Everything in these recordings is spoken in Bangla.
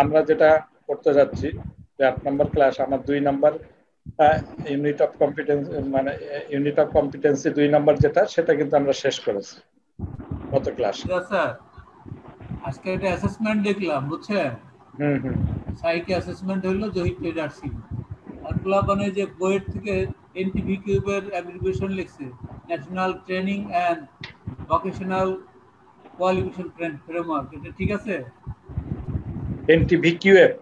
আমরা যেটা করতে যাচ্ছি যে আট নম্বর ক্লাস আমার দুই নম্বর ইউনিট অফ কম্পিটেন্স মানে ইউনিট অফ কম্পিটেন্সি দুই নম্বর যেটা সেটা কিন্তু আমরা শেষ করেছি গত ক্লাস স্যার আজকে একটা অ্যাসেসমেন্ট দেখলাম বুঝছেন? হুম হুম। সাইকে অ্যাসেসমেন্ট হলো জহির ট্রেডার্সি আর মানে যে বইয়ের থেকে এনটিভি কিউবের অ্যাগ্রিগেশন লিখছে national training and vocational qualification framework এটা ঠিক আছে? এনটিভিকিউএফ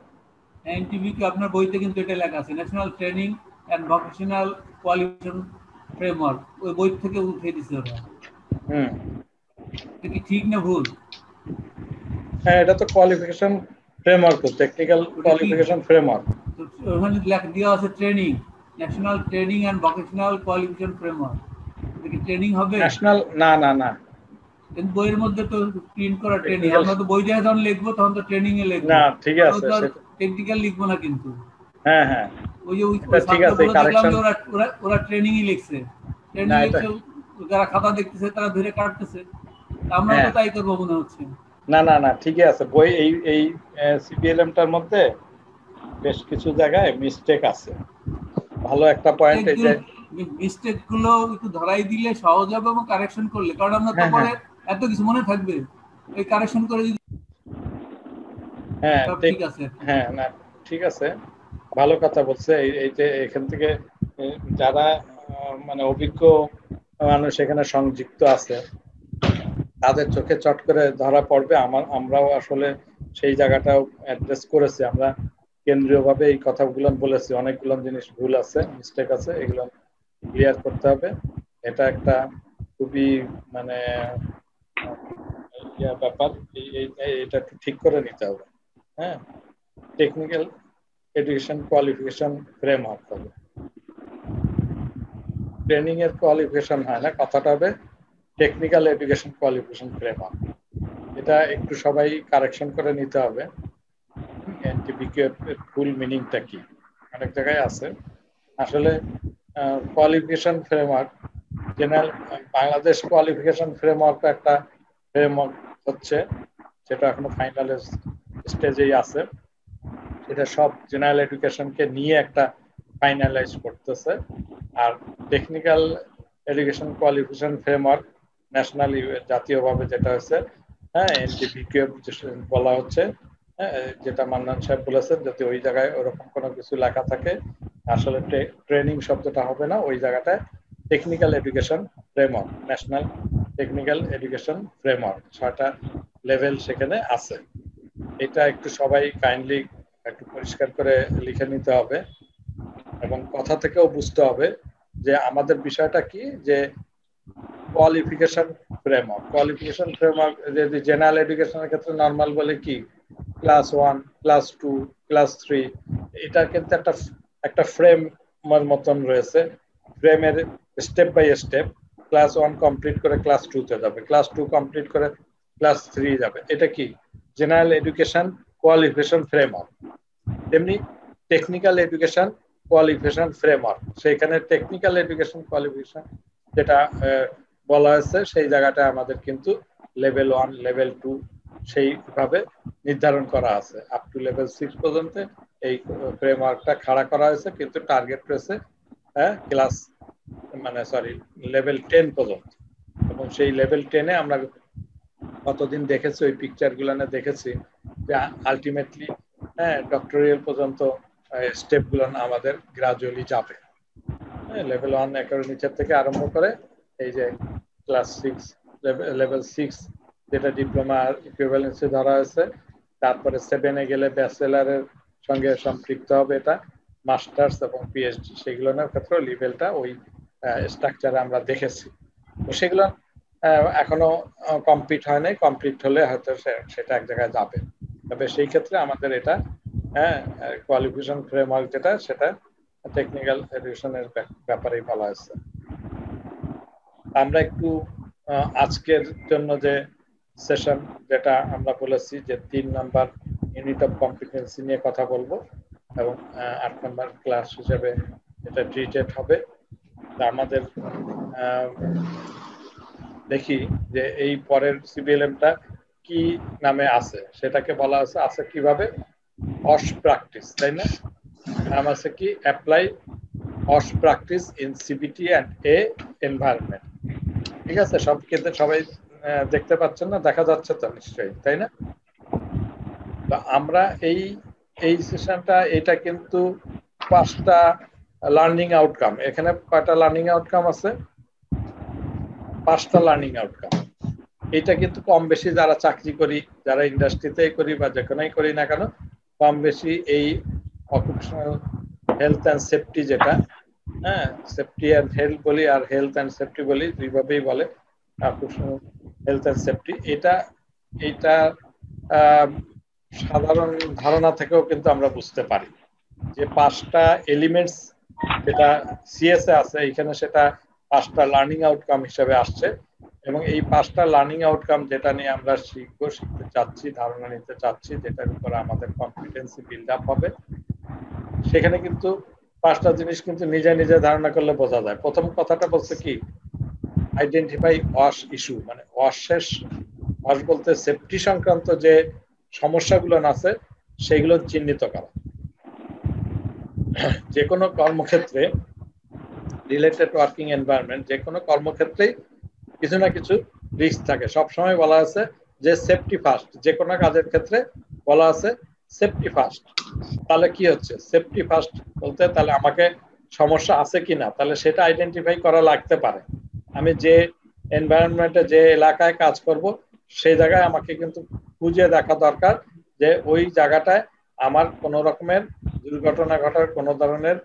এনটিভি কি আপনার বইতে কিন্তু এটা লেখা আছে national training and vocational qualification framework ওই বই থেকে উঠে দিছে ওরা। হুম। এটা কি ঠিক না ভুল? হ্যাঁ এটা তো qualification framework technical qualification framework ওখানে লেখা দেওয়া আছে training national training and vocational qualification framework এটা কি ট্রেনিং হবে? ন্যাশনাল না না না। বইয়ের মধ্যে তো প্রিন্ট করা ট্রেনিং আমরা তো বই যখন লিখব তখন তো ট্রেনিং এ লিখব। না ঠিক আছে টেকনিক্যাল লিখব না কিন্তু। হ্যাঁ হ্যাঁ। ওই যে ঠিক আছে, যে ওরা ওরা ট্রেনিং ই লিখছে। ট্রেনিং লিখছে যারা খাতা দেখতেছে তারা ধরে কাটতেছে। আমরা তো হ্যাঁ। তাই করব মনে হচ্ছে। না না না ঠিকই আছে। বই এই এই সিপিএলএমটার মধ্যে বেশ কিছু জায়গায় মিস্টেক আছে। ভালো একটা পয়েন্ট এই যে মিস্টেকগুলো একটু ধরাই দিলে সহজ হবে এবং কারেকশন করলে। কারণ আমরা তো হ্যাঁ, পরে এত কিছু মনে থাকবে? ওই কারেকশন করে যদি হ্যাঁ ঠিক আছে। হ্যাঁ না ঠিক আছে। ভালো কথা বলছে। এই এই যে এখান থেকে যারা মানে অভিজ্ঞ মানুষ এখানে সংযুক্ত আছে তাদের চোখে চট করে ধরা পড়বে। আমার আমরাও আসলে সেই জায়গাটাও অ্যাড্রেস করেছি। আমরা কেন্দ্রীয়ভাবে এই কথাগুলো বলেছি। অনেকগুলো জিনিস ভুল আছে মিস্টেক আছে এগুলো ক্লিয়ার করতে হবে। এটা একটা খুবই মানে ব্যাপার এটা ঠিক করে নিতে হবে। হ্যাঁ? টেকনিক্যাল এডুকেশন কোয়ালিফিকেশন ফ্রেমওয়ার্ক হবে। ট্রেনিং এর কোয়ালিফিকেশন হয় না, কথাটা হবে টেকনিক্যাল এডুকেশন কোয়ালিফিকেশন ফ্রেমওয়ার্ক এটা একটু সবাই কারেকশন করে নিতে হবে। এনটিপিকিউ ফুল মিনিংটা কি? অনেক জায়গায় আছে। আসলে qualification framework general Bangladesh qualification framework একটা ফ্রেমওয়ার্ক হচ্ছে, যেটা এখনও ফাইনাল স্টেজেই আছে। এটা সব জেনারেল এডুকেশনকে নিয়ে একটা ফাইনালাইজ করতেছে। আর technical education qualification framework national জাতীয়ভাবে যেটা হচ্ছে হ্যাঁ এনটিপিকিউ বলা হচ্ছে হ্যাঁ যেটা মান্নান সাহেব বলেছেন যদি ওই জায়গায় ওরকম কোনো কিছু লেখা থাকে, আসলে ট্রেনিং শব্দটা হবে না, ওই জায়গাটায় technical education framework national technical education framework ছয়টা লেভেল সেখানে আছে। এটা একটু সবাই কাইন্ডলি একটু পরিষ্কার করে লিখে নিতে হবে এবং কথা থেকেও বুঝতে হবে যে আমাদের বিষয়টা কি? যে কোয়ালিফিকেশন ফ্রেমওয়ার্ক কোয়ালিফিকেশন ফ্রেমওয়ার্ক যদি জেনারেল এডুকেশনের ক্ষেত্রে নর্মাল বলে কি? Class one class two class three এটা কিন্তু একটা একটা ফ্রেম মতন রয়েছে। ফ্রেমের step by step class one complete করে ক্লাস টুতে যাবে। ক্লাস টু কমপ্লিট করে ক্লাস থ্রি যাবে। এটা কি? জেনারেল এডুকেশন কোয়ালিফিকেশন ফ্রেমওয়ার্ক তেমনি টেকনিক্যাল এডুকেশন কোয়ালিফিকেশন ফ্রেমওয়ার্ক সেইখানে টেকনিক্যাল এডুকেশন কোয়ালিফিকেশন যেটা বলা হয়েছে, সেই জায়গাটা আমাদের কিন্তু লেভেল ওয়ান লেভেল টু সেইভাবে নির্ধারণ করা আছে। আপ টু লেভেল সিক্স পর্যন্ত এই ফ্রেমওয়ার্কটা খাড়া করা হয়েছে, কিন্তু টার্গেট রয়েছে হ্যাঁ? ক্লাস মানে সরি লেভেল টেন পর্যন্ত। এবং সেই লেভেল টেনে আমরা কতদিন দেখেছি, ওই পিকচার গুলানে দেখেছি যে আলটিমেটলি হ্যাঁ ডক্টরিয়াল পর্যন্ত স্টেপগুলো আমাদের গ্রাজুয়ালি যাবে। হ্যাঁ লেভেল ওয়ান একেবারে নিচের থেকে আরম্ভ করে এই যে ক্লাস সিক্স লেভেল সিক্স যেটা ডিপ্লোমা ইকুইভ্যালেন্সি ধরা হয়েছে, তারপরে সেভেনে গেলে ব্যাচেলারের সঙ্গে সম্পৃক্ত হবে এটা। মাস্টার্স এবং পিএইচডি সেগুলোর ক্ষেত্রে লেভেলটা ওই স্ট্রাকচারে আমরা দেখেছি। তো সেগুলো এখনও কমপ্লিট হয় নাই। কমপ্লিট হলে হয়তো সেটা এক জায়গায় যাবে। তবে সেই ক্ষেত্রে আমাদের এটা হ্যাঁ কোয়ালিফিকেশন ফ্রেমওয়ার্ক যেটা, সেটা টেকনিক্যাল এডুকেশনের ব্যাপারেই বলা হয়েছে। আমরা একটু আজকের জন্য যে সেশন যেটা আমরা বলেছি যে তিন নাম্বার ইউনিট অফ কম্পিটেন্সি নিয়ে কথা বলব এবং আট নম্বর ক্লাস হিসেবে এটা ট্রিটেড হবে। আমাদের দেখি যে এই পরের সিবিএলএমটা কি নামে আছে। সেটাকে বলা আছে আছে কীভাবে? অস প্র্যাকটিস তাই না? নাম আছে কি? Apply OHS practice in CBT and a environment ঠিক আছে? সব কিন্তু সবাই দেখতে পাচ্ছেন না? দেখা যাচ্ছে তো নিশ্চয়ই, তাই না? তো আমরা এই এই সেশনটা এটা কিন্তু পাঁচটা লার্নিং আউটকাম এখানে কয়টা লার্নিং আউটকাম আছে? পাঁচটা লার্নিং আউটকাম এটা কিন্তু কম বেশি যারা চাকরি করি, যারা ইন্ডাস্ট্রিতেই করি বা যেখানেই করি না কেন, কম বেশি এই অকুপেশনাল হেলথ অ্যান্ড সেফটি যেটা হ্যাঁ সেফটি অ্যান্ড হেলথ বলি আর হেলথ অ্যান্ড সেফটি বলি, দুইভাবেই বলে অকুপেশনাল হেলথ অ্যান্ড সেফটি এটা এটা সাধারণ ধারণা থেকেও কিন্তু আমরা বুঝতে পারি যে পাঁচটা এলিমেন্টস যেটা সিএসএ আছে এখানে সেটা পাঁচটা লার্নিং আউটকাম হিসেবে আসছে এবং এই পাঁচটা লার্নিং আউটকাম যেটা নিয়ে আমরা শিখব, শিখতে চাচ্ছি, ধারণা নিতে চাচ্ছি, যেটার উপর আমাদের কম্পিটেন্সি বিল্ড আপ হবে, সেখানে কিন্তু পাঁচটা জিনিস কিন্তু নিজে নিজে ধারণা করলে বোঝা যায়। প্রথম কথাটা বলছে কি? আইডেন্টিফাই ওয়াশ ইস্যু মানে ওয়াশের ওয়াশ বলতে সেফটি সংক্রান্ত যে সমস্যাগুলো আছে, সেগুলো চিহ্নিত করা। যে কোনো কর্মক্ষেত্রে রিলেটেড ওয়ার্কিং এনভায়রনমেন্ট যে কোনো কর্মক্ষেত্রেই কিছু না কিছু রিস্ক থাকে। সবসময় বলা আছে যে সেফটি ফার্স্ট যে কোনো কাজের ক্ষেত্রে বলা আছে সেফটি ফার্স্ট তাহলে কি হচ্ছে? সেফটি ফার্স্ট বলতে তাহলে আমাকে সমস্যা আছে কি না? তাহলে সেটা আইডেন্টিফাই করা লাগতে পারে। আমি যে এনভায়রনমেন্টে যে এলাকায় কাজ করব সেই জায়গায় আমাকে কিন্তু খুঁজে দেখা দরকার যে ওই জায়গাটায় আমার কোনো রকমের দুর্ঘটনা ঘটার কোনো ধরনের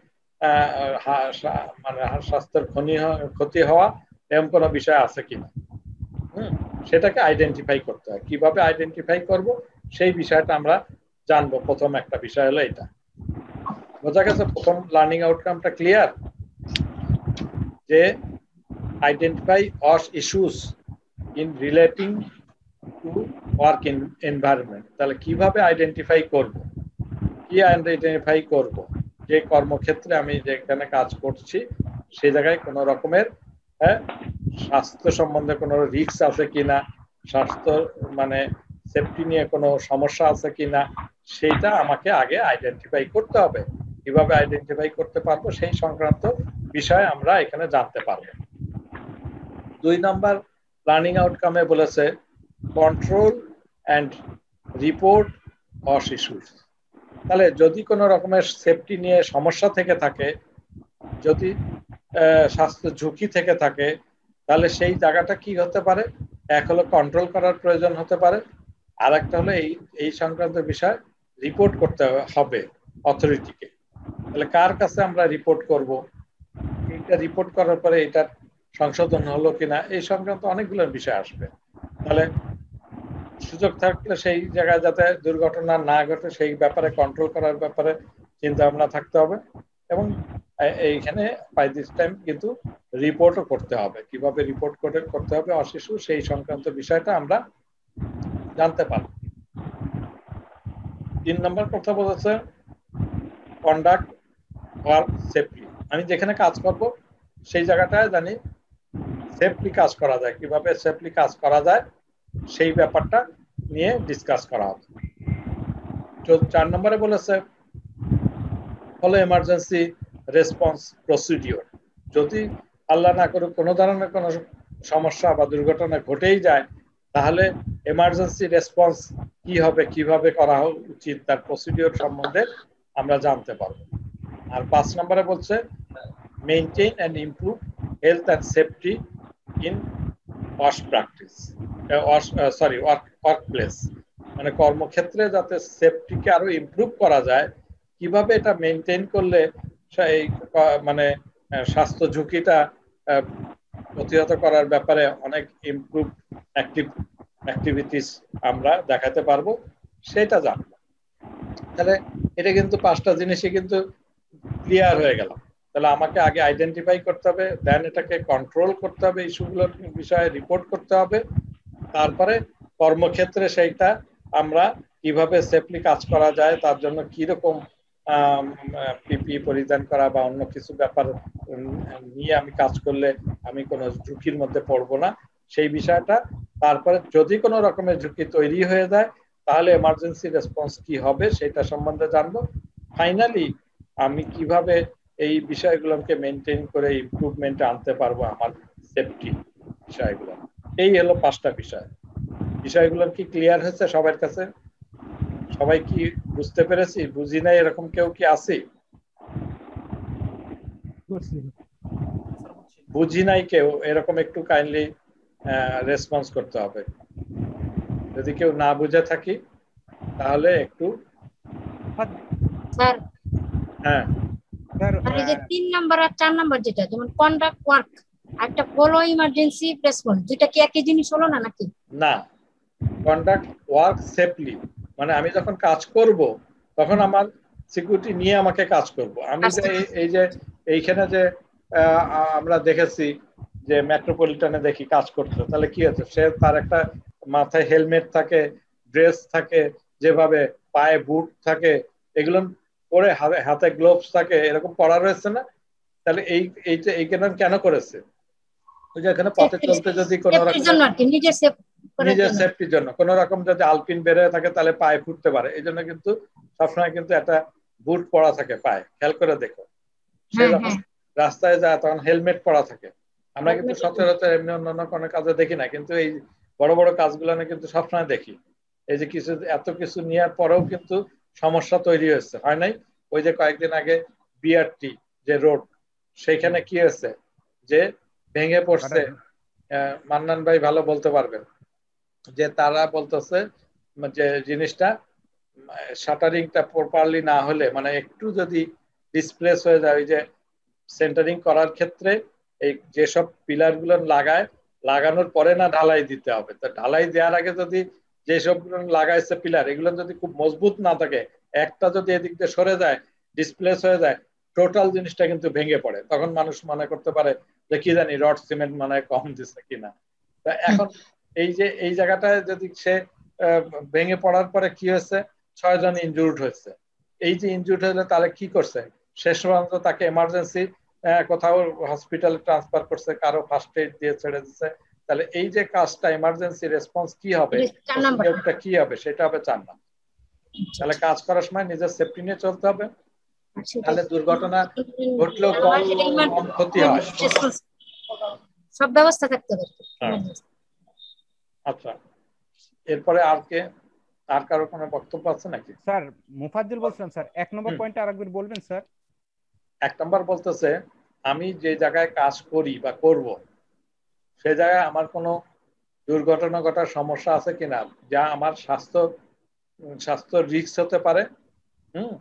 মানে স্বাস্থ্যের ক্ষতি ক্ষতি হওয়া এরকম কোনো বিষয় আছে কিনা হুম, সেটাকে আইডেন্টিফাই করতে হয়। কীভাবে আইডেন্টিফাই করব? সেই বিষয়টা আমরা জানব। প্রথম একটা বিষয় হলো এটা। বোঝা গেছে প্রথম লার্নিং আউটকামটা ক্লিয়ার যে identify OHS issues in relating to work in environment তাহলে কীভাবে আইডেন্টিফাই করব? কি আইডেন্টিফাই করব? যে কর্মক্ষেত্রে আমি যেখানে কাজ করছি সেই জায়গায় কোনো রকমের হ্যাঁ স্বাস্থ্য সম্বন্ধে কোনো রিস্ক আছে কিনা, স্বাস্থ্য মানে সেফটি নিয়ে কোনো সমস্যা আছে কিনা সেইটা আমাকে আগে আইডেন্টিফাই করতে হবে। কীভাবে আইডেন্টিফাই করতে পারব, সেই সংক্রান্ত বিষয় আমরা এখানে জানতে পারব। দুই নাম্বার প্ল্যানিং আউটকামে বলেছে control and report OHS issues তাহলে যদি কোনো রকমের সেফটি নিয়ে সমস্যা থেকে থাকে, যদি স্বাস্থ্য ঝুঁকি থেকে থাকে, তাহলে সেই জায়গাটা কি হতে পারে? এক হলো কন্ট্রোল করার প্রয়োজন হতে পারে আর একটা হলো এই এই সংক্রান্ত বিষয় রিপোর্ট করতে হবে অথরিটিকে তাহলে কার কাছে আমরা রিপোর্ট করব? এইটা রিপোর্ট করার পরে এটার সংশোধন হলো কিনা? এই সংক্রান্ত অনেকগুলো বিষয় আসবে। তাহলে সুযোগ থাকলে সেই জায়গায় যাতে দুর্ঘটনা না ঘটে, সেই ব্যাপারে কন্ট্রোল করার ব্যাপারে চিন্তা ভাবনা থাকতে হবে। এবং এইখানে বাই দিস টাইম কিন্তু রিপোর্টও করতে হবে। কীভাবে রিপোর্ট করে, করতে হবে অশিশু, সেই সংক্রান্ত বিষয়টা আমরা জানতে পারব। তিন নম্বর কথা বলেছে কন্ডাক্ট ওয়ার্ক সেফলি আমি যেখানে কাজ করব, সেই জায়গাটায় জানি সেফলি কাজ করা যায়। কীভাবে সেফলি কাজ করা যায় সেই ব্যাপারটা নিয়ে ডিসকাস করা হবে। চার নম্বরে বলেছে, ফলো এমার্জেন্সি রেসপন্স প্রসিডিওর যদি আল্লাহ না করে কোনো ধরনের কোনো সমস্যা বা দুর্ঘটনা ঘটেই যায়, তাহলে এমার্জেন্সি রেসপন্স কি হবে, কীভাবে করা উচিত, তার প্রসিডিওর সম্বন্ধে আমরা জানতে পারব। আর পাঁচ নম্বরে বলছে maintain and improve health and safety in wash practice sorry work workplace মানে কর্মক্ষেত্রে যাতে সেফটিকে আরও ইমপ্রুভ করা যায়, কীভাবে এটা মেনটেন করলে এই মানে স্বাস্থ্য ঝুঁকিটা প্রতিহত করার ব্যাপারে অনেক ইমপ্রুভ অ্যাক্টিভ অ্যাক্টিভিটিস আমরা দেখাতে পারব, সেটা জানব। তাহলে এটা কিন্তু পাঁচটা জিনিসই কিন্তু ক্লিয়ার হয়ে গেল। তাহলে আমাকে আগে আইডেন্টিফাই করতে হবে দেন এটাকে কন্ট্রোল করতে হবে ইস্যুগুলোর বিষয়ে রিপোর্ট করতে হবে। তারপরে কর্মক্ষেত্রে সেইটা আমরা কীভাবে সেফলি কাজ করা যায়, তার জন্য কীরকম পিপি পরিধান করা বা অন্য কিছু ব্যাপার নিয়ে আমি কাজ করলে আমি কোনো ঝুঁকির মধ্যে পড়ব না। সেই বিষয়টা, তারপরে যদি কোনো রকমের ঝুঁকি তৈরি হয়ে যায়, তাহলে এমার্জেন্সি রেসপন্স কি হবে সেটা সম্বন্ধে জানব। ফাইনালি আমি কীভাবে এই বিষয়গুলোকে মেনটেন করে ইমপ্রুভমেন্টে আনতে পারব আমার সেফটি বিষয়গুলো। এই হলো পাঁচটা বিষয়। বিষয়গুলো কি ক্লিয়ার হয়েছে সবার কাছে? সবাই কি বুঝতে পেরেছি? বুঝি নাই এরকম কেউ কি আছে? বুঝি নাই কেউ এরকম একটু কাইন্ডলি রেসপন্স করতে হবে। যদি কেউ না বুঝে থাকি তাহলে একটু হ্যাঁ। আর এই যে তিন নাম্বার আর চার নাম্বার যেটা যেমন কন্ডাক্ট ওয়ার্ক একটা ফলো ইমার্জেন্সি রেসপন্স দুইটা কি একই জিনিস হলো না নাকি? না কন্ডাক্ট ওয়ার্ক সেফলি মানে আমি যখন কাজ করব তখন আমার সিকিউরিটি নিয়ে আমাকে কাজ করব। আমি যে এই- এই যে এইখানে যে আহ, আমরা দেখেছি যে মেট্রোপলিটনে দেখি কাজ করছে তাহলে কি হচ্ছে সে তার একটা মাথায় হেলমেট থাকে ড্রেস থাকে যেভাবে পায়ে বুট থাকে এগুলো পরে হাতে- গ্লোভস থাকে এরকম পড়া রয়েছে না? তাহলে এই এইটা এইখানে কেন করেছে? ওই যে এখানে পথে চলতে যদি কোনো রকম নিজের সেফ নিজের সেফটির জন্য। কোন রকম যদি আলপিন বের হয়ে থাকে তাহলে পায়ে ফুটতে পারে। এই জন্য কিন্তু সবসময় কিন্তু একটা বুট পরা থাকে পায়ে। খেয়াল করে দেখো। হ্যাঁ, হ্যাঁ। রাস্তায় যায় তখন হেলমেট পরা থাকে। আমরা কিন্তু সচরাচর এমনি অন্যান্য কোনো কাজে দেখি না কিন্তু এই বড় বড় কাজগুলো কিন্তু সবসময় দেখি। এই যে কিছু এত কিছু নেওয়ার পরেও কিন্তু সমস্যা তৈরি হয়েছে হয় নাই? ওই যে কয়েকদিন আগে বিআরটি যে রোড সেইখানে কি হয়েছে? যে ভেঙে পড়ছে আহ, মান্নান ভাই ভালো বলতে পারবেন। যে তারা বলতেছে যে জিনিসটা শাটারিংটা প্রপারলি না হলে মানে একটু যদি ডিসপ্লেস হয়ে যায় ওই যে সেন্টারিং করার ক্ষেত্রে এই যেসব পিলারগুলো লাগায় লাগানোর পরে না ঢালাই দিতে হবে। তো ঢালাই দেওয়ার আগে যদি যেসব লাগাইছে পিলার, এগুলো যদি খুব মজবুত না থাকে, একটা যদি এদিক দিয়ে সরে যায় ডিসপ্লেস হয়ে যায় টোটাল জিনিসটা কিন্তু ভেঙে পড়ে। তখন মানুষ মনে করতে পারে যে কি জানি রড, সিমেন্ট মানে কম দিচ্ছে কিনা। তা এখন এই যে, এই জায়গাটায় যদি সে ভেঙে পড়ার পরে কি হয়েছে? ছয় জন ইনজুর্ড হয়েছে। এই যে ইনজুর্ড হলে তাহলে কি করছে? শেষ পর্যন্ত তাকে এমার্জেন্সি কোথাও হসপিটালে ট্রান্সফার করছে, কারও ফার্স্ট এড দিয়ে ছেড়ে দিচ্ছে তাহলে এই যে কাজটা এমার্জেন্সি রেসপন্স কি হবে? কি হবে? সেটা হবে চার নাম্বার। তাহলে কাজ করার সময় নিজের সেফটি নিয়ে চলতে হবে। তাহলে দুর্ঘটনা ঘটলেও কম ক্ষতি হয়। সব ব্যবস্থা থাকতে হবে। হ্যাঁ। আচ্ছা। এরপরে আর কে আর কারও কোনো বক্তব্য আছে নাকি? স্যার মুফাজ্জল বলছিলাম স্যার। এক নম্বর পয়েন্ট আরেকবার বলবেন স্যার। এক নম্বর বলতেছে আমি যে জায়গায় কাজ করি বা করব সে জায়গায় আমার কোনো দুর্ঘটনা ঘটার সমস্যা আছে কিনা, যা আমার স্বাস্থ্য স্বাস্থ্য রিস্ক হতে পারে, হুম?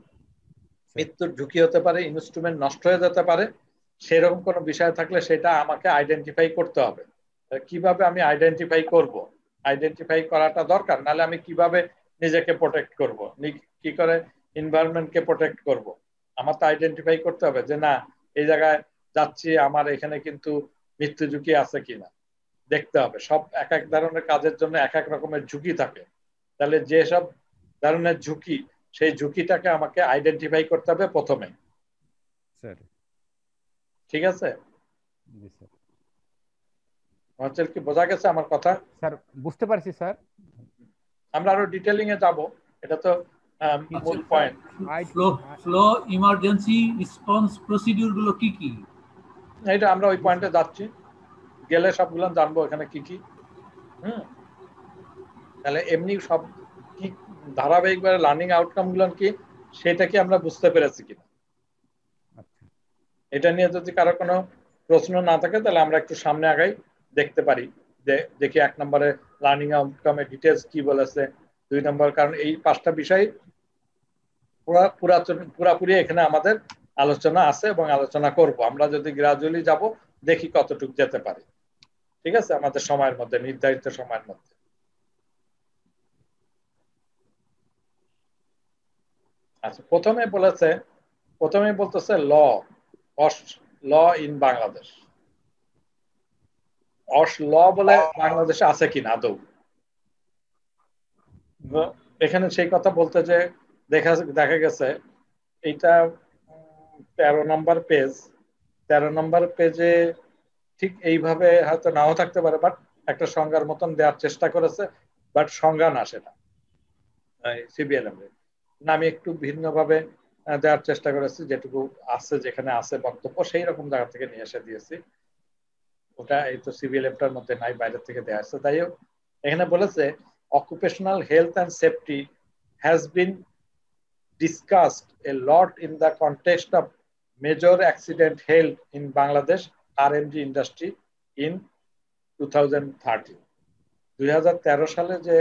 মৃত্যুর ঝুঁকি হতে পারে, ইনস্ট্রুমেন্ট নষ্ট হয়ে যেতে পারে, সেরকম কোনো বিষয় থাকলে সেটা আমাকে আইডেন্টিফাই করতে হবে। কীভাবে আমি আইডেন্টিফাই করব? আইডেন্টিফাই করাটা দরকার, নাহলে আমি কীভাবে নিজেকে প্রোটেক্ট করব? কি করে এনভায়রনমেন্টকে প্রোটেক্ট করব? আমার তো আইডেন্টিফাই করতে হবে যে না, এই জায়গায় যাচ্ছি, আমার এখানে কিন্তু মৃত্যু ঝুঁকি আছে কিনা? দেখতে হবে। সব এক এক ধরনের কাজের জন্য এক এক রকমের ঝুঁকি থাকে। তাহলে যেসব ধরনের ঝুঁকি সেই ঝুঁকিটাকে আমাকে আইডেন্টিফাই করতে হবে প্রথমে। ঠিক আছে? জি কি বোঝা গেছে আমার কথা? স্যার বুঝতে পারছি স্যার। আমরা আরও ডিটেলিং এ যাব। এটা তো মূল point flow flow emergency response প্রসিডিউরগুলো কি কি? এটা আমরা ওই পয়েন্টে যাচ্ছি। গেলে সবগুলো জানব এখানে কি কি। হুম? তাহলে এমনি সব কি ধারাবাহিকভাবে লার্নিং আউটকামগুলো কি সেটা কি আমরা বুঝতে পেরেছি কিনা? আচ্ছা। এটা নিয়ে যদি কারও কোনো প্রশ্ন না থাকে তাহলে আমরা একটু সামনে আগাই দেখতে পারি যে দেখি এক নম্বরে লার্নিং আউটকামের ডিটেলস কি বলেছে দুই নম্বর কারণ এই পাঁচটা বিষয় পুরা পুরাপুরি এখানে আমাদের আলোচনা আছে এবং আলোচনা করব। আমরা যদি গ্রাজুয়ালি যাব, দেখি কতটুকু যেতে পারি। ঠিক আছে? আমাদের সময়ের মধ্যে, নির্ধারিত সময়ের মধ্যে। আচ্ছা প্রথমে বলেছে, প্রথমে বলতেছে ল ল ইন বাংলাদেশ। অস, ল বলে বাংলাদেশে আছে কিনা আদৌ? এখানে সেই কথা বলতে যে দেখা দেখা গেছে, এইটা তেরো নম্বর পেজ তেরো নম্বর পেজে ঠিক এইভাবে হয়তো নাও থাকতে পারে বাট একটা সংজ্ঞার মতন দেওয়ার চেষ্টা করেছে বাট সংজ্ঞা না সেটা। সিবিএলএম আমি একটু ভিন্নভাবে দেওয়ার চেষ্টা করেছি, যেটুকু আছে, যেখানে আছে বক্তব্য, সেই রকম জায়গা থেকে নিয়ে এসে দিয়েছি। ওটা এই তো সিবিএলএমটার মধ্যে নাই বাইরে থেকে দেওয়া আছে। তাই এখানে বলেছে occupational health and safety has been discussed a lot in the context of major accident held in Bangladesh RMG industry in 2013 2013 সালে যে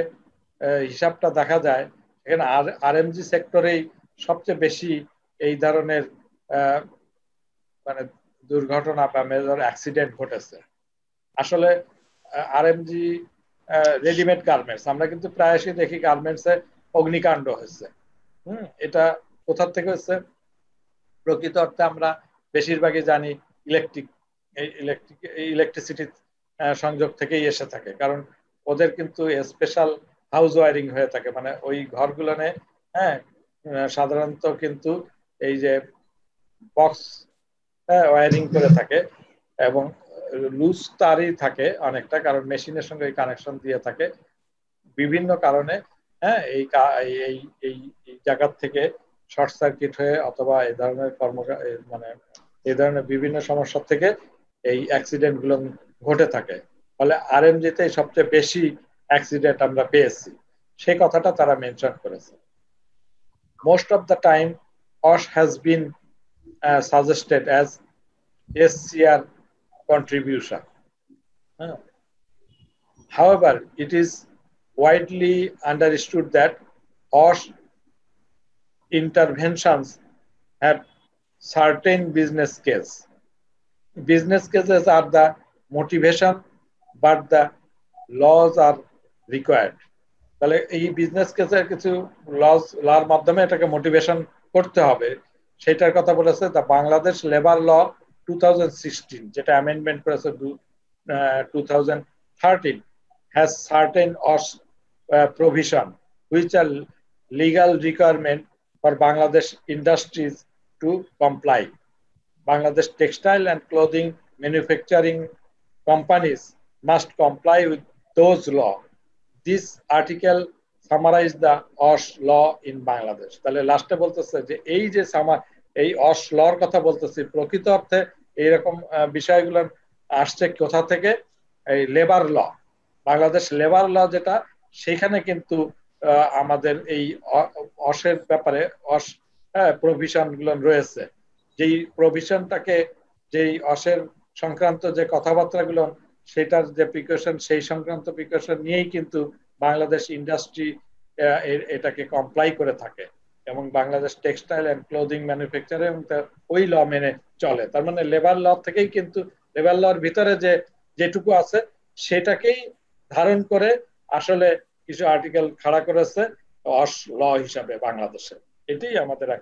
হিসাবটা দেখা যায়, এখানে আরএমজি সেক্টরেই সবচেয়ে বেশি এই ধরনের মানে দুর্ঘটনা বা মেজর অ্যাক্সিডেন্ট ঘটেছে। আসলে আরএমজি রেডিমেড গার্মেন্টস আমরা কিন্তু প্রায়শই দেখি গার্মেন্টসে অগ্নিকাণ্ড হয়েছে। হুম, এটা কোথার থেকে হচ্ছে প্রকৃত অর্থে আমরা বেশিরভাগই জানি ইলেকট্রিক এই ইলেকট্রিক ইলেকট্রিসিটি সংযোগ থেকেই এসে থাকে। কারণ ওদের কিন্তু স্পেশাল হাউস ওয়ারিং হয়ে থাকে। মানে ওই ঘরগুলোনে হ্যাঁ সাধারণত কিন্তু এই যে বক্স হ্যাঁ ওয়ারিং করে থাকে এবং লুজ তারই থাকে অনেকটা। কারণ মেশিনের সঙ্গে কানেকশন দিয়ে থাকে। বিভিন্ন কারণে হ্যাঁ এই এই এই জায়গার থেকে শর্ট সার্কিট হয়ে অথবা এই ধরনের কর্ম মানে এই ধরনের বিভিন্ন সমস্যা থেকে এই অ্যাক্সিডেন্টগুলো ঘটে থাকে। ফলে আর এমজিতে সবচেয়ে বেশি অ্যাক্সিডেন্ট আমরা পেয়েছি। সে কথাটা তারা মেনশন করেছে। Most of the time OHS has been suggested as SCR contribution. Uh, however, it is widely understood that OSH interventions have certain business case. Business cases are the motivation, but the laws are required. তাহলে এই বিজনেস কেসের কিছু লস লর মাধ্যমে এটাকে মোটিভেশন করতে হবে সেটার কথা বলেছে দ্য বাংলাদেশ লেবার ল 2016 যেটা অ্যামেন্ডমেন্ট করেছে 2013 has certain or uh, provision which are legal requirement for Bangladesh industries to comply. Bangladesh textile and clothing manufacturing companies must comply with those law. This article summarize the OSH law in Bangladesh. তাহলে লাস্টে বলতেছে যে এই যে সামার এই অস লর কথা বলতেছি প্রকৃত অর্থে এইরকম বিষয়গুলো আসছে কোথা থেকে এই labour law Bangladesh labour law যেটা সেখানে কিন্তু আমাদের এই অসের ব্যাপারে অস প্রভিশনগুলো রয়েছে। যেই প্রভিশনটাকে যেই অসের সংক্রান্ত যে কথাবার্তা গুলো সেটার যে প্রিকশন সেই সংক্রান্ত প্রিকশন নিয়েই কিন্তু বাংলাদেশ ইন্ডাস্ট্রি এটাকে কমপ্লাই করে থাকে। এবং Bangladesh textile and clothing manufacture এবং ওই ল মেনে চলে। তার মানে লেবার ল থেকেই কিন্তু লেবার লর ভিতরে যে, যেটুকু আছে, সেটাকেই ধারণ করে আসলে কিছু আর্টিকেল খাড়া করেছে অস ল হিসাবে বাংলাদেশে। এটাই আমাদের এক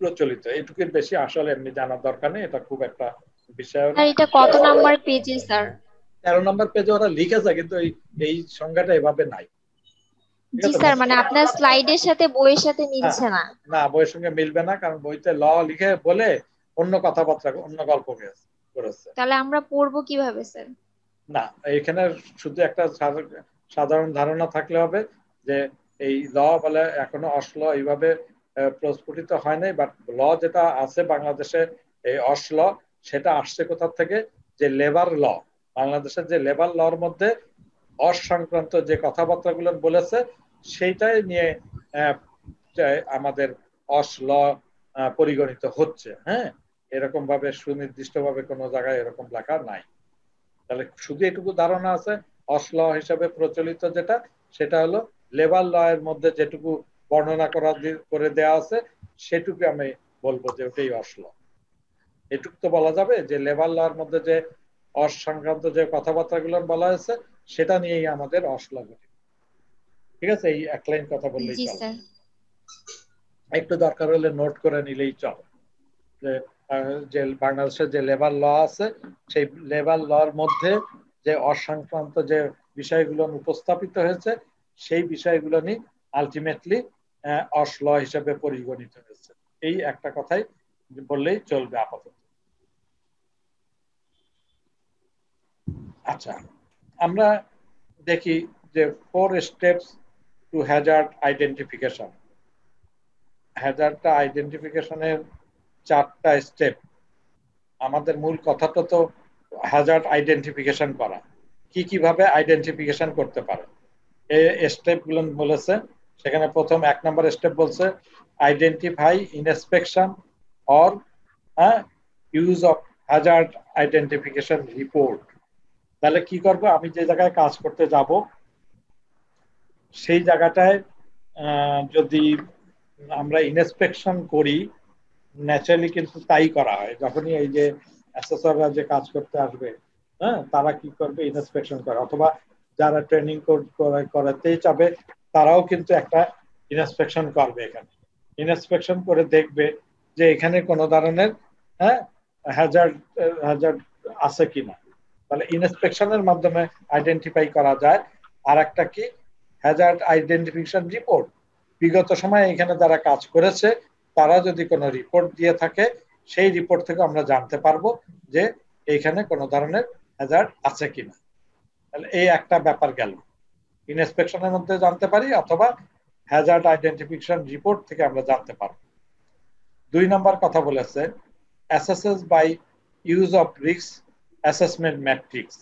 প্রচলিত। এটুকুর বেশি আসলে এমনি জানার দরকার নেই এটা খুব একটা বিষয় এটা কত নাম্বার পেজে স্যার তেরো নম্বর পেজে ওরা লিখেছে কিন্তু এই এই সংজ্ঞাটা এভাবে নাই। জি স্যার মানে আপনার স্লাইডের সাথে বইয়ের সাথে মিলছে না। না বইয়ের সঙ্গে মিলবে না কারণ বইতে ল লিখে বলে অন্য কথাবার্তা অন্য গল্প করেছে তাহলে আমরা পড়ব কীভাবে স্যার না এখানে শুধু একটা সাধারণ ধারণা থাকলে হবে যে এই ল বলে এখনও অশ্ল এইভাবে প্রস্ফুটিত হয় নাই বাট ল যেটা আছে বাংলাদেশে, এই অশ্ল, সেটা আসছে কোথা থেকে? যে লেবার ল। বাংলাদেশের যে লেবার লর মধ্যে অসংক্রান্ত যে কথাবার্তাগুলো বলেছে, সেইটাই নিয়ে আমাদের অস ল পরিগণিত হচ্ছে হ্যাঁ? এরকম ভাবে সুনির্দিষ্ট ভাবে কোনো জায়গায় এরকম লেখা নাই। তাহলে শুধু এটুকু ধারণা আছে অশ্ল হিসাবে প্রচলিত যেটা সেটা হলো লেবার ল এর মধ্যে যেটুকু বর্ণনা করা করে দেয়া আছে সেটুকু আমি বলব যে ওটাই অশ্ল এটুকু তো বলা যাবে যে লেবার ল এর মধ্যে যে অস সংক্রান্ত যে কথাবার্তা গুলো বলা হয়েছে সেটা নিয়েই আমাদের অশ্ল গঠিত। ঠিক আছে? এই এক লাইন কথা বললেই চল। একটু দরকার হলে নোট করে নিলেই চল। যে যে বাংলাদেশের যে লেবার ল আছে সেই লেবার লর মধ্যে যে অসংক্রান্ত যে বিষয়গুলো উপস্থাপিত হয়েছে, সেই বিষয়গুলো নিয়ে আলটিমেটলি অস ল হিসেবে পরিগণিত হয়েছে। এই একটা কথাই বললেই চলবে আপাতত। আচ্ছা আমরা দেখি যে four steps to hazard identification হ্যাজার্ডটা আইডেন্টিফিকেশনের চারটা স্টেপ আমাদের মূল কথাটা তো হ্যাজার্ড আইডেন্টিফিকেশন করা। কি কীভাবে আইডেন্টিফিকেশন করতে পারে? এই স্টেপগুলো বলেছে। সেখানে প্রথম এক নম্বর স্টেপ বলছে identify inspection or use of hazard identification report তাহলে কি করব? আমি যে জায়গায় কাজ করতে যাব, সেই জায়গাটায় যদি আমরা ইনস্পেকশন করি ন্যাচারালি কিন্তু তাই করা হয়। যখনই এই যে অ্যাসেসররা যে কাজ করতে আসবে হ্যাঁ তারা কি করবে? ইনস্পেকশন করে। অথবা যারা ট্রেনিং করাতে চাবে, তারাও কিন্তু একটা ইনস্পেকশন করবে এখানে। ইনস্পেকশন করে দেখবে যে এখানে কোনো ধরনের হ্যাঁ হ্যাজার্ড হ্যাজার্ড আছে কিনা। তাহলে ইনস্পেকশনের মাধ্যমে আইডেন্টিফাই করা যায়। আর একটা কি? হ্যাজার্ড আইডেন্টিফিকেশন রিপোর্ট বিগত সময়ে এখানে যারা কাজ করেছে, তারা যদি কোনো রিপোর্ট দিয়ে থাকে সেই রিপোর্ট থেকে আমরা জানতে পারব যে এইখানে কোনো ধরনের হ্যাজার্ড আছে কিনা। তাহলে এই একটা ব্যাপার গেল। ইনস্পেকশনের মধ্যে জানতে পারি অথবা হ্যাজার্ড আইডেন্টিফিকেশন রিপোর্ট থেকে আমরা জানতে পারব। দুই নম্বর কথা বলেছে অ্যাসেসেস বাই ইউজ অফ রিক্স অ্যাসেসমেন্ট ম্যাট্রিক্স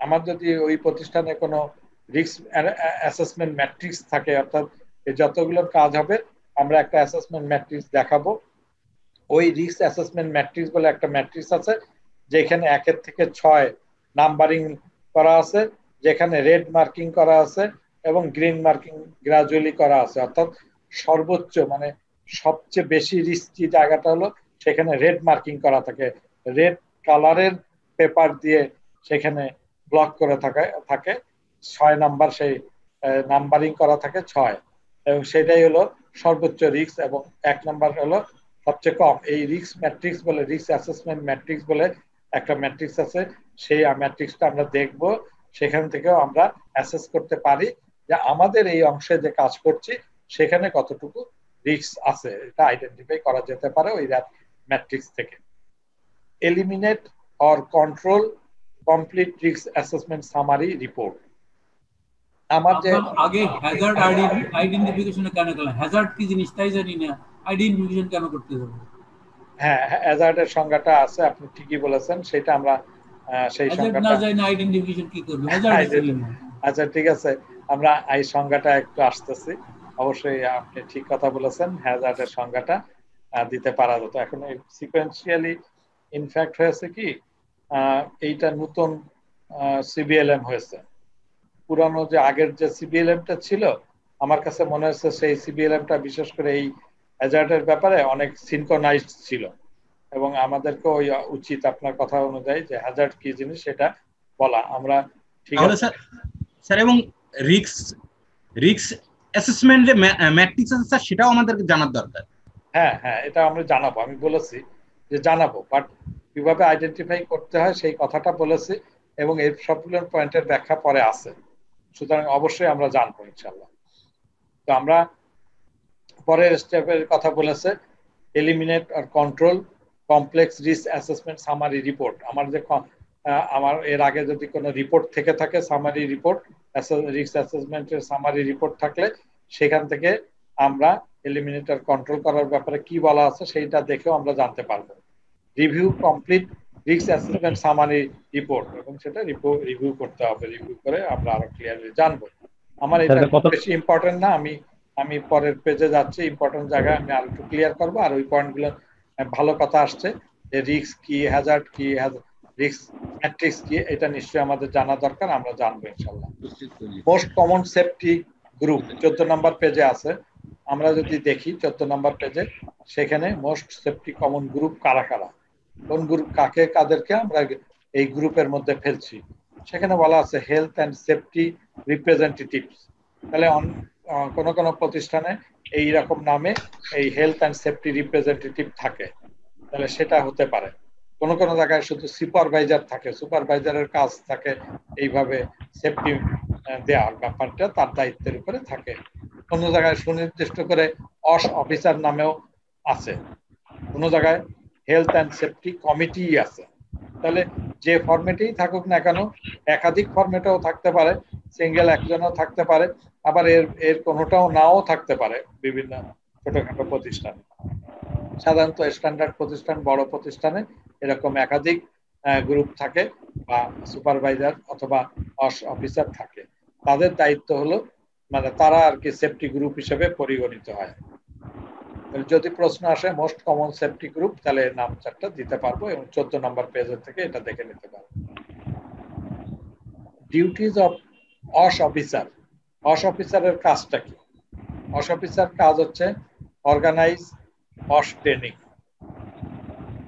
আমার যদি ওই প্রতিষ্ঠানে কোনো রিক্স অ্যাসেসমেন্ট ম্যাট্রিক্স থাকে, অর্থাৎ যতগুলো কাজ হবে, আমরা একটা অ্যাসেসমেন্ট ম্যাট্রিক্স দেখাবো। ওই রিস্ক অ্যাসেসমেন্ট ম্যাট্রিক্স বলে একটা ম্যাট্রিক্স আছে, যেখানে একের থেকে ছয় নাম্বারিং করা আছে, যেখানে রেড মার্কিং করা আছে এবং গ্রিন মার্কিং গ্রাজুয়ালি করা আছে। অর্থাৎ সর্বোচ্চ মানে সবচেয়ে বেশি রিস্কি জায়গাটা হলো সেখানে রেড মার্কিং করা থাকে। রেড কালারের পেপার দিয়ে সেখানে ব্লক করে থাকে থাকে। ছয় নাম্বার সেই নাম্বারিং করা থাকে, ছয়। এবং সেটাই হলো সর্বোচ্চ রিক্স এবং এক নাম্বার হলো সবচেয়ে কম, এই রিক্স ম্যাট্রিক্স বলে রিক্স অ্যাসেসমেন্ট ম্যাট্রিক্স বলে একটা ম্যাট্রিক্স আছে, সেই ম্যাট্রিক্সটা আমরা দেখব, সেখান থেকেও আমরা অ্যাসেস করতে পারি যে আমাদের এই অংশে যে কাজ করছি, সেখানে কতটুকু রিক্স আছে, এটা আইডেন্টিফাই করা যেতে পারে ওই ম্যাট্রিক্স থেকে। এলিমিনেট অর কন্ট্রোল কমপ্লিট রিক্স অ্যাসেসমেন্ট সামারি রিপোর্ট আমার যে আগে হ্যাজার্ড আইডেন্টিফিকেশন কেন করলাম হ্যাজার্ড কি জিনিস তাই জানি না। কেন করতে হবে হ্যাঁ হ্যাজার্ডের সংজ্ঞাটা আছে আপনি ঠিকই বলেছেন সেটা আমরা সেই সংজ্ঞাটা না জানি আইডেন্টিফিকেশন কি করবে? আচ্ছা ঠিক আছে আমরা এই সংজ্ঞাটা একটু আসতেছি। অবশ্যই আপনি ঠিক কথা বলেছেন হ্যাজার্ডের সংজ্ঞাটা দিতে পারা যেত। এখন সিকোয়েন্সিয়ালি ইনফ্যাক্ট হয়েছে কি এইটা নতুন সিবিএলএম হয়েছে। পুরানো যে আগের যে সিবিএলএমটা ছিল আমার কাছে মনে হচ্ছে সেই সিবিএলএমটা বিশেষ করে এই হ্যাজার্ডের ব্যাপারে অনেক সিনকোনাইজড ছিল। এবং আমাদেরকে ওই উচিত আপনার কথা অনুযায়ী যে হ্যাজার্ড কি জিনিস সেটা বলা। আমরা ঠিক আছে। স্যার এবং রিক্স রিক্স অ্যাসেসমেন্টে ম্যাট্রিক্স আছে স্যার সেটাও আমাদেরকে জানার দরকার। হ্যাঁ হ্যাঁ এটা আমরা জানাব আমি বলেছি যে জানাব বাট কীভাবে আইডেন্টিফাই করতে হয় সেই কথাটা বলেছি এবং এর সবগুলো পয়েন্টের ব্যাখ্যা পরে আছে। সুতরাং অবশ্যই আমরা জানব ইনশাল্লাহ তো আমরা পরের স্টেপের কথা বলেছে এলিমিনেট আর control complex risk assessment summary report আমার যে আমার এর আগে যদি কোনো রিপোর্ট থেকে থাকে সামারি রিপোর্ট রিস্ক অ্যাসেসমেন্টের সামারি রিপোর্ট থাকলে সেখান থেকে আমরা এলিমিনেটর কন্ট্রোল করার ব্যাপারে কি বলা আছে সেইটা দেখেও আমরা জানতে পারব। Review complete risk assessment summary report এবং সেটা রিভিউ করতে হবে। রিভিউ করে আমরা আরও ক্লিয়ারলি জানব। আমার এটা বেশি ইম্পর্টেন্ট না আমি আমি পরের পেজে যাচ্ছি ইম্পর্টেন্ট জায়গায় আমি আর একটু ক্লিয়ার করব। আর ওই পয়েন্টগুলো ভালো কথা আসছে যে রিক্স কি হ্যাজার্ড কি রিক্স ম্যাট্রিক্স কি এটা নিশ্চয়ই আমাদের জানা দরকার আমরা জানব ইনশাল্লাহ মোস্ট কমন সেফটি গ্রুপ চোদ্দ নম্বর পেজে আছে। আমরা যদি দেখি চোদ্দ নম্বর পেজে সেখানে মোস্ট সেফটি কমন গ্রুপ কারা কারা? কোন গ্রুপ কাকে কাদেরকে আমরা এই গ্রুপের মধ্যে ফেলছি? সেখানে বলা আছে হেলথ অ্যান্ড সেফটি রিপ্রেজেন্টেটিভ তাহলে কোন কোন প্রতিষ্ঠানে এই রকম নামে এই হেলথ অ্যান্ড সেফটি রিপ্রেজেন্টেটিভ থাকে। তাহলে সেটা হতে পারে। কোন কোন জায়গায় শুধু সুপারভাইজার থাকে সুপারভাইজারের কাজ থাকে, এইভাবে সেফটি দেওয়ার ব্যাপারটা তার দায়িত্বের উপরে থাকে। কোন জায়গায় সুনির্দিষ্ট করে অস অফিসার নামেও আছে। কোন জায়গায় হেলথ অ্যান্ড সেফটি কমিটি আছে। তাহলে যে ফরম্যাটেই থাকুক না কেন, একাধিক ফরম্যাটেও থাকতে পারে সিঙ্গেল একজনও থাকতে পারে আবার এর এর কোনোটাও নাও থাকতে পারে বিভিন্ন ছোটখাটো প্রতিষ্ঠানে। সাধারণত স্ট্যান্ডার্ড প্রতিষ্ঠান, বড় প্রতিষ্ঠানে এরকম একাধিক গ্রুপ থাকে বা সুপারভাইজার অথবা অফিসার থাকে। তাদের দায়িত্ব হলো মানে তারা আর কি সেফটি গ্রুপ হিসেবে পরিগণিত হয়। যদি প্রশ্ন আসে মোস্ট কমন সেফটি গ্রুপ তাহলে নাম চারটা দিতে পারব এবং চোদ্দ নম্বর পেজের থেকে এটা দেখে নিতে পারব। ডিউটিজ অফ অস অফিসার অস অফিসারের কাজটা কি? অস অফিসার কাজ হচ্ছে organize OHS training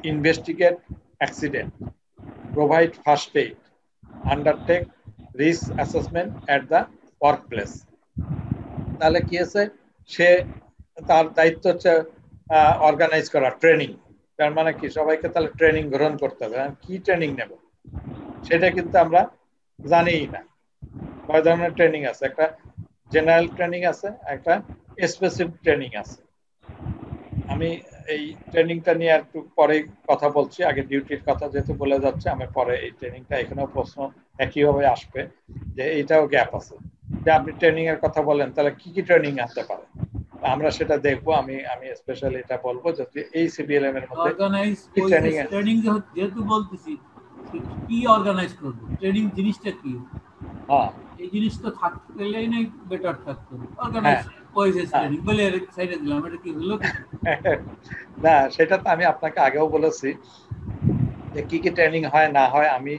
investigate accident provide first aid undertake risk assessment at the workplace তাহলে কি আছে সে তার দায়িত্ব হচ্ছে অর্গানাইজ করা ট্রেনিং তার মানে কি? সবাইকে তাহলে ট্রেনিং গ্রহণ করতে হবে। কি ট্রেনিং নেব? সেটা কিন্তু আমরা জানিই না। কয় ধরনের ট্রেনিং আছে। একটা জেনারেল ট্রেনিং আছে একটা স্পেসিফিক ট্রেনিং আছে। আমি এই ট্রেনিংটা নিয়ে একটু পরে কথা বলছি আগে ডিউটির কথা যেহেতু বলে যাচ্ছে আমি পরে এই ট্রেনিংটা এখানেও প্রশ্ন একইভাবে আসবে যে এইটাও গ্যাপ আছে। যে আপনি ট্রেনিং এর কথা বলেন তাহলে কি কি ট্রেনিং আসতে পারে? আমরা সেটা দেখব আমি আমি স্পেশালি এটা বলব যদি এই সিবিএলএম এর মধ্যে ট্রেনিং ট্রেনিং যেহেতু বলতেছি কি অর্গানাইজ করব? ট্রেনিং জিনিসটা কি? হ্যাঁ। এই জিনিস তো থাকতে। গেলেই নাই বেটার থাকতো অর্গানাইজ পয়সা ট্রেনিং বলে সাইডে দিলাম এটা কি হলো? না সেটা তো আমি আপনাকে আগেও বলেছি যে কি কি ট্রেনিং হয় না হয় আমি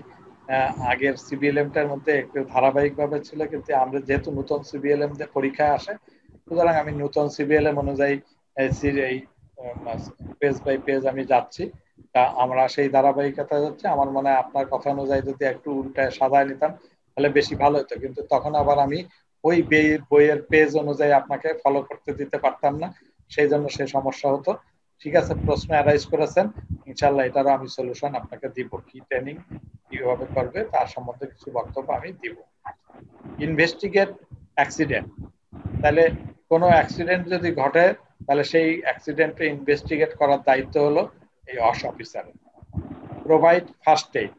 আগের সিবিএলএমটার মধ্যে একটু ধারাবাহিকভাবে ছিল কিন্তু আমরা যেহেতু নতুন সিবিএলএম পরীক্ষায় আসে সুতরাং আমি নতুন সিবিএলএম অনুযায়ী এই পেজ বাই পেজ আমি যাচ্ছি। তা আমরা সেই ধারাবাহিকতা যাচ্ছে। আমার মনে হয় আপনার কথা অনুযায়ী যদি একটু উল্টায় সাজায় নিতাম তাহলে বেশি ভালো হতো। কিন্তু তখন আবার আমি ওই বইয়ের পেজ অনুযায়ী আপনাকে ফলো করতে দিতে পারতাম না, সেই জন্য সে সমস্যা হতো। ঠিক আছে, প্রশ্ন অ্যারাইজ করেছেন ইনশাল্লাহ এটারও আমি সলিউশন আপনাকে দিব। কি ট্রেনিং কীভাবে করবে, তার সম্বন্ধে কিছু বক্তব্য আমি দিব। ইনভেস্টিগেট অ্যাক্সিডেন্ট তাহলে কোনো অ্যাক্সিডেন্ট যদি ঘটে, তাহলে সেই অ্যাক্সিডেন্টে ইনভেস্টিগেট করার দায়িত্ব হলো এই অস অফিসারের। প্রোভাইড ফার্স্ট এইড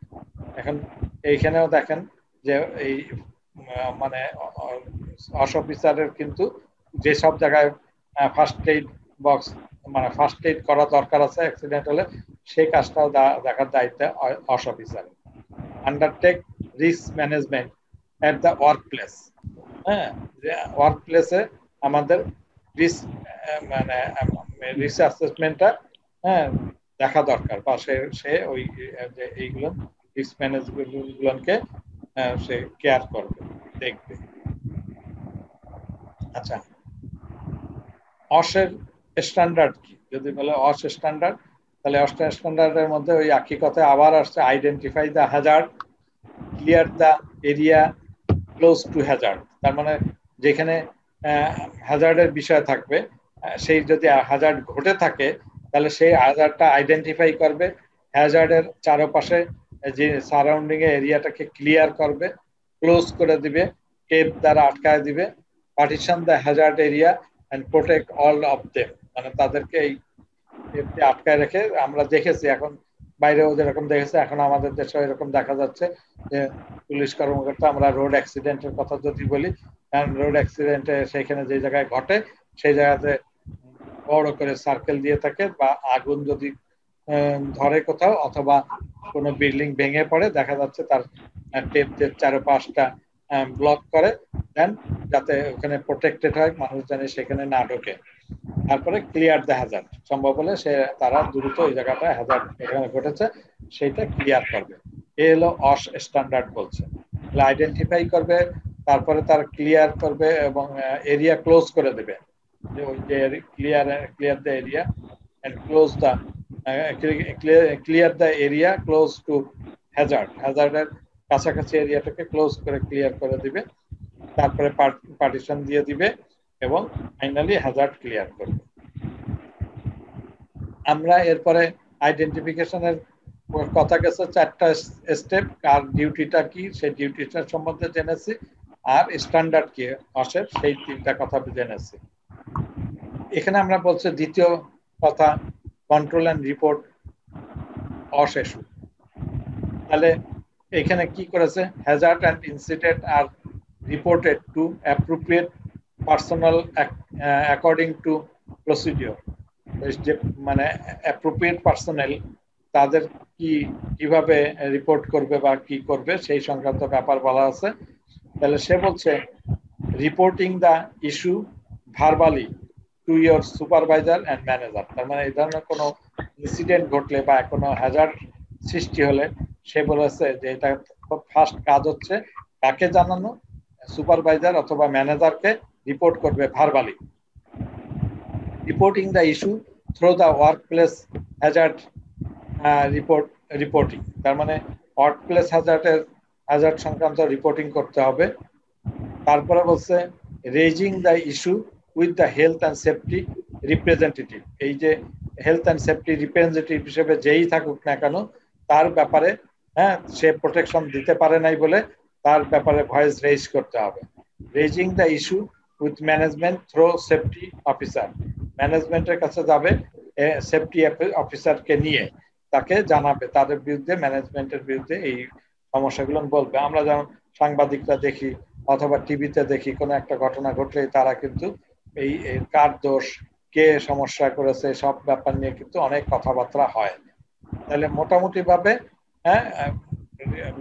এখন এইখানেও দেখেন যে এই মানে অস অফিসারের কিন্তু যেসব জায়গায় ফার্স্ট এইড বক্স মানে ফার্স্ট এইড করা দরকার আছে অ্যাক্সিডেন্ট হলে সেই কাজটাও দেখার দায়িত্ব অস অফিসারের undertake risk management at the workplace হ্যাঁ ওয়ার্ক প্লেসে আমাদের রিস্ক মানে রিস্ক অ্যাসেসমেন্টটা হ্যাঁ দেখা দরকার। বা সে সে ওই, যে এইগুলো রিস্ক ম্যানেজমেন্টগুলোকে সে কেয়ার করবে, দেখবে। আচ্ছা অসের স্ট্যান্ডার্ড কি? যদি বলে অস স্ট্যান্ডার্ড তাহলে অস স্ট্যান্ডার্ডের মধ্যে ওই একই কথা আবার আসছে identify the hazard clear the area close to hazard তার মানে যেখানে হ্যাজার্ডের বিষয় থাকবে সেই যদি হ্যাজার্ড ঘটে থাকে, তাহলে সেই হ্যাজার্ডটা আইডেন্টিফাই করবে হ্যাজার্ডের চারপাশে যে সারাউন্ডিং এরিয়াটাকে ক্লিয়ার করবে ক্লোজ করে দিবে টেপ দ্বারা আটকায় দিবে partition the hazard area and protect all of them মানে তাদেরকে এই টেপ দিয়ে আটকায় রেখে আমরা দেখেছি, এখন বাইরেও যেরকম দেখেছে, এখন আমাদের দেশে এরকম দেখা যাচ্ছে যে পুলিশ কর্মকর্তা, আমরা রোড অ্যাক্সিডেন্টের কথা যদি বলি রোড অ্যাক্সিডেন্টে সেখানে যে জায়গায় ঘটে, সেই জায়গাতে বড় করে সার্কেল দিয়ে থাকে বা আগুন যদি ধরে কোথাও অথবা কোনো বিল্ডিং ভেঙে পড়ে, দেখা যাচ্ছে তার টেপ দিয়ে চারপাশটা ব্লক করে দেন যাতে ওখানে প্রোটেক্টেড হয়, মানুষ জানে সেখানে না ঢোকে। তারপরে ক্লিয়ার দ্য হ্যাজার্ড সম্ভব হলে সে, তারা দ্রুত ওই জায়গাটা হ্যাজার্ড এখানে ঘটেছে, সেইটা ক্লিয়ার করবে। এ হলো অস স্ট্যান্ডার্ড বলছে। আইডেন্টিফাই করবে, তারপরে তার ক্লিয়ার করবে এবং এরিয়া ক্লোজ করে দেবে। যে ওই যে clear clear the area and close the clear the area close to hazard হ্যাজার্ডের কাছাকাছি এরিয়াটাকে ক্লোজ করে ক্লিয়ার করে দিবে। তারপরে পার্টিশন দিয়ে দিবে এবং ফাইনালি হ্যাজার্ড ক্লিয়ার করবে। আমরা এরপরে আইডেন্টিফিকেশনের কথা গেছে চারটা স্টেপ আর ডিউটিটা কি? সেই ডিউটিটার সম্বন্ধে জেনেছি। আর স্ট্যান্ডার্ড কি? অসের সেই তিনটা কথা জেনেছি। এখানে আমরা বলছি দ্বিতীয় কথা কন্ট্রোল অ্যান্ড রিপোর্ট অশেষ। তাহলে এখানে কি করেছে? Hazard and incident are reported to appropriate personnel according to procedure যে মানে অ্যাপ্রোপ্রিয়েট পার্সোনাল তাদের কি, কীভাবে রিপোর্ট করবে বা কি করবে সেই সংক্রান্ত ব্যাপার বলা আছে। তাহলে সে বলছে reporting the issue verbally to your supervisor and manager তার মানে এই ধরনের কোনো ইনসিডেন্ট ঘটলে বা কোনো হ্যাজার্ড সৃষ্টি হলে সে বলেছে যে এটা ফার্স্ট কাজ হচ্ছে কাকে জানানো সুপারভাইজার অথবা ম্যানেজারকে রিপোর্ট করবে verbally reporting the issue through the work place hazard report reporting তার মানে ওয়ার্ক প্লেস হ্যাজার্ডের হ্যাজার্ড সংক্রান্ত রিপোর্টিং করতে হবে। তারপরে বলছে raising the issue with the health and safety representative এই যে হেলথ অ্যান্ড সেফটি রিপ্রেজেন্টেটিভ হিসেবে যেই থাকুক না কেন, তার ব্যাপারে হ্যাঁ সে প্রোটেকশন দিতে পারে নাই বলে তার ব্যাপারে ভয়েস রেজ করতে হবে। Raising the issue with management through safety officer ম্যানেজমেন্টের কাছে যাবে সেফটি অফিসারকে নিয়ে তাকে জানাবে, তাদের বিরুদ্ধে ম্যানেজমেন্টের বিরুদ্ধে এই সমস্যাগুলো বলবে। আমরা যেমন সাংবাদিকরা দেখি, অথবা টিভিতে দেখি, কোনো একটা ঘটনা ঘটলেই তারা কিন্তু এই কার দোষ, কে সমস্যা করেছে, সব ব্যাপার নিয়ে কিন্তু অনেক কথাবার্তা হয়। তাহলে মোটামুটি ভাবে হ্যাঁ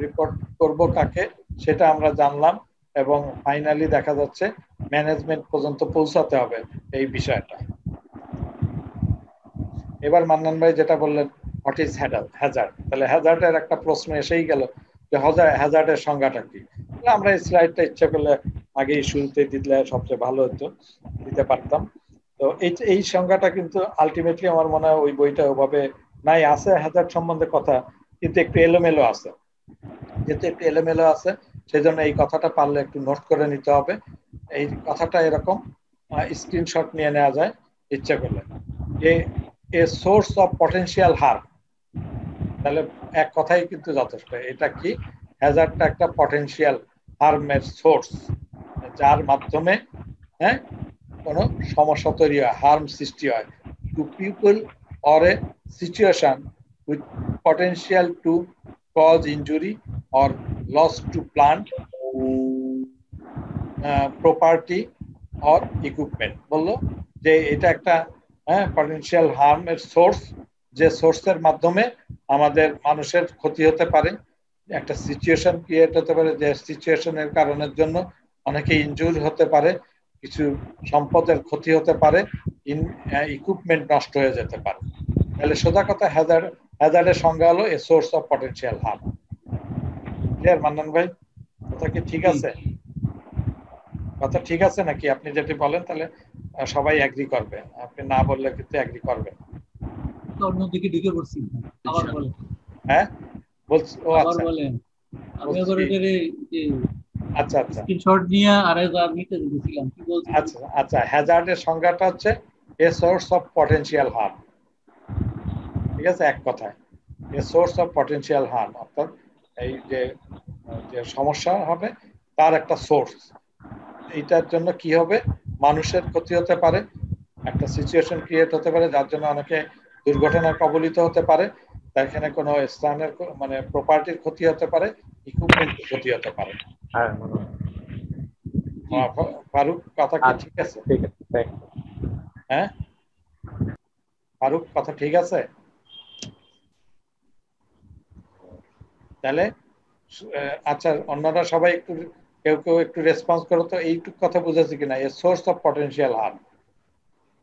রিপোর্ট করব কাকে, সেটা আমরা জানলাম এবং ফাইনালি দেখা যাচ্ছে ম্যানেজমেন্ট পর্যন্ত পৌঁছাতে হবে এই বিষয়টা। এবার মান্নান ভাই যেটা বললেন হোয়াট ইজ হ্যাডাল হ্যাজার্ড তাহলে হ্যাজার্ডের একটা প্রশ্ন এসেই গেল যে হাজার হ্যাজার্ডের সংজ্ঞাটা কি? আমরা এই স্লাইডটা ইচ্ছা করলে আগেই শুরুতে দিলে সবচেয়ে ভালো হতো, দিতে পারতাম। তো এই এই সংজ্ঞাটা কিন্তু আলটিমেটলি আমার মনে হয় ওই বইটা ওভাবে নাই, আছে হ্যাজার্ড সম্বন্ধে কথা, কিন্তু একটু এলোমেলো আছে। যেহেতু একটু এলোমেলো আছে সেই জন্য এই কথাটা পারলে একটু নোট করে নিতে হবে। এই কথাটা এরকম স্ক্রিনশট নিয়ে নেওয়া যায়, ইচ্ছা করলে। যে a source of potential harm. তাহলে এক কথাই কিন্তু যথেষ্ট। এটা কি? হ্যাজার্ডটা একটা পটেন্সিয়াল হার্মের সোর্স যার মাধ্যমে হ্যাঁ কোনো সমস্যা তৈরি হয় হার্ম সৃষ্টি হয়। To people or a situation with potential to cause injury or loss to plant property or equipment বলল যে এটা একটা হ্যাঁ পটেন্সিয়াল হার্মের সোর্স যে সোর্সের মাধ্যমে আমাদের মানুষের ক্ষতি হতে পারে। একটা সিচুয়েশন ক্রিয়েট হতে পারে যে সিচুয়েশনের কারণের জন্য অনেকে ইনজুর হতে পারে কিছু সম্পদের ক্ষতি হতে পারে ইকুইপমেন্ট নষ্ট হয়ে যেতে পারে। তাহলে সোজা কথা হ্যাজার্ড হ্যাজার্ডের সংজ্ঞা হলো a source of potential harm clear Mannan ভাই? কথা কি ঠিক আছে? কথা ঠিক আছে নাকি? আপনি যেটি বলেন তাহলে সবাই এগ্রি করবে। আপনি না বললে কিন্তু এগ্রি করবে অন্যদিকে ঢুকে পড়ছি। আবার বলেন। হ্যাঁ? বলছি ও আচ্ছা। বলেন। আমি আবার এটার আচ্ছা আচ্ছা। স্ক্রিনশট নিয়ে নিতে দিয়েছিলাম কি আচ্ছা আচ্ছা হ্যাজার্ডের সংজ্ঞাটা হচ্ছে a source of potential harm ঠিক আছে এক কথায়। A source of potential harm অর্থাৎ এই যে যে সমস্যা হবে তার একটা সোর্স এইটার জন্য কি হবে? মানুষের ক্ষতি হতে পারে একটা সিচুয়েশন ক্রিয়েট হতে পারে যার জন্য অনেকে দুর্ঘটনার কবলিত হতে পারে এখানে কোনো স্থানের মানে প্রপার্টির ক্ষতি হতে পারে ইকুইপমেন্টের ক্ষতি হতে পারে। হ্যাঁ ফারুক কথা কি ঠিক আছে? ঠিক আছে হ্যাঁ? ফারুক কথা ঠিক আছে? তাহলে আচ্ছা অন্যরা সবাই একটু কেউ কেউ একটু রেসপন্স করো তো এইটুকু কথা বুঝেছি কিনা? A source of potential harm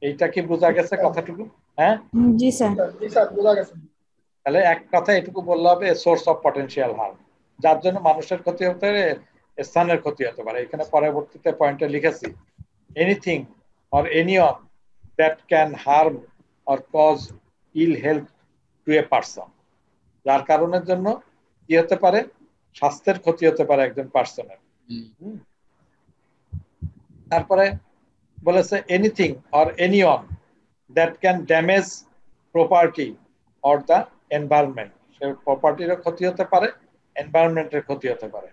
এইটা কি বোঝা গেছে কথাটুকু? হ্যাঁ? জি স্যার। তাহলে এক কথা এটুকু বললে হবে সোর্স অফ পটেনশিয়াল হার্ম যার জন্য মানুষের ক্ষতি হতে পারে স্থানের ক্ষতি হতে পারে। এখানে পরবর্তীতে পয়েন্টে লিখেছি। Anything or anyone that can harm or cause ill health to a person যার কারণের জন্য কি হতে পারে? স্বাস্থ্যের ক্ষতি হতে পারে একজন পার্সনের তারপরে বলেছে anything or anyone that can damage property or the environment সে প্রপার্টিরও ক্ষতি হতে পারে এনভায়রনমেন্টের ক্ষতি হতে পারে।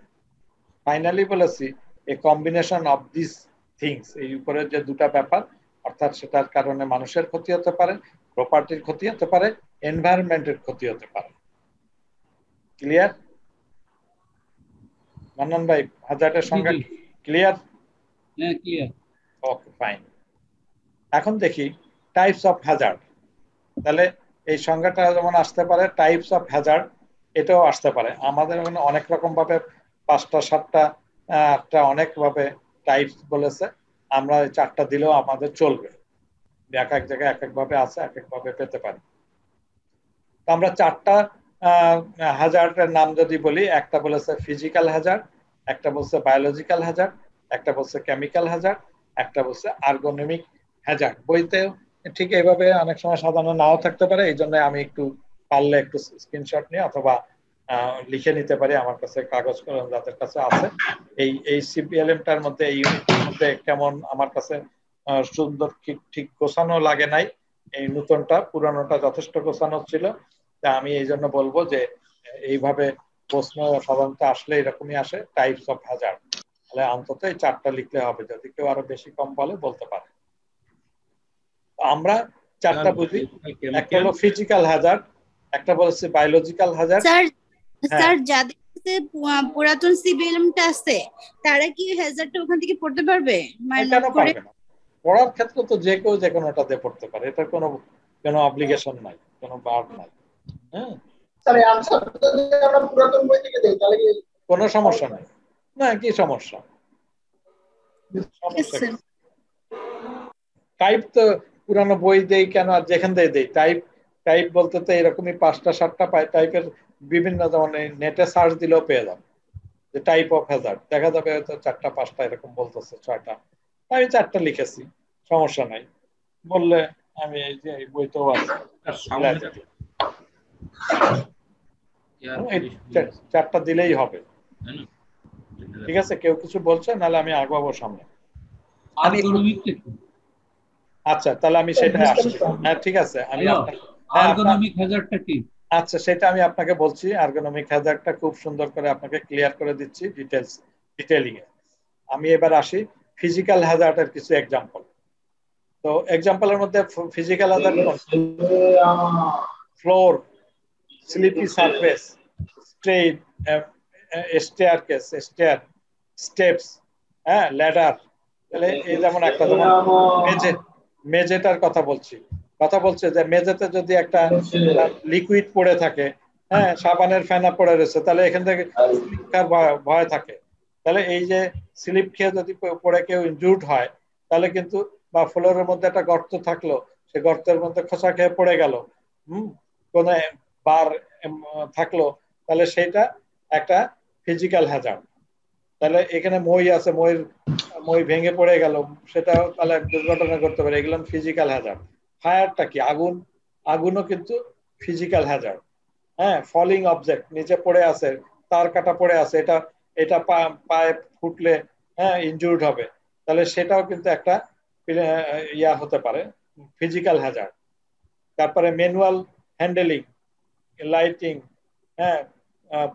ফাইনালি বলেছি a combination of this things এই উপরে যে দুটা ব্যাপার অর্থাৎ সেটার কারণে মানুষের ক্ষতি হতে পারে প্রপার্টির ক্ষতি হতে পারে এনভায়রনমেন্টের ক্ষতি হতে পারে। ক্লিয়ার মান্নান ভাই হাজারের সংখ্যা। ক্লিয়ার হ্যাঁ ক্লিয়ার ওকে ফাইন এখন দেখি টাইপস অফ হ্যাজার্ড তাহলে এই সংজ্ঞাটা যেমন আসতে পারে টাইপস অফ হ্যাজার্ড এটাও আসতে পারে। আমাদের এখানে অনেক রকম ভাবে পাঁচটা, সাতটা একটা অনেক ভাবে টাইপস বলেছে। আমরা চারটা দিলেও আমাদের চলবে। এক এক জায়গায় এক এক ভাবে আছে, এক এক ভাবে পেতে পারি। আমরা চারটা হাজারের নাম যদি বলি, একটা বলেছে ফিজিক্যাল হাজার একটা বলছে বায়োলজিক্যাল হাজার একটা বলছে কেমিক্যাল হাজার একটা বলছে আর্গোনমিক হ্যাজার্ড বইতে ঠিক এইভাবে অনেক সময় সাধারণ নাও থাকতে পারে, এই জন্য আমি একটু পারলে একটু স্ক্রিনশট নিয়ে অথবা লিখে নিতে পারি আমার কাছে কাগজ কলম যাদের কাছে আছে এই এই সিপিএলএমটার মধ্যে এই ইউনিটের মধ্যে কেমন আমার কাছে সুন্দর ঠিক ঠিক গোছানো লাগে নাই এই নতুনটা পুরানোটা যথেষ্ট গোছানো ছিল তা আমি এই জন্য বলব যে এইভাবে প্রশ্ন সাধারণত আসলে এরকমই আসে টাইপস অফ হাজার তাহলে অন্তত এই চারটা লিখলে হবে যদি কেউ আরও বেশি কম বলে বলতে পারে আমরা চারটা বুঝি একটা হলো ফিজিক্যাল হ্যাজার্ড একটা বলছে বায়োলজিক্যাল হ্যাজার্ড স্যার স্যার যাদের কাছে পুরাতন সিবিএলএমটা আছে তারা কি হ্যাজার্ডটা ওখান থেকে পড়তে পারবে? মানে কেন পারবে না? পড়ার ক্ষেত্রে তো যে কেউ যে কোনোটা দিয়ে পড়তে পারে। এটা কোনো কোনো অব্লিগেশন নাই কোনো বার নাই। হ্যাঁ? স্যার এই আনসারটা যদি আমরা পুরাতন বই থেকে দেই তাহলে কোনো সমস্যা নাই। না কি সমস্যা? টাইপ তো পুরানো বই দেই কেন আর যেখান দিয়ে দেই? টাইপ টাইপ বলতে তো এরকমই পাঁচটা সাতটা পাই টাইপের বিভিন্ন যেমন নেটে সার্চ দিলেও পেয়ে যাবে। যে টাইপ অফ হ্যাজার্ড দেখা যাবে হয়তো চারটা পাঁচটা এরকম বলতেছে ছয়টা। আমি চারটা লিখেছি সমস্যা নাই। বললে আমি এই যে এই বইতেও আছে। চারটা দিলেই হবে। ঠিক আছে কেউ কিছু বলছে? নাহলে আমি আগাবো সামনে। আচ্ছা তাহলে আমি সেটা আসছি। হ্যাঁ ঠিক আছে। আমি আর্গোনমিক হ্যাজার্ডটা কি? আচ্ছা সেটা আমি আপনাকে বলছি। আর্গোনমিক হ্যাজার্ডটা খুব সুন্দর করে আপনাকে ক্লিয়ার করে দিচ্ছি ডিটেলস ডিটেইলিং এ আমি এবার আসি ফিজিক্যাল হ্যাজার্ডের কিছু এক্সাম্পল তো এক্সাম্পলের মধ্যে physical hazard floor slippy surface straight stair case stair steps হ্যাঁ ল্যাডার তাহলে এই যেমন একটা যেমন মেঝে মেঝেটার কথা বলছি। কথা বলছে যে মেঝেতে যদি একটা লিকুইড পড়ে থাকে হ্যাঁ সাবানের ফেনা পড়ে রয়েছে তাহলে এখান থেকে ভয় থাকে। তাহলে এই যে স্লিপ খেয়ে যদি পড়ে কেউ ইনজুর্ড হয় তাহলে কিন্তু বা ফ্লোরের মধ্যে একটা গর্ত থাকল সে গর্তের মধ্যে খোসা খেয়ে পড়ে গেল হম কোন বার থাকল তাহলে সেটা একটা ফিজিক্যাল হ্যাজার্ড তাহলে এখানে মই আছে মইয়ের মই ভেঙে পড়ে গেল সেটা তাহলে দুর্ঘটনা করতে পারে এগুলো ফিজিক্যাল হ্যাজার্ড ফায়ারটা কি? আগুন? আগুনও কিন্তু ফিজিক্যাল হ্যাজার্ড হ্যাঁ ফলিং অবজেক্ট নিচে পড়ে আছে, তার কাটা পড়ে আছে, এটা এটা পায়ে ফুটলে হ্যাঁ ইনজুর্ড হবে। তাহলে সেটাও কিন্তু একটা ইয়া হতে পারে ফিজিক্যাল হ্যাজার্ড তারপরে ম্যানুয়াল হ্যান্ডেলিং লাইটিং হ্যাঁ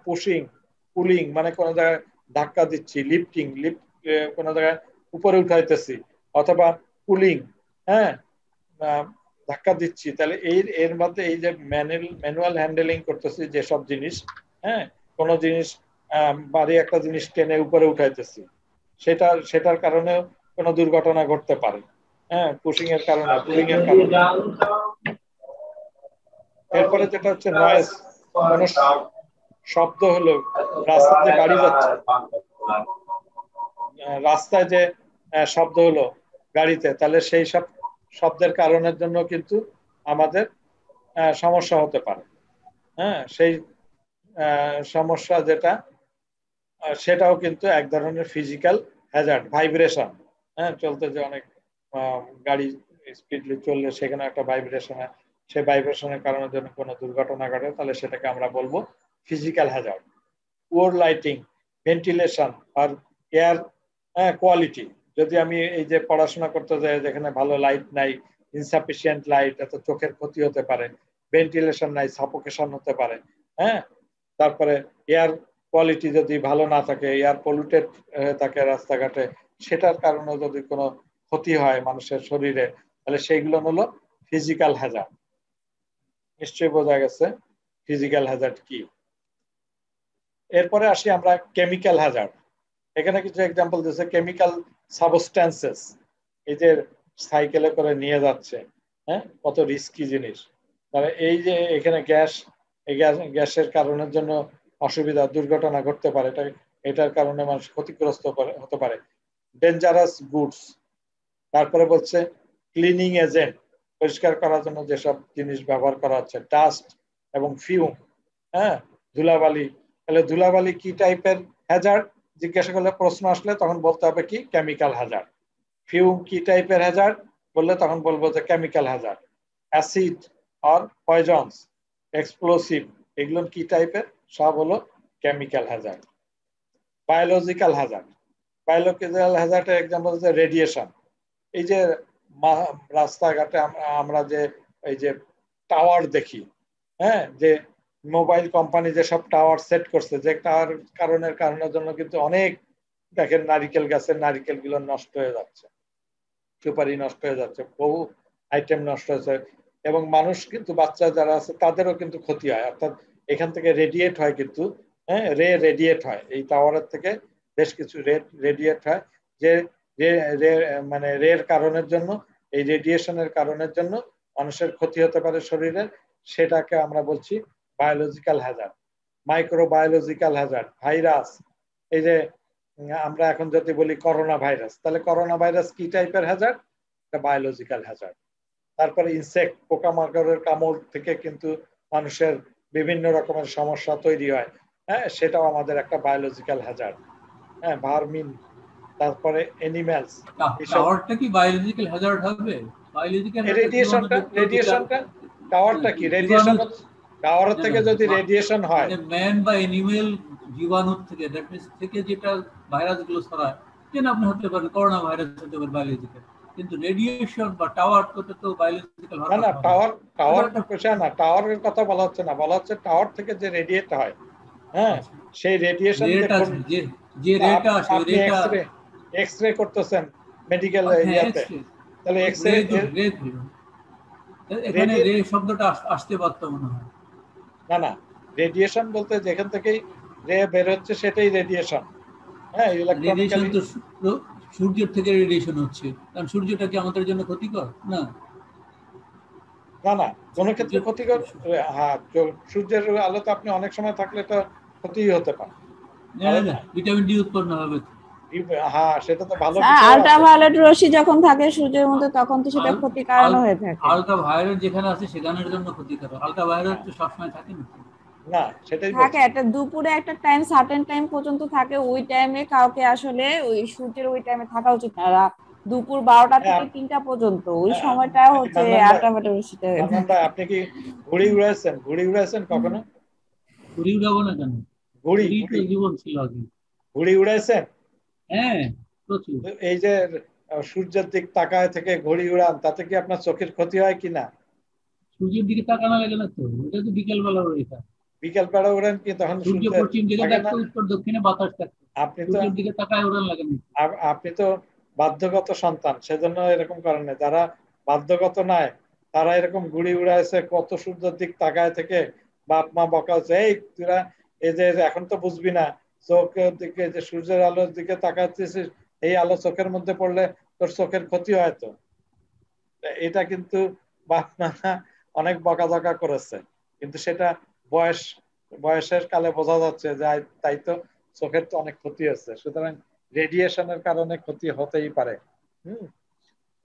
পুশিং পুলিং মানে কোনো জায়গায় ধাক্কা দিচ্ছি লিফটিং লিফট কোনো জায়গায় উপরে উঠাইতেছি, অথবা পুলিং হ্যাঁ ধাক্কা দিচ্ছি তাহলে এই এর মধ্যে এই যে ম্যানুয়াল ম্যানুয়াল হ্যান্ডেলিং করতেছি যেসব জিনিস হ্যাঁ কোনো জিনিস বাড়ি একটা জিনিস টেনে উপরে উঠাইতেছি সেটা সেটার কারণে কোনো দুর্ঘটনা ঘটতে পারে হ্যাঁ পুশিং এর কারণে পুলিং এর কারণে। এরপরে যেটা হচ্ছে নয়েস কোন শব্দ হলো রাস্তায় যে গাড়ি যাচ্ছে রাস্তায় যে শব্দ হলো গাড়িতে তাহলে সেই সব শব্দের কারণের জন্য কিন্তু আমাদের সমস্যা হতে পারে। হ্যাঁ সেই সমস্যা যেটা সেটাও কিন্তু এক ধরনের ফিজিক্যাল হ্যাজার্ড ভাইব্রেশন হ্যাঁ চলতে যে অনেক গাড়ি স্পিডলি চললে সেখানে একটা ভাইব্রেশন সেই ভাইব্রেশনের কারণে যেন কোনো দুর্ঘটনা ঘটে, তাহলে সেটাকে আমরা বলব physical hazard poor lighting ventilation আর এয়ার কোয়ালিটি যদি আমি এই যে পড়াশোনা করতে যাই, যেখানে ভালো লাইট নাই ইনসাফিসিয়েন্ট লাইট এত চোখের ক্ষতি হতে পারে ভেন্টিলেশন নাই সাপোকেশন হতে পারে হ্যাঁ? তারপরে এয়ার কোয়ালিটি যদি ভালো না থাকে এয়ার পলিউটেড থাকে রাস্তাঘাটে, সেটার কারণে যদি কোনো ক্ষতি হয় মানুষের শরীরে, তাহলে সেইগুলো হলো ফিজিক্যাল হ্যাজার্ড নিশ্চয়ই বোঝা গেছে ফিজিক্যাল হ্যাজার্ড কি। এরপরে আসি আমরা কেমিক্যাল হ্যাজার্ড এখানে কিছু এক্সাম্পল দিয়েছে কেমিক্যাল সাবস্ট্যান্সেস এই যে সাইকেলে করে নিয়ে যাচ্ছে হ্যাঁ? কত রিস্কি জিনিস। তাহলে এই যে এখানে গ্যাস, এই গ্যাসের কারণের জন্য অসুবিধা, দুর্ঘটনা ঘটতে পারে, এটা, এটার কারণে মানুষ ক্ষতিগ্রস্ত হতে পারে। ডেঞ্জারাস গুডস তারপরে বলছে ক্লিনিং এজেন্ট পরিষ্কার করার জন্য যেসব জিনিস ব্যবহার করা হচ্ছে ডাস্ট এবং ফিউম হ্যাঁ? ধুলাবালি। তাহলে ধুলাবালি কি টাইপের হ্যাজার্ড জিজ্ঞাসা করলে প্রশ্ন আসলে তখন বলতে হবে কি? কেমিক্যাল হাজার ফিউম কি টাইপের হাজার বললে তখন বলব যে কেমিক্যাল হাজার অ্যাসিড আর পয়জনস এক্সপ্লোসিভ এগুলো কি টাইপের সব হলো chemical hazard biological hazard biological হ্যাজার্ডের example হচ্ছে রেডিয়েশন এই যে রাস্তাঘাটে আমরা যে, এই যে টাওয়ার দেখি হ্যাঁ? যে মোবাইল কোম্পানি যেসব টাওয়ার সেট করছে, যে টাওয়ার কারণের কারণের জন্য কিন্তু অনেক দেখেন নারিকেল গাছের নারিকেলগুলো নষ্ট হয়ে যাচ্ছে। সুপারি নষ্ট হয়ে যাচ্ছে, বহু আইটেম নষ্ট হয়েছে এবং মানুষ কিন্তু, বাচ্চা যারা আছে তাদেরও কিন্তু ক্ষতি হয়। অর্থাৎ এখান থেকে রেডিয়েট হয় কিন্তু হ্যাঁ রে রেডিয়েট হয়। এই টাওয়ারের থেকে বেশ কিছু রে রেডিয়েট হয়। যে রে- মানে রের কারণের জন্য, এই রেডিয়েশনের কারণের জন্য মানুষের ক্ষতি হতে পারে শরীরের। সেটাকে আমরা বলছি biological hazard microbiological hazard virus এই যে আমরা এখন যদি বলি করোনা ভাইরাস তাহলে করোনা ভাইরাস কি টাইপের হ্যাজার্ড এটা বায়োলজিক্যাল হ্যাজার্ড তারপরে ইনসেক্ট পোকামাকড়ের কামড় থেকে কিন্তু মানুষের বিভিন্ন রকমের সমস্যা তৈরি হয়। হ্যাঁ সেটাও আমাদের একটা বায়োলজিক্যাল হ্যাজার্ড হ্যাঁ ভার্মিন তারপরে এসব- টাওয়ারটা কি বায়োলজিক্যাল হ্যাজার্ড হবে? বায়োলজিক্যাল রেডিয়েশনটা রেডিয়েশনটা টাওয়ারটা কি? রেডিয়েশন টাওয়ারের থেকে যদি। রেডিয়েশন হয়। ম্যান বা এনিমেল জীবাণুর থেকে দ্যাট মিনস থেকে যেটা ভাইরাসগুলো ছড়ায় যেন আপনি হতে পারেন করোনা ভাইরাস হতে পারে বায়োলজিক্যাল কিন্তু রেডিয়েশন বা টাওয়ার তো তো বায়োলজিক্যাল না না টাওয়ার টাওয়ার বিষয় না টাওয়ারের কথা বলা হচ্ছে না। বলা হচ্ছে টাওয়ার থেকে যে রেডিয়েট হয় হ্যাঁ সেই রেডিয়েশন যে যে রেট আসে রেট এক্সরে করতেছেন মেডিকেল হ্যাঁ ইয়াতে। তাহলে এক্সরে এখানে রে শব্দটা আসতে পারতো মনে হয় না না রেডিয়েশন বলতে যেখান থেকেই রে বের হচ্ছে সেটাই রেডিয়েশন হ্যাঁ রেডিয়েশন তো সূর্য- সূর্যের থেকে রেডিয়েশন হচ্ছে। কারণ সূর্যটা কি আমাদের জন্য ক্ষতিকর? না। না না কোনো ক্ষেত্রে ক্ষতিকর হ্যাঁ সূর্যের আলোতে আপনি অনেক সময় থাকলে তো ক্ষতি হতে পারে। না, না, ভিটামিন ডি উৎপন্ন হবে। সেটা তো ভালো হ্যাঁ বিষয় আছে। আল্ট্রাভায়োলেট রশ্মি যখন থাকে সূর্যের মধ্যে তখন তো সেটা আল- হয়ে থাকে। আলট্রা ভায়োলেট যেখানে আছে সেখানের জন্য ক্ষতিকর আলট্রা তো সবসময় থাকে না। না সেটাই থাকে একটা দুপুরে একটা টাইম সার্টেন টাইম পর্যন্ত থাকে ওই টাইমে কাউকে আসলে ওই সূর্যের ওই টাইমে থাকা উচিত না। দুপুর বারোটা থেকে তিনটা পর্যন্ত ওই হ্যাঁ, সময়টা হচ্ছে আল্ট্রাভায়োলেট রশ্মিটা হয়ে আপনি কি ঘুড়ি উড়াইছেন? ঘুড়ি উড়াইছেন কখনো? ঘুড়ি উড়াবো না কেন? ঘুড়ি ঘুড়ি। জীবন ছিল আগে। ঘুড়ি উড়াইছেন? হ্যাঁ এই যে সূর্যের দিক তাকায় থেকে ঘুড়ি উড়ান তাতে কি আপনার চোখের ক্ষতি হয় কিনা সূর্যের দিকে তাকানো লাগে না তো এটা তো বিকেল বেলা উড়ে বিকেল বেলা উড়েন কি তখন সূর্য পশ্চিম দিকে থাকে না? দেখতে উত্তর দক্ষিণে বাতাস থাকতো আপনি তো সূর্যের দিকে তাকায় উড়ান লাগে না। আপনি তো বাধ্যগত সন্তান সেজন্য এরকম করেন না। যারা বাধ্যগত নয় তারা এরকম ঘুড়ি উড়াইছে কত সূর্যের দিক তাকায় থেকে বাপ মা বকা এই তোরা এই যে এখন তো বুঝবি না চোখের দিকে যে সূর্যের আলোর দিকে তাকাচ্ছিস এই আলো চোখের মধ্যে পড়লে তোর চোখের ক্ষতি হয় তো। এটা কিন্তু বাপ মা অনেক বকাঝকা করেছে। কিন্তু সেটা বয়স বয়সের কালে বোঝা যাচ্ছে যে তাই তো চোখের তো অনেক ক্ষতি হচ্ছে। সুতরাং রেডিয়েশনের কারণে ক্ষতি হতেই পারে। হুম?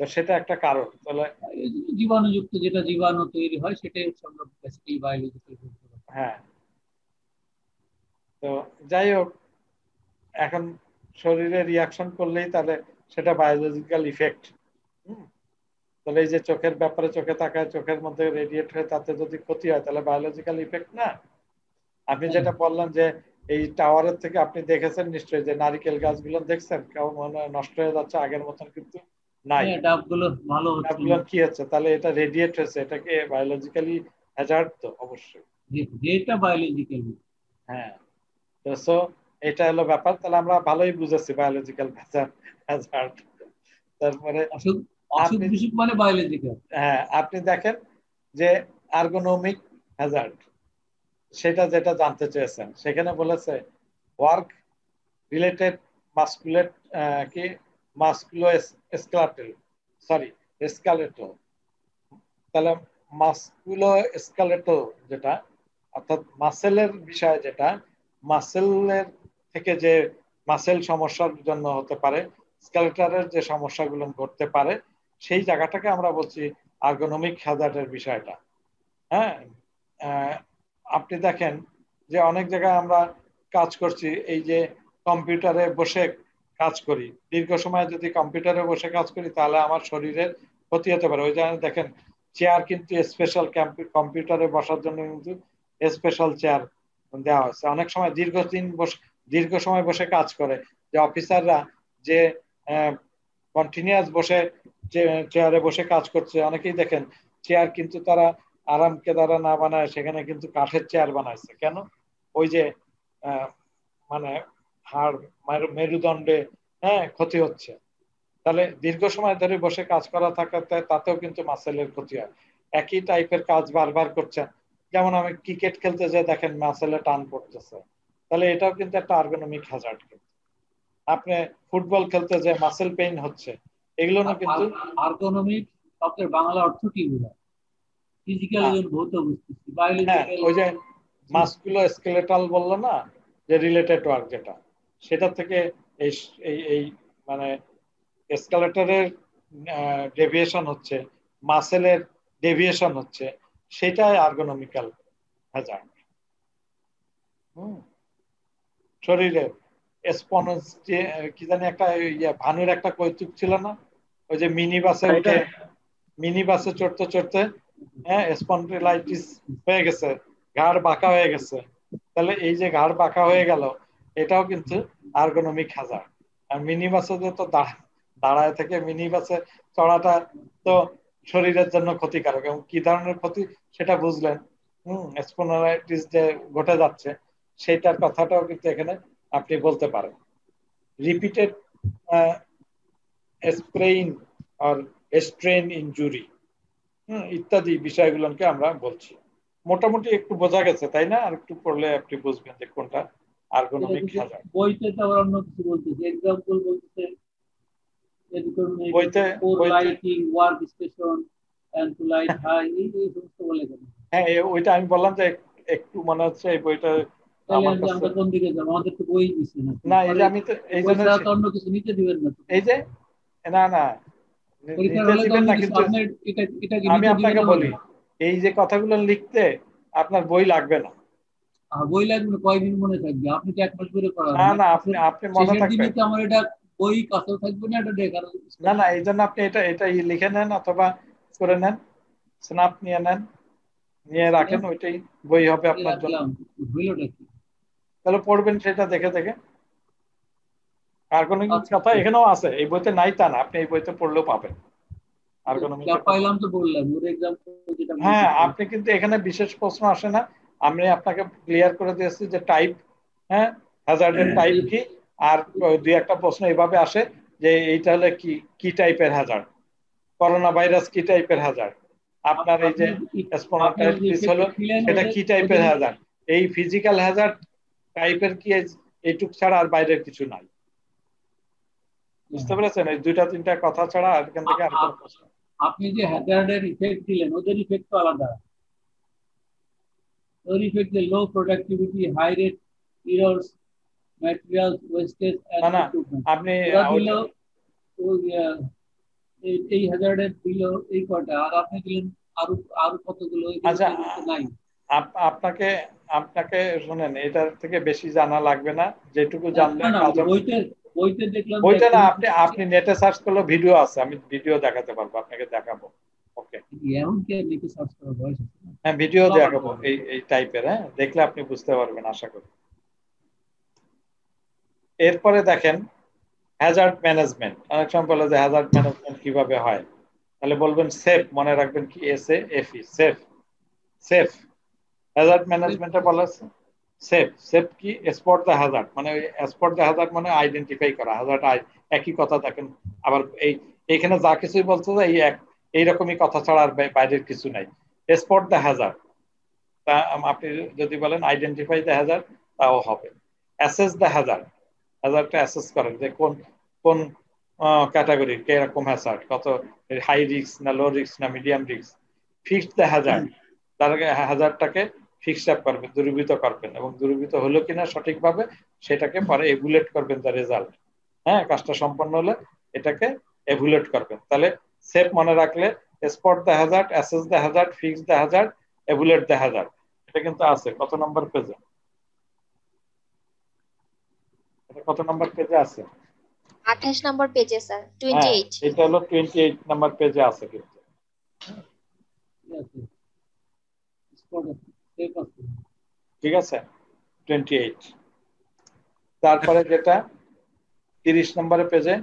তো সেটা একটা কারণ। তাহলে জীবাণুযুক্ত যেটা জীবাণু তৈরি হয় সেটাই হচ্ছে আমরা বায়োলজিক্যাল হ্যাঁ। তো যাই হোক এখন শরীরে রিয়াকশন করলেই তাহলে সেটা বায়োলজিক্যাল ইফেক্ট তাহলে এই যে চোখের ব্যাপারে চোখে তাকায় চোখের মধ্যে রেডিয়েট হয়ে তাতে যদি ক্ষতি হয় তাহলে বায়োলজিক্যাল ইফেক্ট না? আপনি যেটা বললেন যে এই টাওয়ারের থেকে আপনি দেখেছেন নিশ্চয়ই যে নারিকেল গাছগুলো দেখছেন? কেউ মনে হয় নষ্ট হয়ে যাচ্ছে আগের মতন কিন্তু নাই। হ্যাঁ ডাবগুলো ভালো ডাবগুলো কি হচ্ছে? তাহলে এটা রেডিয়েট হয়েছে এটাকে বায়োলজিক্যালি হ্যাজার্ড তো অবশ্যই। যেটা বায়োলজিক্যাল হ্যাঁ। সো এটা হলো ব্যাপার। তাহলে আমরা ভালোই বুঝেছি বায়োলজিক্যাল হ্যাজার্ড তারপরে মানে বায়োলজিক্যাল হ্যাঁ আপনি দেখেন যে আর্গোনমিক হ্যাজার্ড সেটা যেটা জানতে চেয়েছেন সেখানে বলেছে ওয়ার্ক রিলেটেড মাস্কুলেট কি? মাস্কুলো স্কেলাটাল সরি স্কালেটো তাহলে মাসকুলো স্কালেটো যেটা অর্থাৎ মাসেলের বিষয় যেটা মাসেলের থেকে যে মাসেল সমস্যার জন্য হতে পারে, স্কেলেটারের যে সমস্যাগুলো ঘটতে পারে, সেই জায়গাটাকে আমরা বলছি আর্গোনমিক হ্যাজার্ডের বিষয়টা। হ্যাঁ? আপনি দেখেন যে অনেক জায়গায় আমরা কাজ করছি, এই যে কম্পিউটারে বসে কাজ করি। দীর্ঘ সময় যদি কম্পিউটারে বসে কাজ করি, তাহলে আমার শরীরের ক্ষতি হতে পারে। ওই জন্য দেখেন চেয়ার কিন্তু স্পেশাল কম্পিউটারে বসার জন্য কিন্তু স্পেশাল চেয়ার দেওয়া হয়েছে। অনেক সময় দীর্ঘদিন বসে, দীর্ঘ সময় বসে কাজ করে। যে অফিসাররা যে কন্টিনিউয়াস বসে চেয়ারে বসে কাজ করছে, অনেকেই দেখেন চেয়ার কিন্তু তারা আরামকে দ্বারা না বানায়, সেখানে কিন্তু কাঠের চেয়ার বানাইছে। কেন? ওই যে মানে হাড় মেরু- মেরুদণ্ডে হ্যাঁ ক্ষতি হচ্ছে। তাহলে দীর্ঘ সময় ধরে বসে কাজ করা থাকাতে তাতেও কিন্তু মাসেলের ক্ষতি হয়। একই টাইপের কাজ বারবার করছেন যেমন আমি ক্রিকেট খেলতে যে দেখেন মাসেলে টান পড়তেছে। তাহলে এটাও কিন্তু একটা আর্গোনমিক হ্যাজার্ড কিন্তু। আপনি ফুটবল খেলতে যে মাসেল পেইন হচ্ছে। এগুলো না কিন্তু আর্গোনমিক শব্দের বাংলা অর্থ কি বোঝায়? ফিজিক্যাল হ্যাঁ। ভৌত বুঝতেছি বায়োলজিক্যাল ওই যে মাসকুলো স্কেলেটাল বলল না যে রিলেটেড ওয়ার্ক যেটা সেটা থেকে এই এই এই মানে স্কেলেটারের ডেভিয়েশন হচ্ছে মাসেলের ডেভিয়েশন হচ্ছে। সেটাই আর্গোনমিক্যাল হ্যাজার্ড স্পনস যে কি জানি একটা ইয়ে ভানুর একটা কৌতুক ছিল না? ওই যে মিনি বাসে উঠে মিনি বাসে চড়তে চড়তে হ্যাঁ স্পন্ডিলাইটিস হয়ে গেছে ঘাড় বাঁকা হয়ে গেছে। তাহলে এই যে ঘাড় বাঁকা হয়ে গেল এটাও কিন্তু আর্গোনমিক হাজার আর মিনি বাসে যে তো দাঁড়া- দাঁড়ায় থেকে মিনি বাসে চড়াটা তো শরীরের জন্য ক্ষতিকারক এবং কি ধরনের ক্ষতি সেটা বুঝলেন। হম যে ঘটে যাচ্ছে সেইটার কথাটাও কিন্তু এখানে আপনি বলতে পারেন। রিপিটেড স্প্রেইন আর স্ট্রেন ইনজুরি ইত্যাদি বিষয়গুলোকে আমরা বলছি। মোটামুটি একটু বোঝা গেছে তাই না? আর একটু পড়লে আপনি বুঝবেন যে কোনটা আর্গোনমিক বইতে তো আবার অন্য কিছু বলতেছে এক্সাম্পল বলতেছে বইতে- বইতে- lighting work station and too light high এই এই সমস্ত বলে কেন হ্যাঁ ওইটা আমি বললাম যে একটু মনে হচ্ছে এই বইটা তাহলে আমার যে আমরা কোন দিকে যাব? আমাদের তো বই দিচ্ছে না। না এই আমি তো এই জন্য অন্য কিছু নিতে দিবেন না এই যে না না। নি- পরীক্ষার নিতে হলে তো দিবেন অন্য না কিছু কিন্তু এটা এটা আমি আপনাকে বলি এই যে কথাগুলো লিখতে আপনার বই লাগবে না। বই লাগবে না, কয়দিন মনে থাকবে? আপনি তো এক মাস করে করাবেন না না আপনি আপনি মনে থাকবে আমার এটা বই কাছেও থাকবে না এটা দেখার না না এই জন্য আপনি এটা এটা লিখে নেন অথবা করে নেন স্ন্যাপ নিয়ে নেন নিয়ে রাখেন ওইটাই বই হবে আপনার জন্য। তাহলে পড়বেন সেটা দেখে দেখে। আর কোনো কথা এখানেও আছে এই বইতে নাই তা না আপনি এই বইতে পড়লেও পাবেন। আর কোনো পাইলাম তো বললাম হ্যাঁ আপনি কিন্তু এখানে বিশেষ প্রশ্ন আসে না আমি আপনাকে ক্লিয়ার করে দিয়েছি যে টাইপ হ্যাঁ হ্যাজার্ডের টাইপ কি আর দুই একটা প্রশ্ন এভাবে আসে যে এইটা হলে কি কি টাইপের হ্যাজার্ড করোনা ভাইরাস কি টাইপের হ্যাজার্ড আপনার এই যে স্পোনাটাইটিস হলো সেটা কি টাইপের হ্যাজার্ড এই ফিজিক্যাল হ্যাজার্ড টাইপের কি এইটুক ছাড়া আর বাইরের কিছু নাই। বুঝতে পেরেছেন? এই দুইটা তিনটা কথা ছাড়া আর এখান থেকে আর কোনো প্রশ্ন আপনি যে হ্যাজার্ডের ইফেক্ট দিলেন ওদের ইফেক্ট তো আলাদা। ওর effect low productivity high rate errors না না আপনি দিল এই- দিল এই কয়টা আর আপনি দিলেন আরও আরও কতগুলো আচ্ছা, নাই। আপনাকে আপনাকে শুনেন এটার থেকে বেশি জানা লাগবে না যেটুকু জানলে। বইতে বইতে দেখলাম যে বইটা না আপনি আপনি নেটে সার্চ করলে ভিডিও আছে আমি ভিডিও দেখাতে পারব আপনাকে দেখাবো। ওকে এমন কে লিখে সার্চ করা বয়স হ্যাঁ ভিডিও দেখাবো এই এই টাইপের হ্যাঁ দেখলে আপনি বুঝতে পারবেন আশা করি। এরপরে দেখেন হ্যাজার্ড ম্যানেজমেন্ট অনেক সময় বলে যে হ্যাজার্ড ম্যানেজমেন্ট কীভাবে হয়? তাহলে বলবেন সেফ মনে রাখবেন কি? S A F E safe safe hazard ম্যানেজমেন্টে বলা আছে? সেফ সেফ কি? স্পট দ্য হ্যাজার্ড মানে স্পট দ্য হ্যাজার্ড মানে আইডেন্টিফাই করা। হ্যাজার্ড একই কথা দেখেন। আবার এই এখানে যা কিছুই বলছে যে এই এক এইরকমই কথা ছাড়া আর বাইরের কিছু নাই। স্পট দ্য হ্যাজার্ড তা আপনি যদি বলেন আইডেন্টিফাই দ্য হ্যাজার্ড তাও হবে। অ্যাসেস দ্য হ্যাজার্ড হ্যাজার্ডটা অ্যাসেস করেন যে কোন কোন ক্যাটাগরি কীরকম হ্যাজার্ড কত হাই রিস্ক না লো রিস্ক না medium risk fixed the hazard তার হ্যাজার্ডটাকে ফিক্সড আপ করবেন দূরীভূত করবেন এবং দূরীভূত হলো কিনা সঠিকভাবে সেটাকে পরে এভুলেট করবেন দ্য রেজাল্ট হ্যাঁ কাজটা সম্পন্ন হলে এটাকে এভুলেট করবেন। তাহলে সেফ মনে রাখলে spot the hazard assess the hazard fix the hazard evaluate the hazard এটা কিন্তু আছে কত নম্বর পেজে এটা কত নম্বর পেজে আছে? আঠাশ নম্বর পেজে স্যার হ্যাঁ টোয়েন্টি এইট এটা হলো টোয়েন্টি এইট নাম্বার পেজে আছে কিন্তু। ঠিক আছে? টোয়েন্টি এইট তারপরে যেটা তিরিশ নম্বরের পেজে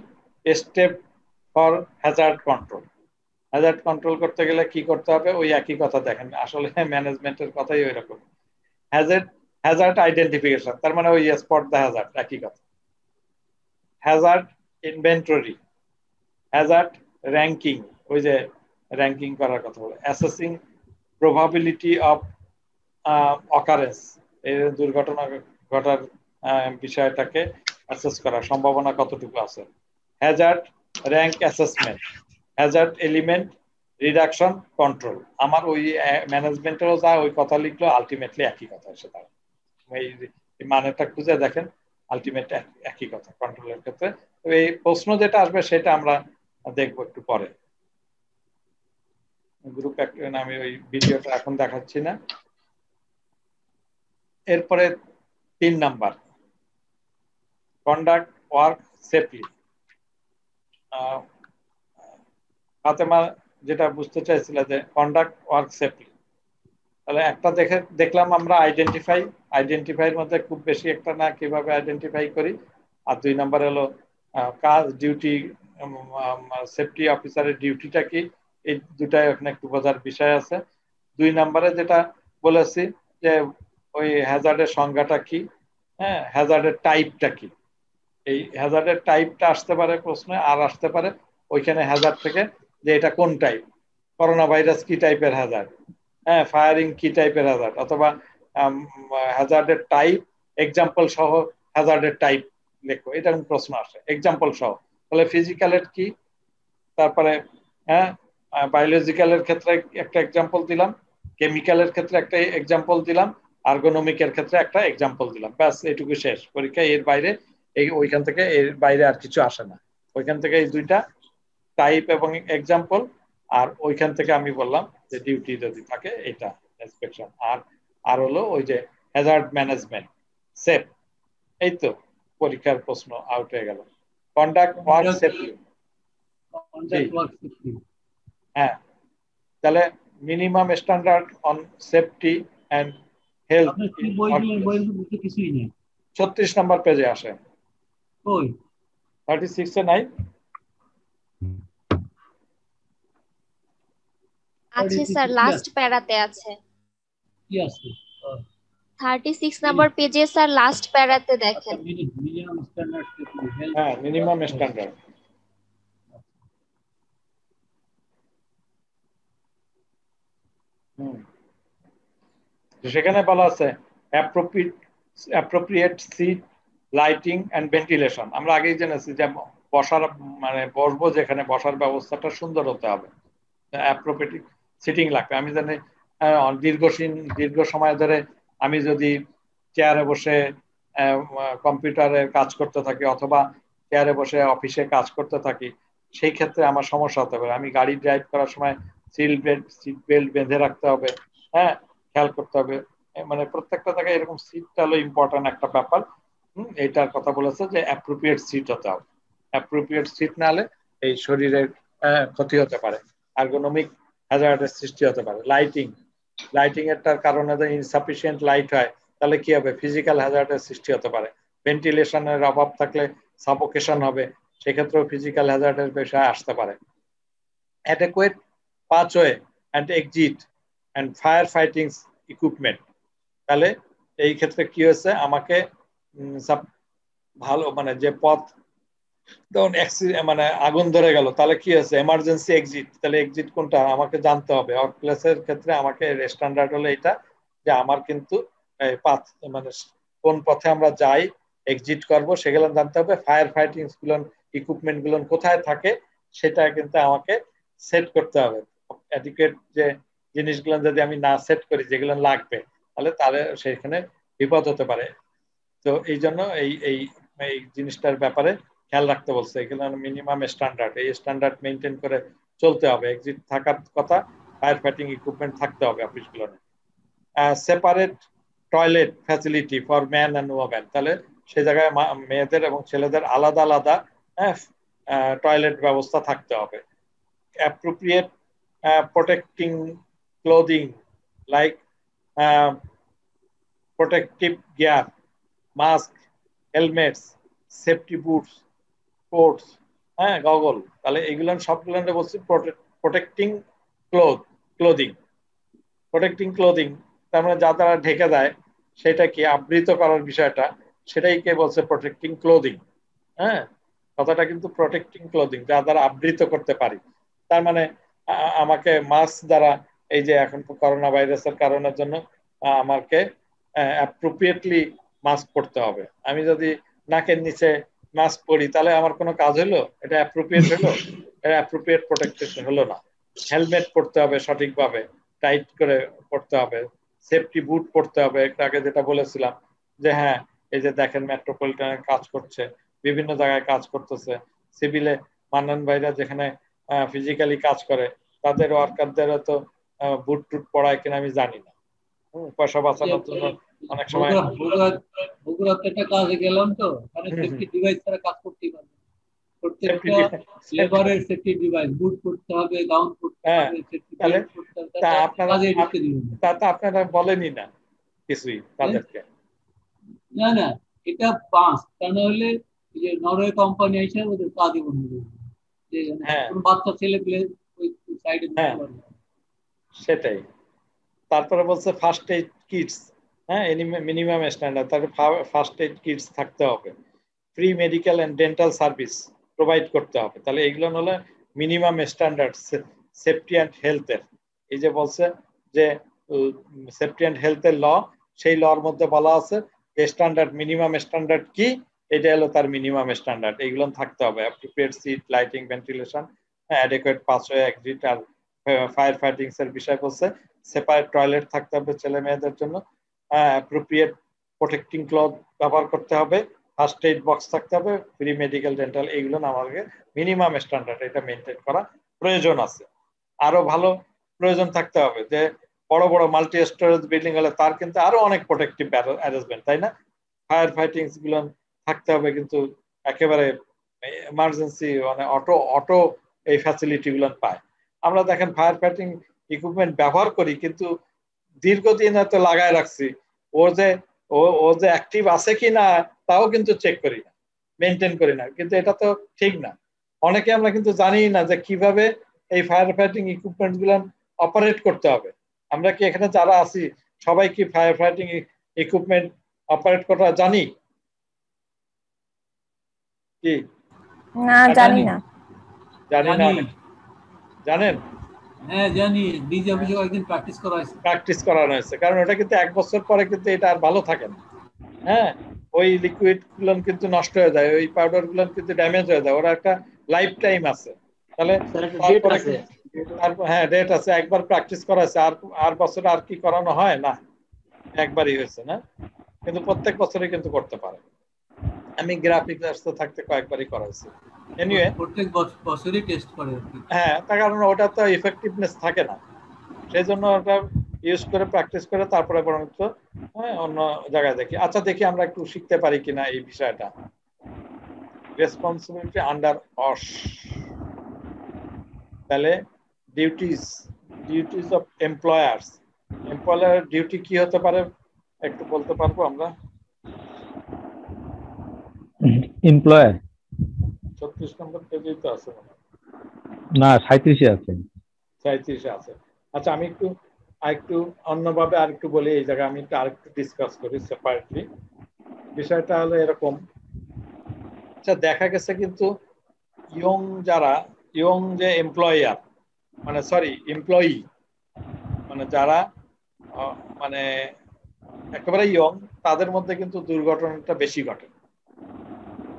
step for hazard control hazard control করতে গেলে কি করতে হবে? ওই একই কথা দেখেন। আসলে ম্যানেজমেন্টের কথাই ওই রকম হ্যাজার্ড হ্যাজার্ড আইডেন্টিফিকেশন তার মানে ওই স্পট দ্য হ্যাজার্ড একই কথা। হ্যাজার্ড ইনভেন্টরি হ্যাজার্ড র্যাঙ্কিং ওই যে র্যাঙ্কিং করার কথা বলে। অ্যাসেসিং প্রবাবিলিটি অফ অকারেন্স এই দুর্ঘটনা ঘটার বিষয়টাকে অ্যাসেস করা সম্ভাবনা কতটুকু আছে? Hazard rank assessment hazard element reduction control আমার ওই ম্যানেজমেন্টেরও যা ওই কথা লিখলো আলটিমেটলি একই কথা এসে তার এই মানেটা খুঁজে দেখেন আলটিমেট একই কথা কন্ট্রোলের ক্ষেত্রে। তবে এই প্রশ্ন যেটা আসবে, সেটা আমরা দেখব একটু পরে। গ্রুপ আমি ওই ভিডিওটা এখন দেখাচ্ছি না। এরপরে তিন number. Conduct work safely Fatema যেটা বুঝতে চাইছিল যে কন্ডাক্ট ওয়ার্ক সেফলি তাহলে একটা দেখে, দেখলাম আমরা আইডেন্টিফাই আইডেন্টিফাইয়ের মধ্যে খুব বেশি একটা না কীভাবে আইডেন্টিফাই করি। আর দুই নাম্বার হলো কাজ ডিউটি সেফটি অফিসারের ডিউটিটা কি? এই দুটাই ওখানে একটু বোঝার বিষয় আছে। দুই নাম্বারে যেটা বলেছি যে, ওই হ্যাজার্ডের সংজ্ঞাটা কি? হ্যাঁ হ্যাজার্ডের টাইপটা কি? এই হ্যাজার্ডের টাইপটা আসতে পারে প্রশ্নে, আর আসতে পারে ওইখানে হ্যাজার্ড থেকে যে এটা কোন টাইপ করোনা ভাইরাস কি টাইপের হ্যাজার্ড হ্যাঁ ফায়ারিং কি টাইপের হ্যাজার্ড অথবা হ্যাজার্ডের টাইপ এক্সাম্পল সহ হ্যাজার্ডের টাইপ লেখো এটা প্রশ্ন আসে। এক্সাম্পল সহ, তাহলে ফিজিক্যালের কি তারপরে হ্যাঁ বায়োলজিক্যালের ক্ষেত্রে একটা এক্সাম্পল দিলাম কেমিক্যালের ক্ষেত্রে একটা এক্সাম্পল দিলাম আর্গোনমিকের ক্ষেত্রে একটা এক্সাম্পল দিলাম। ব্যাস, এটুকু শেষ। পরীক্ষা এর বাইরে, এই ওইখান থেকে এর বাইরে আর কিছু আসে না। ওইখান থেকে এই দুইটা টাইপ এবং এক্সাম্পল আর ওইখান থেকে আমি বললাম যে ডিউটি যদি থাকে এটা ইন্সপেকশন আর আর হলো ওই যে হ্যাজার্ড ম্যানেজমেন্ট সেফ এই তো পরীক্ষার প্রশ্ন আউট হয়ে গেল। কন্ডাক্ট ওয়ার্ক সেফলি হ্যাঁ। তাহলে minimum standard on safety and health ছত্রিশ নম্বর পেজে আসে। থার্টি সিক্সে নাই। আছে স্যার লাস্ট প্যারাতে আছে। কি আছে থার্টি সিক্স নাম্বার পেজে স্যার লাস্ট প্যারাতে দেখেন। মিনিমাম স্ট্যান্ডার্ড হ্যাঁ মিনিমাম স্ট্যান্ডার্ড সেখানে বলা আছে appropriate seat lighting and ventilation আমরা আগেই জেনেছি যে বসার মানে বসবো যেখানে বসার ব্যবস্থাটা সুন্দর হতে হবে। অ্যাপ্রোপ্রিয়েট সিটিং লাগবে। আমি জানি দীর্ঘসীন দীর্ঘ সময় ধরে আমি যদি চেয়ারে বসে কম্পিউটারে কাজ করতে থাকি অথবা চেয়ারে বসে অফিসে কাজ করতে থাকি, সেই ক্ষেত্রে আমার সমস্যা হতে পারে। আমি গাড়ি ড্রাইভ করার সময় সিল বেল্ট সিট বেল্ট বেঁধে রাখতে হবে হ্যাঁ খেয়াল করতে হবে। মানে প্রত্যেকটা জায়গায় এরকম সিটটা হলো ইম্পর্টেন্ট একটা ব্যাপার। হম, এইটার কথা বলেছে যে অ্যাপ্রোপ্রিয়েট সিট হতে হবে। অ্যাপ্রোপ্রিয়েট সিট না হলে এই শরীরের ক্ষতি হতে পারে। আর্গোনমিক হ্যাজার্ডের সৃষ্টি হতে পারে। লাইটিং লাইটিং এরটার কারণে যদি ইনসাফিসিয়েন্ট লাইট হয়, তাহলে কি হবে? ফিজিক্যাল হ্যাজার্ডের সৃষ্টি হতে পারে। ভেন্টিলেশনের অভাব থাকলে সাপোকেশন হবে, সেক্ষেত্রেও ফিজিক্যাল হ্যাজার্ডের বিষয়ে আসতে পারে। Adequate pathway and exit and fire fighting equipment তাহলে এই ক্ষেত্রে কি হয়েছে? আমাকে ভালো মানে যে পথ ধরুন মানে আগুন ধরে গেল, তাহলে কি হয়েছে? এমার্জেন্সি এক্সিট তাহলে এক্সিট কোনটা? আমাকে জানতে হবে। ওয়ার্ক প্লেসের ক্ষেত্রে আমাকে স্ট্যান্ডার্ড হলো এটা, যে আমার কিন্তু পাথ মানে কোন পথে আমরা যাই এক্সিট করব, সেগুলো জানতে হবে। ফায়ার ফাইটিংগুলো ইকুইপমেন্টগুলো কোথায় থাকে, সেটা কিন্তু আমাকে সেট করতে হবে। অ্যাডিকুয়েট যে জিনিসগুলো যদি আমি না সেট করি, যেগুলো লাগবে, তাহলে তাহলে সেখানে বিপদ হতে পারে। তো এই জন্য এই এই জিনিসটার ব্যাপারে খেয়াল রাখতে বলছে, এগুলো মিনিমাম স্ট্যান্ডার্ড এই স্ট্যান্ডার্ড মেনটেন করে চলতে হবে। এক্সিট থাকার কথা ফায়ার ফাইটিং ইকুইপমেন্ট থাকতে হবে অফিসগুলোতে separate toilet facility for man and women তাহলে সে জায়গায় মেয়েদের এবং ছেলেদের আলাদা আলাদা টয়লেট ব্যবস্থা থাকতে হবে। Appropriate protecting clothing like protective gear mask helmets safety boots coats হ্যাঁ গগল। তাহলে এগুলো সবগুলো বলছি protecting cloth clothing protecting clothing তার মানে যা তারা ঢেকে দেয় সেটা কি আবৃত করার বিষয়টা, সেটাই কে বলছে প্রোটেক্টিং ক্লোদিং হ্যাঁ কথাটা কিন্তু প্রোটেক্টিং ক্লোদিং যা দ্বারা আবৃত করতে পারি। তার মানে আমাকে মাস্ক দ্বারা, এই যে এখন করোনা ভাইরাসের কারণের জন্য আমাকে অ্যাপ্রোপ্রিয়েটলি মাস্ক পরতে হবে। আমি যদি নাকের নিচে মাস্ক পরি তাহলে আমার কোনো কাজ হলো? এটা অ্যাপ্রোপ্রিয়েট হলো? এটা অ্যাপ্রোপ্রিয়েট প্রোটেকশন হলো না। হেলমেট পরতে হবে সঠিকভাবে টাইট করে পড়তে হবে। সেফটি বুট পড়তে হবে। একটা আগে যেটা বলেছিলাম যে হ্যাঁ এই যে দেখেন মেট্রোপলিটনে কাজ করছে বিভিন্ন জায়গায় কাজ করতেছে। সিভিলে মান্নান ভাইরা যেখানে ফিজিক্যালি কাজ করে তাদের ওয়ার্কারদের তো বুট টুট পড়ায় কিনা আমি জানি না। পয়সা বাঁচানোর জন্য অনেক সময় বগুড়াতে একটা কাজে গেলাম তো। ওখানে সেফটি ডিভাইস ছাড়া কাজ করতেই পারবে প্রত্যেকটা লেবারের সেফটি ডিভাইস বুট করতে হবে গাউন করতে হবে সেফটি বেল্ট করতে হবে তা আপনারা তা তা বলেনই না কিছুই তাদেরকে। না না এটা পাঁচ তা না যে নরওয়ে কোম্পানি এসে ওদের কাজই বন্ধ করে যে বাচ্চা ছেলে পেলে ওই সাইডে হ্যাঁ। সেটাই। তারপরে বলছে ফার্স্ট এইড কিটস হ্যাঁ মিনিমাম স্ট্যান্ডার্ড তারপরে ফার্স্ট এইড কিটস থাকতে হবে। Free medical and dental service provide করতে হবে। তাহলে এগুলো হলো মিনিমাম স্ট্যান্ডার্ড সেফটি অ্যান্ড হেলথের এই যে বলছে যে সেফটি অ্যান্ড হেলথের ল সেই লর মধ্যে বলা আছে যে স্ট্যান্ডার্ড মিনিমাম স্ট্যান্ডার্ড কি? এটা হলো তার মিনিমাম স্ট্যান্ডার্ড এইগুলো থাকতে হবে। Appropriate seat lighting ventilation adequate passway exit আর ফায়ার ফাইটিংস এর বিষয় বলছে। সেপারেট টয়লেট থাকতে হবে ছেলে মেয়েদের জন্য। অ্যাপ্রোপ্রিয়েট প্রোটেক্টিং ক্লথ ব্যবহার করতে হবে। ফার্স্ট এইড বক্স থাকতে হবে ফ্রি মেডিকেল ডেন্টাল এইগুলো আমাদের মিনিমাম স্ট্যান্ডার্ড এটা মেনটেন করা প্রয়োজন আছে। আরও ভালো প্রয়োজন থাকতে হবে যে, বড় বড় মাল্টি স্টোরেজ বিল্ডিং হলে তার কিন্তু আরও অনেক প্রোটেক্টিভ অ্যারেঞ্জমেন্ট তাই না? ফায়ার ফাইটিংগুলো থাকতে হবে কিন্তু একেবারে এমার্জেন্সি মানে অটো অটো এই ফ্যাসিলিটি গুলো পায়। আমরা দেখেন ফায়ার ফাইটিং ইকুইপমেন্ট ব্যবহার করি কিন্তু দীর্ঘদিন হয়তো লাগায় রাখছি। ও যে ও ও যে অ্যাক্টিভ আছে কি না তাও কিন্তু চেক করি না মেনটেন করি না। কিন্তু এটা তো ঠিক না। অনেকে আমরা কিন্তু জানি না যে কীভাবে এই ফায়ার ফাইটিং ইকুইপমেন্টগুলো অপারেট করতে হবে। আমরা কি এখানে যারা আছি সবাই কি ফায়ার ফাইটিং ইকুইপমেন্ট অপারেট করা জানি? কি? না জানি না। জানি না জানেন? হ্যাঁ জানি ডিজি অফিসে কয়েকদিন প্র্যাকটিস করা হয়েছে। প্র্যাকটিস করানো হয়েছে কারণ ওটা কিন্তু এক বছর পরে কিন্তু এটা আর ভালো থাকে না। হ্যাঁ ওই লিকুইডগুলো কিন্তু নষ্ট হয়ে যায় ওই পাউডারগুলো কিন্তু ড্যামেজ হয়ে যায় ওরা একটা লাইফ টাইম আছে। তাহলে হ্যাঁ ডেট আছে একবার প্র্যাকটিস করা হয়েছে আর আর বছর আর কি করানো হয়? না একবারই হয়েছে না। কিন্তু প্রত্যেক বছরে কিন্তু করতে পারে। আমি গ্রাফিক গ্রাফিক্স থাকতে কয়েকবারই করা হয়েছে এনিওয়ে প্রত্যেক বছরই টেস্ট করে হ্যাঁ তার কারণ ওটা তো ইফেক্টিভনেস থাকে না। সেই জন্য ওটা ইউজ করে প্র্যাকটিস করে তারপরে বরঞ্চ হ্যাঁ অন্য জায়গায় দেখি। আচ্ছা দেখি আমরা একটু শিখতে পারি কিনা এই বিষয়টা। রেসপন্সিবিলিটি আন্ডার অস তাহলে duties duties of employers employer duty কি হতে পারে? একটু বলতে পারব আমরা? এমপ্লয়ার ছত্রিশ নম্বর পেজেই তো আছে না সাঁত্রিশে আছে। সাঁত্রিশে আছে। আচ্ছা আমি একটু আরেকটু অন্যভাবে আরেকটু বলি এই জায়গায় আমি একটু আরেকটু ডিসকাস করি সেপারেটলি বিষয়টা হলো এরকম। আচ্ছা দেখা গেছে কিন্তু ইয়ং যারা ইয়ং যে এমপ্লয়ার মানে সরি এমপ্লয়ি মানে যারা মানে একেবারে ইয়ং তাদের মধ্যে কিন্তু দুর্ঘটনাটা বেশি ঘটে।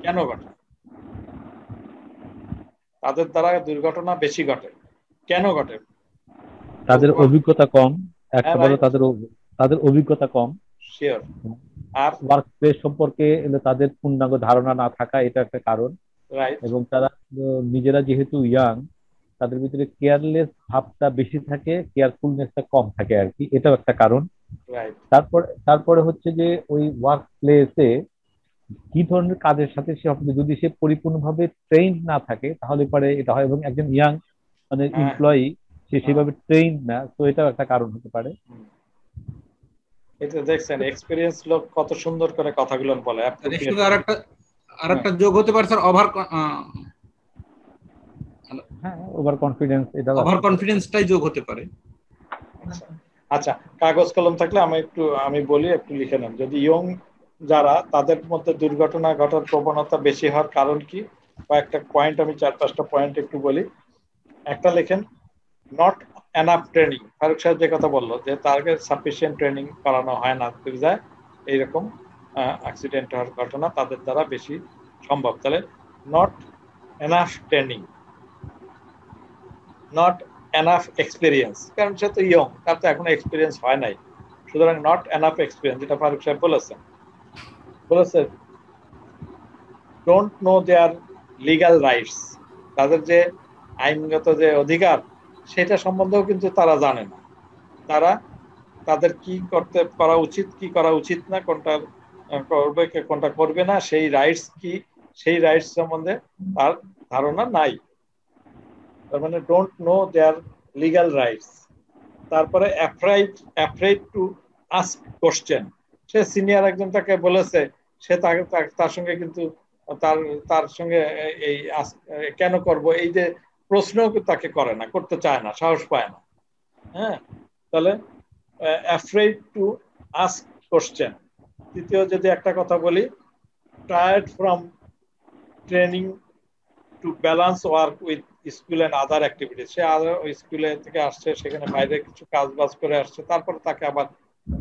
কেন ঘটে? তাদের দ্বারা দুর্ঘটনা বেশি ঘটে। কেন ঘটে? তাদের অভিজ্ঞতা কম একটা হ্যাঁ বলো ভাই। তাদের তাদের অভিজ্ঞতা কম। শিওর আর ওয়ার্ক প্লেস সম্পর্কে তাদের পূর্ণাঙ্গ ধারণা না থাকা এটা একটা কারণ। এবং তারা নিজেরা যেহেতু ইয়াং তাদের ভিতরে কেয়ারলেস ভাবটা বেশি থাকে কেয়ারফুলনেসটা কম থাকে আর কি। এটাও একটা কারণ। তারপরে তারপরে হচ্ছে যে ওই ওয়ার্ক প্লেসে কি ধরনের কাজের সাথে সে হবে যদি সে পরিপূর্ণভাবে ট্রেইন না থাকে তাহলে পরে এটা হয় এবং একজন ইয়াং মানে হ্যাঁ। এমপ্লয়ি সে সেভাবে ট্রেইন না তো এটাও একটা কারণ হতে পারে। এটা দেখছেন এক্সপিরিয়েন্স লোক কত সুন্দর করে কথাগুলো বলে এর appropriate। সাথে আরেকটা আরেকটা যোগ হতে পারে স্যার ওভার হ্যাঁ ওভার কনফিডেন্স এটা ওভার কনফিডেন্সটাই যোগ হতে পারে। আচ্ছা কাগজ কলম থাকলে আমি একটু আমি বলি একটু লিখে নেন। যদি ইয়ং যারা, তাদের মধ্যে দুর্ঘটনা ঘটার প্রবণতা বেশি হওয়ার কারণ কি? কয়েকটা পয়েন্ট আমি চার পাঁচটা পয়েন্ট একটু বলি। একটা লেখেন নট এনাফ ট্রেনিং ফারুক সাহেব যে কথা বলল, যে তাকে সাফিসিয়েন্ট ট্রেনিং করানো হয় না যায় এইরকম অ্যাক্সিডেন্ট হওয়ার ঘটনা তাদের দ্বারা বেশি সম্ভব। তাহলে not enough training not enough experience কারণ সে তো ইয়ং তার তো এখনও এক্সপিরিয়েন্স হয় নাই। সুতরাং নট এনাফ এক্সপিরিয়েন্স যেটা ফারুক সাহেব বলেছেন। বলেছে don't know their legal rights তাদের যে আইনগত যে অধিকার, সেটা সম্বন্ধেও কিন্তু তারা জানে না। তারা তাদের কি করতে করা উচিত, কি করা উচিত না, কোনটা করবে কোনটা করবে না, সেই রাইটস কি, সেই রাইটস সম্বন্ধে তার ধারণা নাই। তার মানে don't know their legal rights তারপরে afraid afraid to ask question say senior একজন তাকে বলেছে সে তার- সঙ্গে কিন্তু তার তার সঙ্গে এই কেন করব? এই যে প্রশ্ন তাকে করে না, করতে চায় না, সাহস পায় না। হ্যাঁ? তাহলে অ্যাফ্রেড টু আস্ক কোশ্চেন তৃতীয় যদি একটা কথা বলি tired from training to balance work with school and other activities say other স্কুলে থেকে আসছে, সেখানে বাইরে কিছু কাজ বাজ করে আসছে, তারপর তাকে আবার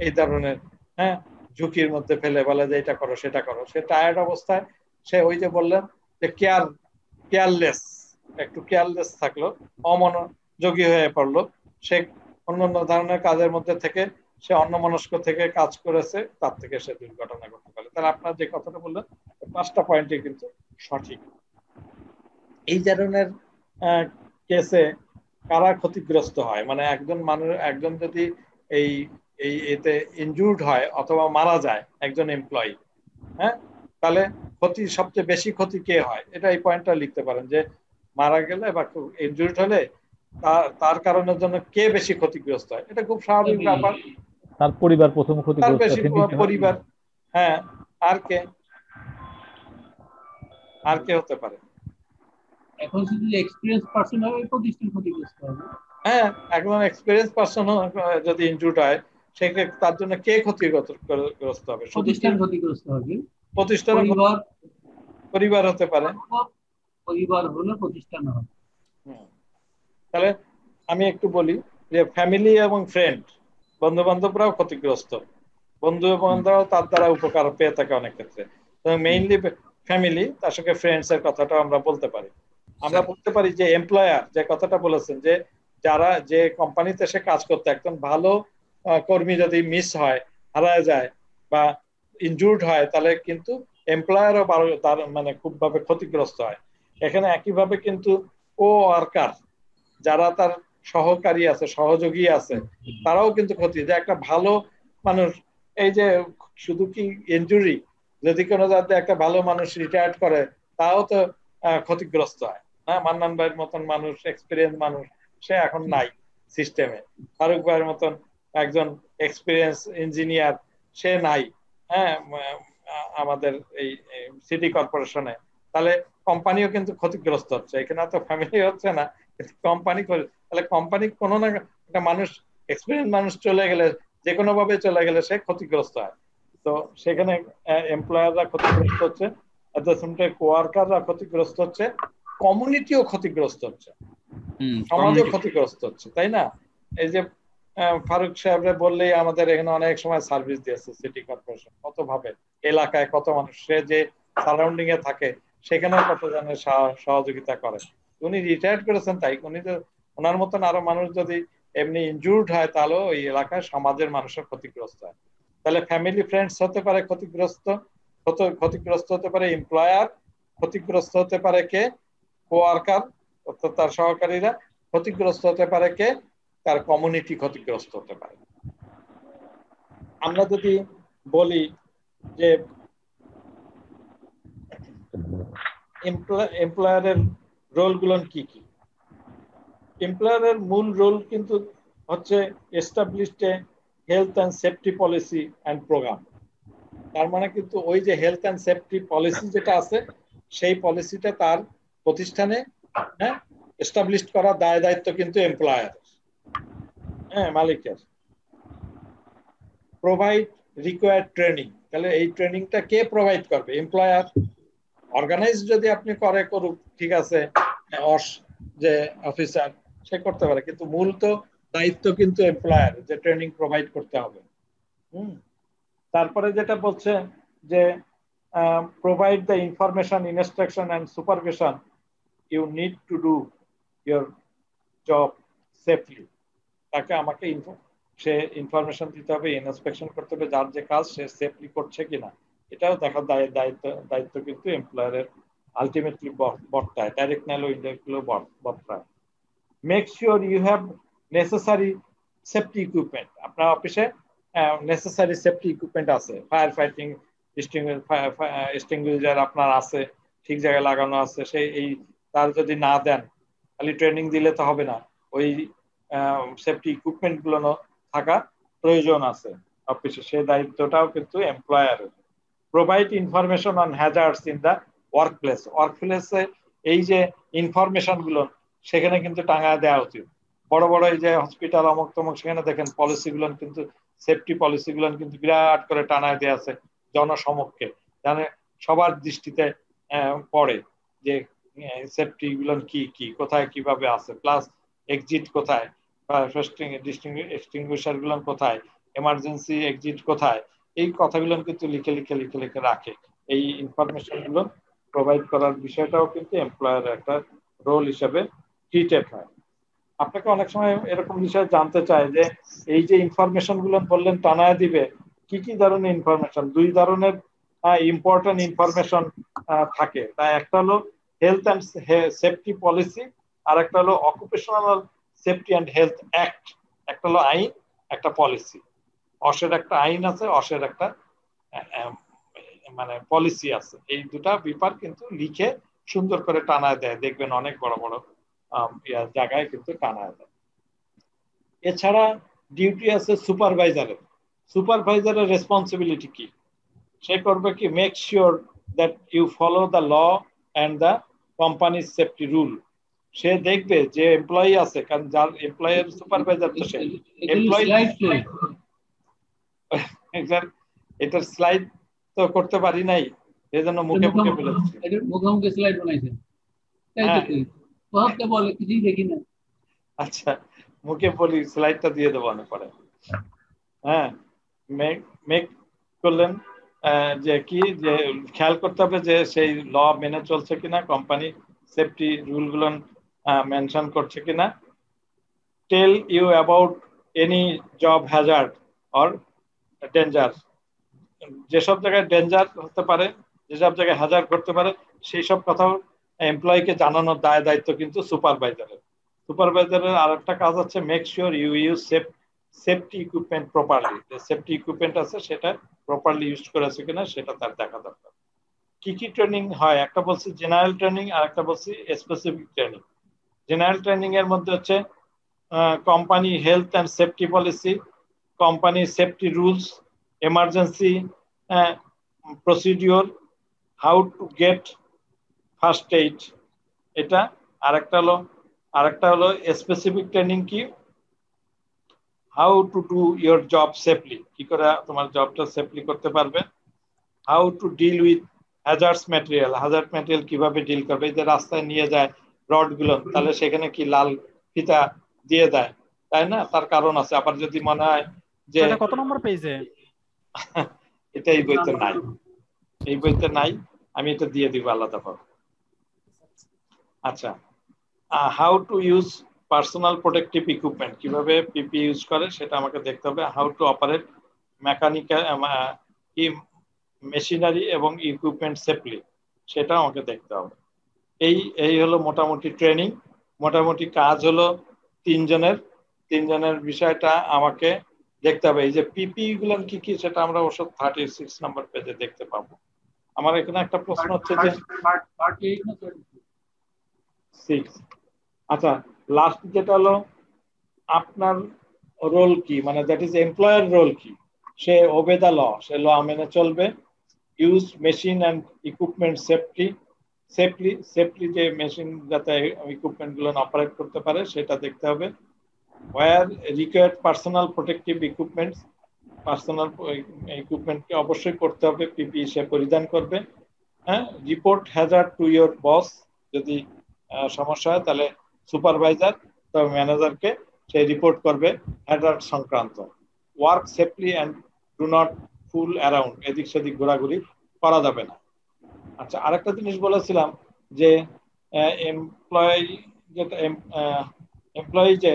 এই ধরনের হ্যাঁ? ঝুঁকির মধ্যে ফেলে বলে যে এটা করো, সেটা করো। সে টায়ার্ড অবস্থায়, সে ওই যে বললেন যে কেয়ার কেয়ারলেস একটু কেয়ারলেস থাকল, অমনোযোগী হয়ে পড়ল। সে অন্যান্য ধরনের কাজের মধ্যে থেকে, সে অন্যমনস্ক থেকে কাজ করেছে, তার থেকে সে দুর্ঘটনা ঘটতে পারে। তাহলে আপনার যে কথাটা বললেন, পাঁচটা পয়েন্টে কিন্তু সঠিক। এই ধরনের কেসে কারা ক্ষতিগ্রস্ত হয়? মানে একজন মানুষ, একজন যদি এই এই এতে ইনজুর্ড হয় অথবা মারা যায় একজন এমপ্লয়ি হ্যাঁ? তাহলে ক্ষতি সবচেয়ে বেশি ক্ষতি কে হয়? এটা এই পয়েন্টটা লিখতে পারেন যে মারা গেলে বা ইনজুর্ড হলে তার কারণের জন্য কে বেশি ক্ষতিগ্রস্ত হয়? এটা খুব স্বাভাবিক ব্যাপার। তার পরিবার প্রথম তার ক্ষতিগ্রস্ত বেশি পরিবার হ্যাঁ। আর কে? আর কে হতে পারে? এখন শুধু এক্সপিরিয়েন্স পার্সন হবে প্রতিষ্ঠান ক্ষতিগ্রস্ত হবে। হ্যাঁ একজন এক্সপিরিয়েন্স পার্সন যদি ইনজুর্ড হয় সেক্ষেত্রে তার জন্য কে ক্ষতিগ্রস্ত হবে? প্রতিষ্ঠান ক্ষতিগ্রস্ত হবে। প্রতিষ্ঠান পরিবার পরিবার হতে পারে। পরিবার হলে প্রতিষ্ঠান হবে। তাহলে আমি একটু বলি যে ফ্যামিলি এবং ফ্রেন্ড বন্ধু বান্ধবরাও ক্ষতিগ্রস্ত। বন্ধু বান্ধবরাও তার দ্বারা উপকার পেয়ে থাকে অনেক ক্ষেত্রে। মেইনলি ফ্যামিলি তার সঙ্গে ফ্রেন্ডস এর কথাটা আমরা বলতে পারি। আমরা বলতে পারি যে এমপ্লয়ার যে কথাটা বলেছেন যে যারা যে কোম্পানিতে সে কাজ করতে একজন ভালো কর্মী যদি মিস হয় হারা যায় বা ইনজুর্ড হয়, তাহলে কিন্তু এমপ্লয়ারও তার মানে খুব ভাবে ক্ষতিগ্রস্ত হয়। এখানে একইভাবে কিন্তু ও ওয়ার্কার যারা তার সহকারী আছে, সহযোগী আছে, তারাও কিন্তু ক্ষতি। যে একটা ভালো মানুষ, এই যে শুধু কি ইনজুরি যদি কোনো যাতে একটা ভালো মানুষ রিটায়ার্ড করে, তাও তো ক্ষতিগ্রস্ত হয়। হ্যাঁ মান্নান ভাইয়ের মতন মানুষ এক্সপিরিয়েন্স মানুষ, সে এখন নাই সিস্টেমে ফারুক ভাইয়ের মতন একজন এক্সপিরিয়েন্স ইঞ্জিনিয়ার সে নাই হ্যাঁ আমাদের এই সিটি কর্পোরেশনে তাহলে কোম্পানিও কিন্তু ক্ষতিগ্রস্ত হচ্ছে এখানে তো ফ্যামিলি হচ্ছে না কিন্তু কোম্পানি তাহলে কোম্পানি কোনো না একটা মানুষ এক্সপিরিয়েন্স মানুষ চলে গেলে যে কোনো ভাবে চলে গেলে সে ক্ষতিগ্রস্ত হয়। তো সেখানে এমপ্লয়াররা ক্ষতিগ্রস্ত হচ্ছে এত সঙ্গে কোয়ার্কাররা ক্ষতিগ্রস্ত হচ্ছে কমিউনিটিও ক্ষতিগ্রস্ত হচ্ছে। সমাজও ক্ষতিগ্রস্ত হচ্ছে তাই না? এই যে ফারুক সাহেবরা বললেই আমাদের এখানে অনেক সময় সার্ভিস দিয়েছে সিটি কর্পোরেশন কত ভাবে? এলাকায় কত মানুষ? সে যে সারাউন্ডিং এ থাকে, সেখানেও কত জনের সহ- সহযোগিতা করে? উনি রিটায়ার্ড করেছেন তাই। উনি তো, ওনার মতন আরও মানুষ যদি এমনি ইনজুর্ড হয় তাহলে ওই এলাকায় সমাজের মানুষের ক্ষতিগ্রস্ত হয়। তাহলে ফ্যামিলি ফ্রেন্ডস হতে পারে ক্ষতিগ্রস্ত, ক্ষত- ক্ষতিগ্রস্ত হতে পারে এমপ্লয়ার ক্ষতিগ্রস্ত হতে পারে কে? কোয়ার্কার অর্থাৎ তার সহকারীরা। ক্ষতিগ্রস্ত হতে পারে কে? তার কমিউনিটি ক্ষতিগ্রস্ত হতে পারে। আমরা যদি বলি যে এমপ্লয়ারের রোলগুলো কি কি? এমপ্লয়ারের মূল রোল কিন্তু হচ্ছে established health and safety policy and program তার মানে কিন্তু ওই যে হেলথ অ্যান্ড সেফটি পলিসি যেটা আছে, সেই পলিসিটা তার প্রতিষ্ঠানে হ্যাঁ এস্টাবলিশ করার দায় দায়িত্ব কিন্তু এমপ্লয়ার হ্যাঁ মালিকের প্রোভাইড রিকোয়ার্ড ট্রেনিং তাহলে এই ট্রেনিংটা কে প্রোভাইড করবে? এমপ্লয়ার অর্গানাইজ যদি আপনি করে, করুক, ঠিক আছে। অস যে অফিসার সে করতে পারে। কিন্তু মূল তো দায়িত্ব কিন্তু এমপ্লয়ার যে ট্রেনিং প্রোভাইড করতে হবে। হুম? তারপরে যেটা বলছে যে provide the information instruction and supervision you need to do your job safely তাকে আমাকে সে ইনফরমেশন দিতে হবে ইনস্পেকশন করতে হবে, যার যে কাজ সে সেফলি করছে কিনা। এটাও দেখার দায়িত্ব দায়িত্ব কিন্তু এমপ্লয়ারের আলটিমেটলি বর্তায় ডাইরেক্ট নাইলো ইনডাইরেক্ট বর্তায়। Make sure you have necessary safety equipment আপনার অফিসে নেসেসারি সেফটি ইকুইপমেন্ট আছে। ফায়ার ফাইটিং এক্সটিংগুইজার আপনার আছে, ঠিক জায়গায় লাগানো আছে, সেই, এই, তার যদি না দেন খালি ট্রেনিং দিলে তো হবে না। ওই সেফটি ইকুইপমেন্টগুলো থাকা প্রয়োজন আছে। অফিসে সেই দায়িত্বটাও কিন্তু এমপ্লয়ারের provide information on hazards in the work place work প্লেসে এই যে ইনফরমেশনগুলো, সেখানে কিন্তু টাঙায় দেওয়া উচিত। বড় বড় এই যে হসপিটাল অমুক তমুক, সেখানে দেখেন পলিসি গুলো কিন্তু সেফটি পলিসি গুলো কিন্তু বিরাট করে টানায় দেওয়া আছে জনসমক্ষে। জানে সবার দৃষ্টিতে পড়ে যে সেফটি গুলো কি কি, কোথায় কীভাবে আছে? প্লাস এক্সিট কোথায়? এক্সটিংগুইশারগুলো কোথায়? এমার্জেন্সি এক্সিট কোথায়? এই কথাগুলো কিন্তু লিখে লিখে লিখে লিখে রাখে। এই ইনফরমেশনগুলো প্রোভাইড করার বিষয়টাও কিন্তু এমপ্লয়ার একটা রোল হিসেবে ট্রিটেড হয়। আপনাকে অনেক সময় এরকম বিষয়ে জানতে চায় যে, এই যে ইনফরমেশনগুলো বললেন টানায় দিবে, কি কি ধরনের ইনফরমেশন দুই ধরনের ইম্পর্টেন্ট ইনফরমেশন থাকে। তা একটা হলো হেলথ অ্যান্ড সেফটি পলিসি আর একটা হলো occupational safety and health act একটা হলো আইন, একটা পলিসি অসের একটা আইন আছে, অসের একটা মানে পলিসি আছে। এই দুটা বিপার কিন্তু লিখে সুন্দর করে টানায় দেয়। দেখবেন অনেক বড় বড় জায়গায় কিন্তু টানায় দেয়। এছাড়া ডিউটি আছে সুপারভাইজারের সুপারভাইজারের রেসপন্সিবিলিটি কি? সে করবে কি make sure that you follow the law and the কোম্পানির সেফটি রুল সে দেখবে যে এমপ্লয়ি আছে কারণ যার এমপ্লয়ের সুপারভাইজার তো সে। এমপ্লয়ি এটার স্লাইড তো করতে পারি নাই এই জন্য মুখে মুখে বলেছি। মুখোমুখি স্লাইড বানাইছেন। বলে কিছুই দেখি না। আচ্ছা মুখে বলি স্লাইডটা দিয়ে দেবো অনেক পরে। হ্যাঁ মেক মেক করলেন যে কি যে খেয়াল করতে হবে যে সেই ল মেনে চলছে কিনা কোম্পানি সেফটি রুলগুলো মেনশন করছে কিনা? Tell you about any job hazard or danger যেসব জায়গায় ডেঞ্জার হতে পারে, যেসব জায়গায় হ্যাজার্ড করতে পারে সেই সব কথাও এমপ্লয়িকে জানানোর দায় দায়িত্ব কিন্তু সুপারভাইজারের সুপারভাইজারের আর একটা কাজ হচ্ছে make sure you use safe safety equipment properly যে সেফটি ইকুইপমেন্ট আছে, সেটা প্রপারলি ইউজ করেছে কিনা, সেটা তার দেখা দরকার। কি কি ট্রেনিং হয়? একটা বলছি জেনারেল ট্রেনিং আর একটা বলছি স্পেসিফিক ট্রেনিং জেনারেল ট্রেনিং এর মধ্যে হচ্ছে company health and safety policy company safety rules emergency procedure how to get first aid এটা আরেকটা হলো আরেকটা হলো স্পেসিফিক ট্রেনিং কি? How to do your job safely কি করে তোমার জবটা সেফলি করতে পারবে? How to deal with hazards material hazard material কীভাবে ডিল করবে? এই যে রাস্তায় নিয়ে যায় রডগুলো তাহলে সেখানে কি লাল ফিতা দিয়ে দেয়? তাই না? তার কারণ আছে। আবার যদি মনে হয় যে কত নম্বর পেজে এটা এই বইতে নাই। এই বইতে নাই। আমি এটা দিয়ে দিব আলাদা ভাবে আচ্ছা। How to use personal protective equipment কীভাবে পিপি ইউজ করে সেটা আমাকে দেখতে হবে। হাউ টু অপারেট মেকানিক্যাল কি মেশিনারি এবং ইকুইপমেন্ট সেফলি সেটা আমাকে দেখতে হবে। এই এই হলো মোটামুটি ট্রেনিং মোটামুটি কাজ হলো তিনজনের তিনজনের বিষয়টা আমাকে দেখতে হবে। এই যে পিপি গুলো কি কি সেটা আমরা ওষুধ থার্টি সিক্স নাম্বার পেজে দেখতে পাবো। আমার এখানে একটা প্রশ্ন হচ্ছে যে সিক্স আচ্ছা লাস্ট যেটা হলো, আপনার রোল কি? মানে দ্যাট ইজ এমপ্লয়ার রোল কি? সে ওবে দ্য ল সে ল মেনে চলবে। Use machine and equipment safety safely safely যে মেশিন যাতে ইকুইপমেন্টগুলো অপারেট করতে পারে, সেটা দেখতে হবে। Wear required personal protective equipments personal ইকুইপমেন্টকে অবশ্যই করতে হবে পিপি সে পরিধান করবে। হ্যাঁ report hazard to your boss যদি সমস্যা হয়, তাহলে সুপারভাইজার তবে ম্যানেজারকে সে রিপোর্ট করবে হ্যাজার সংক্রান্ত। Work safely and do not fool around এদিক সেদিক ঘোরাঘুরি করা যাবে না। আচ্ছা আরেকটা জিনিস বলেছিলাম যে এমপ্লয়ি যেটা এমপ্লয়ি যে,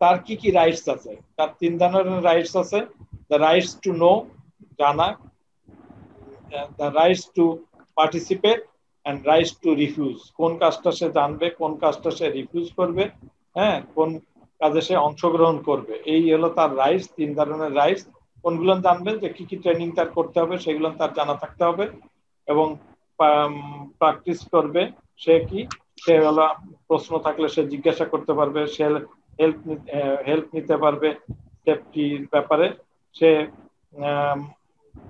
তার কি কি রাইটস আছে? তার তিন ধরনের রাইটস আছে। দ্য রাইটস টু নো জানা the rights to participate and rights to refuse কোন কাজটা সে জানবে, কোন কাজটা সে রিফিউজ করবে হ্যাঁ কোন কাজে সে অংশগ্রহণ করবে। এই হলো তার রাইটস তিন ধরনের রাইটস কোনগুলো জানবে যে কি কি ট্রেনিং তার করতে হবে, সেগুলো তার জানা থাকতে হবে। এবং প্র্যাকটিস করবে, সে কি? সে হলো, প্রশ্ন থাকলে সে জিজ্ঞাসা করতে পারবে, সে হেল্প হেল্প নিতে পারবে সেফটির ব্যাপারে। সে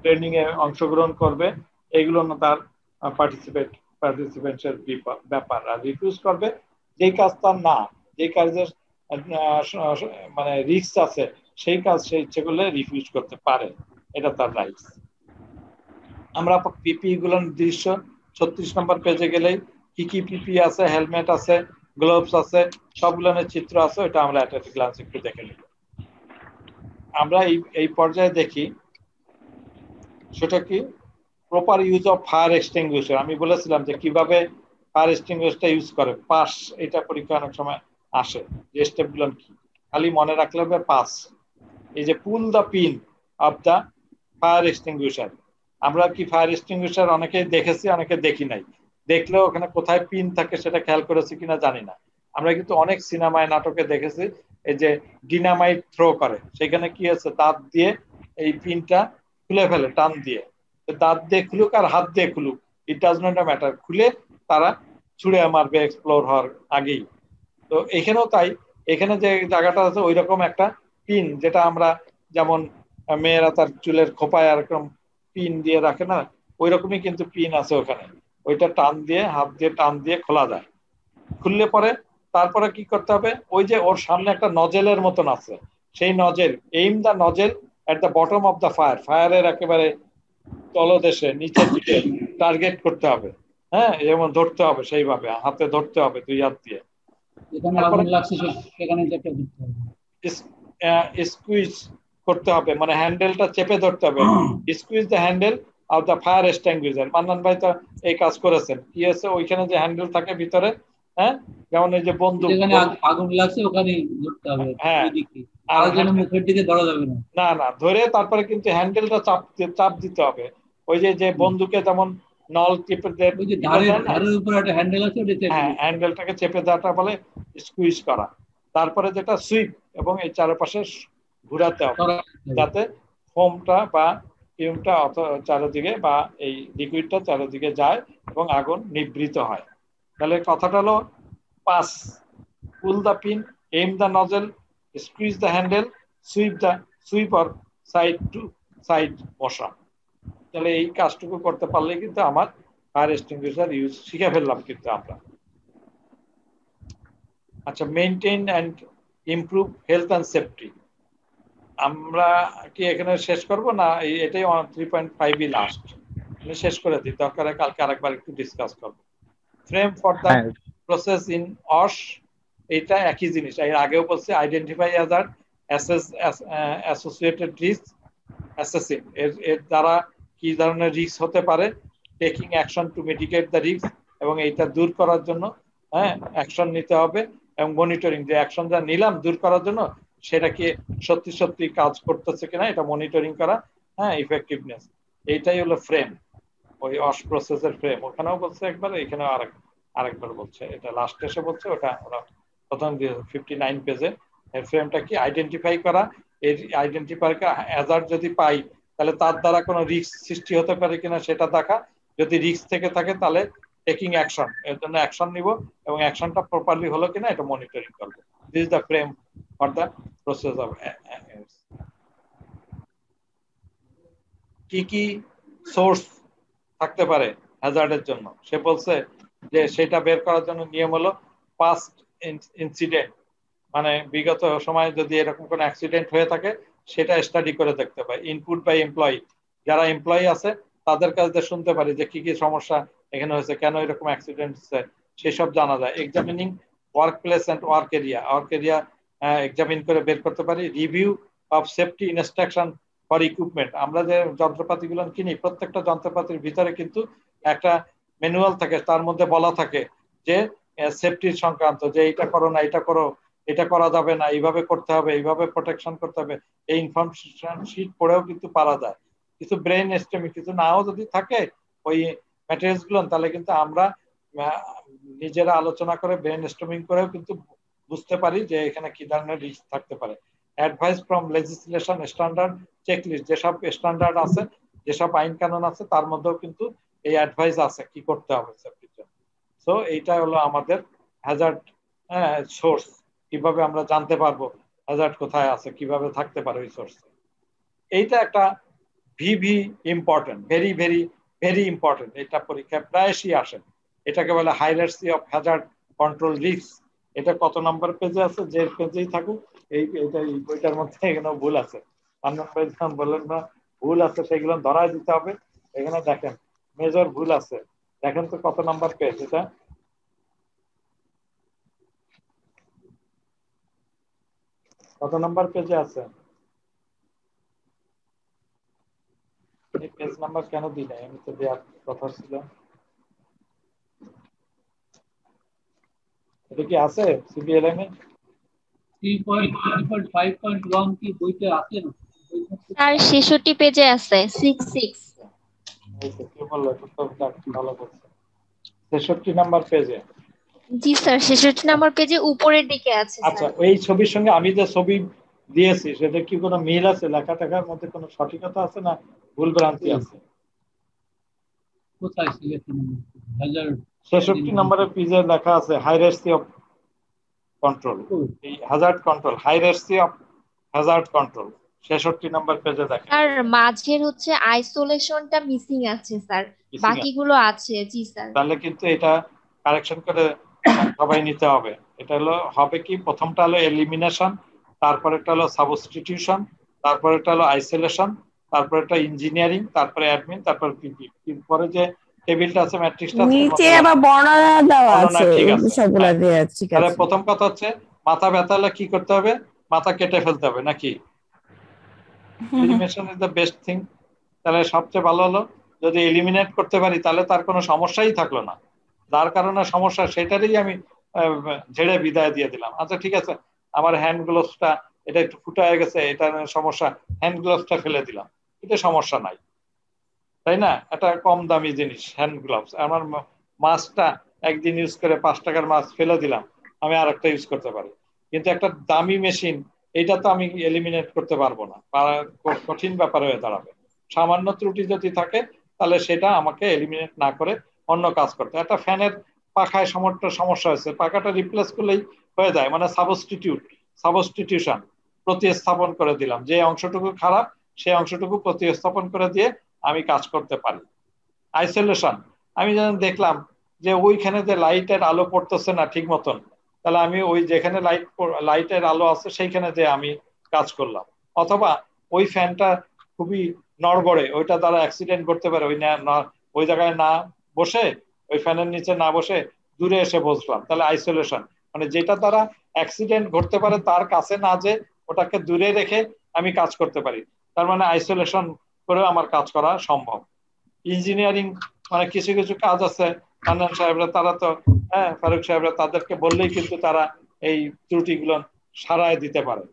ট্রেনিং এ অংশগ্রহণ করবে, এগুলো না তার পার্টিসিপেট পার্টিসিপেন্টের ব্যাপার। আর রিফিউজ করবে যে কাজ তার না যে কাজের মানে রিস্ক আছে, সেই কাজ সে ইচ্ছে করলে রিফিউজ করতে পারে। এটা তার রাইটস আমরা পিপি গুলো নির্দিষ্ট ছত্রিশ নম্বর পেজে গেলেই কি কি পিপি আছে হেলমেট আছে গ্লোভস আছে সবগুলোর চিত্র আছে ওটা আমরা একটা গ্লান্স একটু দেখে নিব। আমরা এই এই পর্যায়ে দেখি সেটা কি? Proper use of fire extinguisher আমি বলেছিলাম যে কীভাবে ফায়ার এক্সটিংগুইশারটা ইউজ করে পাস এটা পরীক্ষা অনেক সময় আসে যে স্টেপগুলো কি। খালি মনে রাখলে হবে পাস এই যে pull the pin of the fire extinguisher আমরা কি ফায়ার এক্সটিংগুইশার অনেকে দেখেছি, অনেকে দেখি নাই। দেখলেও ওখানে কোথায় পিন থাকে সেটা খেয়াল করেছি কিনা জানি না। আমরা কিন্তু অনেক সিনেমায় নাটকে দেখেছি, এই যে ডিনামাইট থ্রো করে। সেখানে কি আছে দাঁত দিয়ে এই পিনটা খুলে ফেলে, টান দিয়ে। দাঁত দিয়ে খুলুক আর হাত দিয়ে খুলুক ইট ডাজ নট ম্যাটার খুলে তারা ছুড়ে মারবে এক্সপ্লোর হওয়ার আগেই। তো এখানেও তাই, এখানে যে জায়গাটা আছে ওই রকম একটা পিন যেটা আমরা যেমন মেয়েরা তার চুলের খোপায় এরকম পিন দিয়ে রাখে না ওই রকমই কিন্তু পিন আছে ওখানে। ওইটা টান দিয়ে হাত দিয়ে টান দিয়ে খোলা যায়। খুললে পরে তারপরে কি করতে হবে? ওই যে ওর সামনে একটা নজেলের মতন আছে। সেই nozzle aim the nozzle at the bottom of the fire ফায়ারের একেবারে তলদেশে নিচের দিকে টার্গেট করতে হবে। হ্যাঁ যেমন ধরতে হবে সেইভাবে হাতে ধরতে হবে দুই হাত দিয়ে। স্কুইজ করতে হবে মানে হ্যান্ডেলটা চেপে ধরতে হবে। Squeeze the handle of the fire extinguisher Mannan ভাই তো এই কাজ করেছেন। কি আছে ওইখানে যে হ্যান্ডেল থাকে ভিতরে হ্যাঁ? যেমন এই যে বন্দুক। আগুন লাগছে ওখানে ধরতে হবে। হ্যাঁ। আর যেন মুখের দিকে ধরা যাবে না। না না ধরে তারপরে কিন্তু হ্যান্ডেলটা চাপ চাপ দিতে হবে। ওই যে যে বন্দুকে যেমন নল চেপে দেয় ওই যে ধারের ধারের উপর একটা হ্যান্ডেল আছে ওটা চেপে হ্যাঁ হ্যান্ডেলটাকে চেপে দেওয়াটা বলে স্কুইজ করা। তারপরে যেটা সুইপ এবং এই চারপাশে ঘুরাতে হবে। যাতে ফোমটা বা ফিউমটা অত চারিদিকে বা এই লিকুইডটা চারিদিকে যায় এবং আগুন নিবৃত হয়। তাহলে কথাটা হলো pass pull the pin aim the nozzle squeeze the handle sweep the sweep or side to side বসা তাহলে এই কাজটুকু করতে পারলে কিন্তু আমার ফায়ার এক্সটিংগুইশার ইউজ শিখে ফেললাম কিন্তু আমরা। আচ্ছা maintain and improve health and safety আমরা কি এখানে শেষ করব না? এটাই থ্রি পয়েন্ট ফাইভই লাস্ট আমি শেষ করে দিই। দরকার কালকে আরেকবার একটু ডিসকাস করব। Frame for the process in অস এটা একই জিনিস। এর আগেও বলছি identify other associated risk assessing এর এর দ্বারা কি ধরনের রিস্ক হতে পারে? Taking action to mitigate the risk এবং এইটা দূর করার জন্য হ্যাঁ অ্যাকশন নিতে হবে এবং মনিটরিং যে অ্যাকশন যা নিলাম দূর করার জন্য সেটা কি সত্যি সত্যি কাজ করতেছে কিনা এটা মনিটরিং করা হ্যাঁ ইফেক্টিভনেস এইটাই হলো ফ্রেম ওই অস প্রসেসের ফ্রেম ওখানেও বলছে একবার এখানেও আরেক, আরেকবার বলছে। এটা লাস্ট এসে বলছে, ওটা ওরা প্রথম ফিফটি নাইন পেজে এর ফ্রেমটা কি আইডেন্টিফাই করা? এর আইডেন্টিফাই হ্যাজার্ড যদি পাই, তাহলে তার দ্বারা কোনো রিস্ক সৃষ্টি হতে পারে কিনা সেটা দেখা। যদি রিস্ক থেকে থাকে, তাহলে টেকিং অ্যাকশন এর জন্য অ্যাকশন নিব এবং অ্যাকশনটা প্রপারলি হলো কিনা এটা মনিটরিং করব। This the frame for the process of কি কি সোর্স থাকতে পারে হ্যাজার্ডের জন্য? সে বলছে যে সেটা বের করার জন্য নিয়ম হলো পাস্ট ইনসিডেন্ট মানে বিগত সময়ে যদি এরকম কোনো অ্যাক্সিডেন্ট হয়ে থাকে, সেটা স্টাডি করে দেখতে পাই ইনপুট বাই এমপ্লয়ি যারা এমপ্লয়ি আছে, তাদের কাছ শুনতে পারি যে কি কি সমস্যা এখানে হয়েছে, কেন এরকম অ্যাক্সিডেন্ট সেসব জানা যায়। Examining work place and work area work area examine করে বের করতে পারি। Review of safety instruction for equipment আমরা যে যন্ত্রপাতিগুলো কিনি, প্রত্যেকটা যন্ত্রপাতির ভিতরে কিন্তু একটা ম্যানুয়াল থাকে, তার মধ্যে বলা থাকে যে সেফটির সংক্রান্ত, যে এটা করো না, এটা করো, এটা করা যাবে না, এইভাবে করতে হবে, এইভাবে প্রোটেকশন করতে হবে। এই ইনফরমেশন শিট পড়েও কিন্তু পারা যায়। কিছু ব্রেন এস্টিমি কিছু নাও যদি থাকে, ওই ম্যাটেরিয়ালসগুলো, তাহলে কিন্তু আমরা নিজেরা আলোচনা করে ব্রেন স্টমিং করেও কিন্তু বুঝতে পারি যে এখানে কি ধরনের রিস্ক থাকতে পারে। Advice from legislation standard checklist যেসব স্ট্যান্ডার্ড আছে, যেসব আইন কানুন আছে, তার মধ্যেও কিন্তু এই অ্যাডভাইস আছে, কি করতে হবে সেফটির সো এইটা হলো আমাদের হ্যাজার্ড সোর্স কীভাবে আমরা জানতে পারব হ্যাজার্ড কোথায় আছে, কীভাবে থাকতে পারে ওই সোর্সে এইটা একটা VV important very very very important এটা পরীক্ষায় প্রায়শই আসে। এটাকে বলে hierarchy of hazard control risk এটা কত নম্বর পেজে আছে? যে পেজেই থাকুক, এই এটা এই বইটার মধ্যে এখানে ভুল আছে। ভাই যখন বললেন না ভুল আছে, সেগুলো ধরাই দিতে হবে। এখানে দেখেন মেজর ভুল আছে। দেখেন তো কত নম্বর পেজ এটা। কত নম্বর পেজে আছে? এই পেজ নাম্বার কেন দিই নাই? আমি তো দেওয়ার কথা ছিল। এটা কি আছে সিবিএলএম এ? 3.5.1 কি বইতে আছে না? স্যার 66 পেজে আছে 66 কি বলল তো ভালো করছে ছেষট্টি নাম্বার পেজে। জি স্যার 66 নম্বর পেজে উপরের দিকে আছে আচ্ছা ওই ছবির সঙ্গে আমি যে ছবি দিয়েছি সেটা কি কোনো মিল আছে? লেখা টেখার মধ্যে কোনো সঠিকতা আছে না ভুল ভ্রান্তি আছে। কোথায় ছেষট্টি নম্বরের পেজে লেখা আছে হাইরার্সি অফ কন্ট্রোল এই hazard control hierarchy of hazard control ছেষট্টি নম্বর পেজে দেখেন। স্যার মাঝের হচ্ছে আইসোলেশনটা মিসিং আছে স্যার। বাকিগুলো আছে জি স্যার। তাহলে কিন্তু এটা কারেকশন করে সবাই নিতে হবে। এটা হলো হবে কি? প্রথমটা হলো এলিমিনেশন তারপরেটা হলো সাবস্টিটিউশন তারপরেটা হলো আইসোলেশন তারপরেটা ইঞ্জিনিয়ারিং তারপরে অ্যাডমিন তারপর পিপি পরে যে টেবিলটা আছে ম্যাট্রিক্সটা নিচে আবার বর্ণনা দেওয়া আছে। সবগুলা দেওয়া আছে ঠিক তাহলে আছে। প্রথম কথা হচ্ছে মাথা ব্যথা হলে কি করতে হবে? মাথা কেটে ফেলতে হবে নাকি? Elimination is the best thing তাহলে সবচেয়ে ভালো হলো যদি এলিমিনেট করতে পারি তাহলে তার কোনো সমস্যাই থাকল না। যার কারণে সমস্যা সেটারই আমি ঝেড়ে বিদায় দিয়ে দিলাম। আচ্ছা ঠিক আছে। আমার হ্যান্ড গ্লোভসটা এটা একটু ফুটা হয়ে গেছে এটা সমস্যা। হ্যান্ড গ্লোভসটা ফেলে দিলাম। এটা সমস্যা নাই। তাই না? এটা কম দামি জিনিস হ্যান্ড গ্লাভস আমার মাছটা একদিন ইউজ করে পাঁচ টাকার মাছ ফেলে দিলাম, আমি আর একটা ইউজ করতে পারি। কিন্তু একটা দামি মেশিন এটা তো আমি এলিমিনেট করতে পারব না। কঠিন ব্যাপার হয়ে দাঁড়াবে। সামান্য ত্রুটি যদি থাকে, তাহলে সেটা আমাকে এলিমিনেট না করে অন্য কাজ করতে। একটা ফ্যানের পাখায় সমস্যা সমস্যা হয়েছে। পাখাটা রিপ্লেস করলেই হয়ে যায়। মানে সাবস্টিটিউট সাবস্টিটিউশন প্রতিস্থাপন করে দিলাম। যে অংশটুকু খারাপ সেই অংশটুকু প্রতিস্থাপন করে দিয়ে আমি কাজ করতে পারি। আইসোলেশন আমি যখন দেখলাম যে ওইখানে যে লাইটের আলো পড়তেছে না ঠিক মতন, তাহলে আমি ওই যেখানে লাইট লাইটের আলো আছে সেইখানে যে আমি কাজ করলাম। অথবা ওই ফ্যানটা খুবই নড়বড়ে, ওইটা দ্বারা অ্যাক্সিডেন্ট করতে পারে, ওই ওই জায়গায় না বসে, ওই ফ্যানের নিচে না বসে দূরে এসে বসলাম। তাহলে আইসোলেশন মানে যেটা দ্বারা অ্যাক্সিডেন্ট ঘটতে পারে তার কাছে না যে ওটাকে দূরে রেখে আমি কাজ করতে পারি। তার মানে আইসোলেশন করেও আমার কাজ করা সম্ভব। ইঞ্জিনিয়ারিং মানে কিছু কিছু কাজ আছে, মান্নান সাহেবরা, তারা তো হ্যাঁ ফারুক সাহেবরা তাদেরকে বললেই কিন্তু তারা এই ত্রুটিগুলো সারায় দিতে পারে।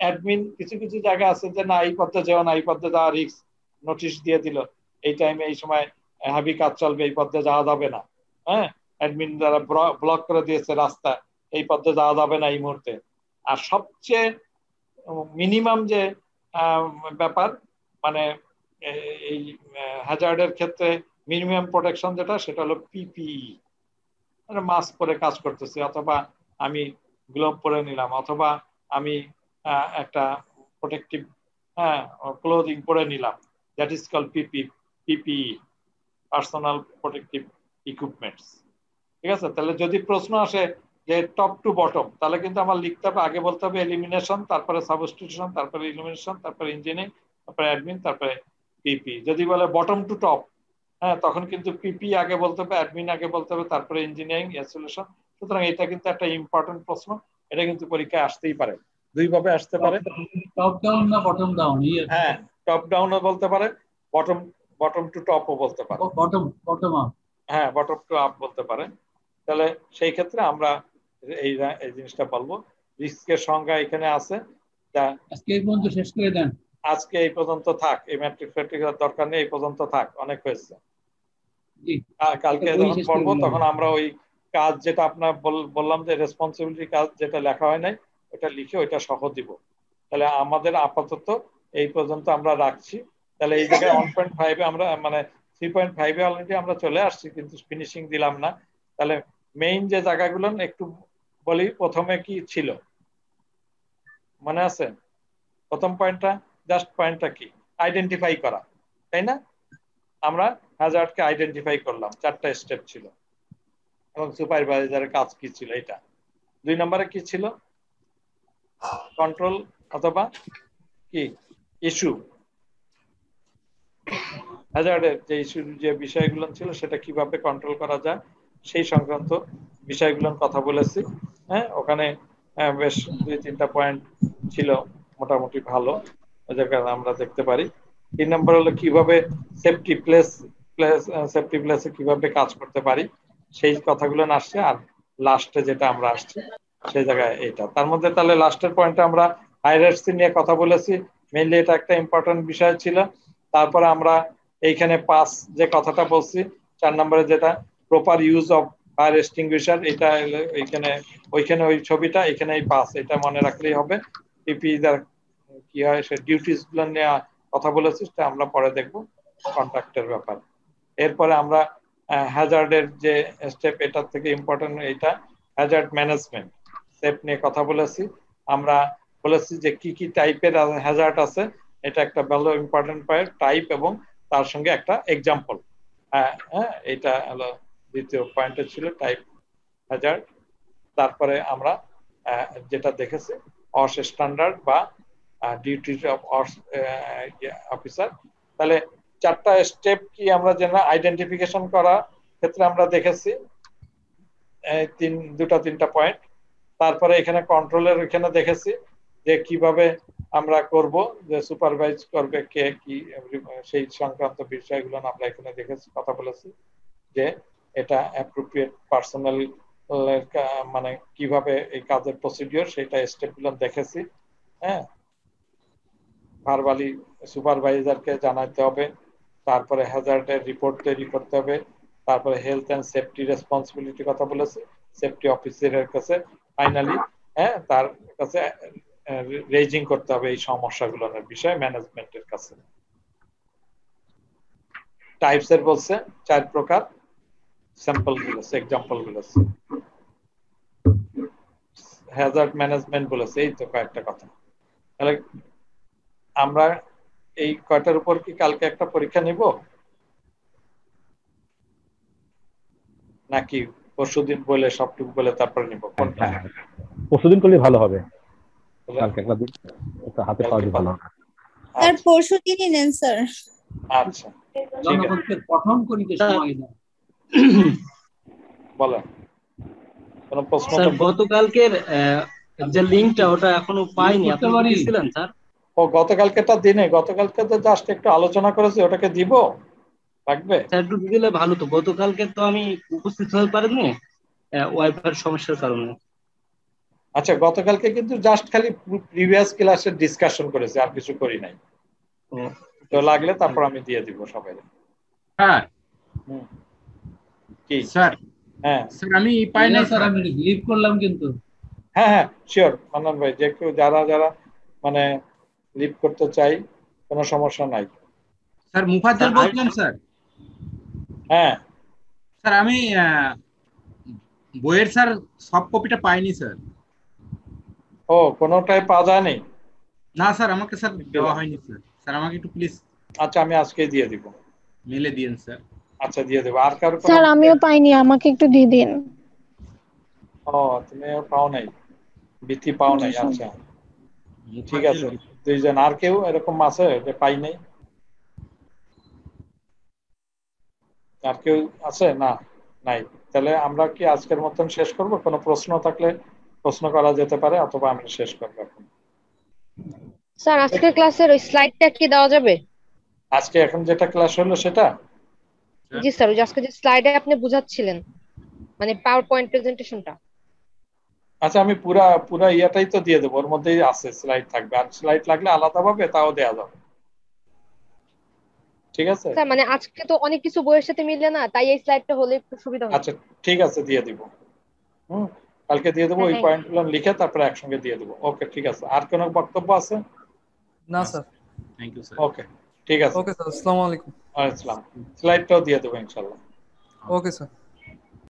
অ্যাডমিন কিছু কিছু জায়গা আছে যে, না, এই পথে যেও না, এই পথে যাওয়া রিস্ক নোটিশ দিয়ে দিল। এই টাইমে এই সময় হাবি কাজ চলবে, এই পথে যাওয়া যাবে না। হ্যাঁ অ্যাডমিন যারা ব্লক করে দিয়েছে রাস্তা, এই পথে যাওয়া যাবে না এই মুহূর্তে। আর সবচেয়ে মিনিমাম যে ব্যাপার। মানে এই হ্যাজার্ডের ক্ষেত্রে মিনিমাম প্রোটেকশন যেটা, সেটা হলো পিপিই মানে মাস্ক পরে কাজ করতেছি, অথবা আমি গ্লোভ পরে নিলাম, অথবা আমি একটা প্রোটেক্টিভ হ্যাঁ ক্লোদিং পরে নিলাম। That is call PP PPE personal protective equipments ঠিক আছে? তাহলে যদি প্রশ্ন আসে যে টপ টু বটম তাহলে কিন্তু আমার লিখতে হবে আগে বলতে হবে এলিমিনেশন তারপরে সাবস্টিটিউশন তারপরে ইলিমিনেশন তারপরে ইঞ্জিনিয়ারিং তারপরে অ্যাডমিন তারপরে পিপি যদি বলে বটম টু টপ হ্যাঁ তখন কিন্তু পিপি আগে বলতে হবে অ্যাডমিন আগে বলতে হবে তারপরে ইঞ্জিনিয়ারিং ইনস্টলেশন সুতরাং এটা কিন্তু একটা ইম্পর্টেন্ট প্রশ্ন এটা কিন্তু পরীক্ষায় আসতেই পারে। দুই ভাবে আসতে পারে। টপ ডাউন না বটম ডাউন হ্যাঁ টপ ডাউনও বলতে পারে বটম বটম টু টপও বলতে পারে। বটম বটম আপ হ্যাঁ বটম টু আপ বলতে পারে। তাহলে সেই ক্ষেত্রে আমরা এই এই জিনিসটা বলব। রিস্কের সংজ্ঞা এখানে আছে। আজকে এই পর্যন্ত শেষ করে দেন। আজকে এই পর্যন্ত থাক। এই ম্যাট্রিক ফ্যাট্রিক দরকার নেই এই পর্যন্ত থাক। অনেক হয়েছে। কালকে যখন পড়ব তখন আমরা ওই কাজ যেটা আপনার বললাম যে রেসপন্সিবিলিটি কাজ যেটা লেখা হয় নাই ওটা লিখে ওইটা সহ দিব। তাহলে আমাদের আপাতত এই পর্যন্ত আমরা রাখছি। তাহলে এই জায়গায় ওয়ান পয়েন্ট ফাইভে আমরা মানে থ্রি পয়েন্ট ফাইভে অলরেডি আমরা চলে আসছি কিন্তু ফিনিশিং দিলাম না। তাহলে মেইন যে জায়গাগুলো একটু বলি প্রথমে কি ছিল? মনে আছে? প্রথম পয়েন্টটা জাস্ট পয়েন্টটা কি? আইডেন্টিফাই করা, তাই না? আমরা হ্যাজার্ডকে আইডেন্টিফাই করলাম, চারটা স্টেপ ছিল। এবং সুপারভাইজারের কাজ কি ছিল এটা? দুই নম্বরে কি ছিল? কন্ট্রোল অথবা কি? ইস্যু হ্যাজার্ডের যে ইস্যু যে বিষয়গুলো ছিল, সেটা কীভাবে কন্ট্রোল করা যায়, সেই সংক্রান্ত বিষয়গুলোর কথা বলেছি। হ্যাঁ ওখানে বেশ দুই তিনটা পয়েন্ট ছিল মোটামুটি ভালো ওদের কারণে আমরা দেখতে পারি। তিন নম্বর হলো কীভাবে সেফটি প্লেস প্লেস সেফটি প্লেসে কীভাবে কাজ করতে পারি, সেই কথাগুলো না আসছে, আর লাস্টে যেটা আমরা আসছি, সেই জায়গায় এটা। তার মধ্যে তাহলে লাস্টের পয়েন্টে আমরা হাইরার্সি নিয়ে কথা বলেছি মেইনলি এটা একটা ইম্পর্টেন্ট বিষয় ছিল। তারপরে আমরা এইখানে পাস যে কথাটা বলছি, চার নম্বরে যেটা proper use of fire extinguisher এটা ওইখানে ওইখানে ওই ছবিটা, এখানে এই পাস এটা মনে রাখলেই হবে। পিপি কি হয়, সে ডিউটিসগুলো নিয়ে কথা বলেছি সেটা আমরা পরে দেখব কন্ট্রাক্টের ব্যাপার। এরপরে আমরা হ্যাজার্ডের যে স্টেপ এটার থেকে ইম্পর্টেন্ট এটা হ্যাজার্ড ম্যানেজমেন্ট স্টেপ নিয়ে কথা বলেছি। আমরা বলেছি যে কি কি টাইপের হ্যাজার্ড আছে, এটা একটা ভালো ইম্পর্টেন্ট পয়েন্ট টাইপ এবং তার সঙ্গে একটা এক্সাম্পল হ্যাঁ এটা হলো দ্বিতীয় পয়েন্টে ছিল টাইপ হ্যাজার্ড তারপরে আমরা যেটা দেখেছি অস স্ট্যান্ডার্ড বা ডিউটিস অফ অফিসার তাহলে চারটা স্টেপ কি আমরা যেন আইডেন্টিফিকেশন করা ক্ষেত্রে আমরা দেখেছি? তিন, দুটা, তিনটা পয়েন্ট তারপরে এখানে কন্ট্রোলের এখানে দেখেছি যে কীভাবে আমরা করব, যে সুপারভাইজ করবে কে, কি, সেই সংক্রান্ত বিষয়গুলো আমরা এখানে দেখেছি, কথা বলেছি। যে এটা অ্যাপ্রোপ্রিয়েট পার্সোনাল মানে কীভাবে এই কাজের প্রসিডিওর সেটা স্টেপগুলো দেখেছি হ্যাঁ? ভারবালি সুপারভাইজারকে জানাতে হবে, তারপরে হ্যাজার্ডের রিপোর্ট তৈরি করতে হবে, তারপরে হেলথ অ্যান্ড সেফটি রেসপন্সিবিলিটি কথা বলেছে সেফটি অফিসারের কাছে ফাইনালি হ্যাঁ তার কাছে রেজিং করতে হবে এই সমস্যাগুলোর বিষয়ে ম্যানেজমেন্টের কাছে। টাইপস এর বলছে, চার প্রকার। স্যাম্পল বলেছে এক্সাম্পল বলেছে হ্যাজার্ড ম্যানেজমেন্ট বলেছে এই তো কয়েকটা কথা। তাহলে আমরা এই কয়টার উপর কি কালকে একটা পরীক্ষা নিব? নাকি পরশুদিন বলে সবটুকু বলে তারপরে নিব? কোনটা? পরশুদিন করলে ভালো হবে। কালকে একটা দিন হাতে পাওয়া ভালো। হবে স্যার পরশু দিনই নেন স্যার। আচ্ছা জনগণকে পঠন করিতে সময় দাও বলেন। কোন প্রশ্ন স্যার গতকালকের যে লিংকটা ওটা এখনও পাইনি। আপনি দিয়েছিলেন স্যার? ও গতকালকেটা দিনে গতকালকে তো জাস্ট একটু আলোচনা করেছি ওটাকে দিব? লাগবে? স্যার একটু দিলে ভালো তো। গতকালকে তো আমি উপস্থিত হতে পারিনি ওয়াইফাই সমস্যার কারণে। আচ্ছা গতকালকে কিন্তু জাস্ট খালি প্রিভিয়াস ক্লাসের ডিসকাশন করেছে আর কিছু করি নাই। তো লাগলে তারপর আমি দিয়ে দিব সবাই স্যার কি স্যার হ্যাঁ। স্যার আমি পাই নাই স্যার আমি লিভ করলাম কিন্তু। হ্যাঁ হ্যাঁ শিওর মান্নান ভাই যে কেউ যারা যারা মানে লিভ করতে চাই কোনো সমস্যা নাই। স্যার মুফাজ্জল বলছিলাম স্যার। হ্যাঁ। স্যার আমি আহ, বইয়ের স্যার সফট কপিটা পাইনি স্যার। ও কোনোটাই পাওয়া যায়নি? না স্যার আমাকে স্যার দেওয়া হয়নি স্যার। স্যার আমাকে একটু প্লিজ আচ্ছা আমি আজকে দিয়ে দিব। মেলে দিয়েন স্যার। আচ্ছা দিয়ে দেবো। আর কারও কোনো- স্যার আমিও পাইনি আমাকে একটু দিয়ে দিন। ও তুমি পাও নাই? বৃত্তি পাও নাই আচ্ছা। ঠিক আছে। দুইজন আর কেউ এরকম আছে যে পাই নাই? আর কেউ আছে? না নাই। তাহলে আমরা কি আজকের মতন শেষ করব? কোনো প্রশ্ন থাকলে প্রশ্ন করা যেতে পারে অথবা আমরা শেষ করব এখন। স্যার আজকের ক্লাসের ওই স্লাইডটা কি দেওয়া যাবে? আজকে এখন যেটা ক্লাস হলো সেটা? জি স্যার ওই আজকে যে স্লাইডে আপনি বুঝাচ্ছিলেন মানে পাওয়ার পয়েন্ট প্রেজেন্টেশনটা আচ্ছা আমি পুরা পুরা ইয়াটাই তো দিয়ে দেবো ওর মধ্যেই আছে স্লাইড থাকবে। আর স্লাইড লাগলে আলাদাভাবে তাও দেওয়া যাবে। ঠিক আছে? স্যার মানে আজকে তো অনেক কিছু বইয়ের সাথে মিললে না তাই এই স্লাইডটা হলে একটু সুবিধা হবে আচ্ছা ঠিক আছে দিয়ে দিব। হুম কালকে দিয়ে দেবো ওই হ্যাঁ, পয়েন্টগুলো লিখে তারপরে একসঙ্গে দিয়ে দেবো। ওকে ঠিক আছে। আর কোনো বক্তব্য আছে? না sir. Thank you sir okay ঠিক আছে ওকে স্যার আসসালামু আলাইকুম আসসালাম স্লাইডটাও দিয়ে দেবো ইনশাল্লাহ ওকে স্যার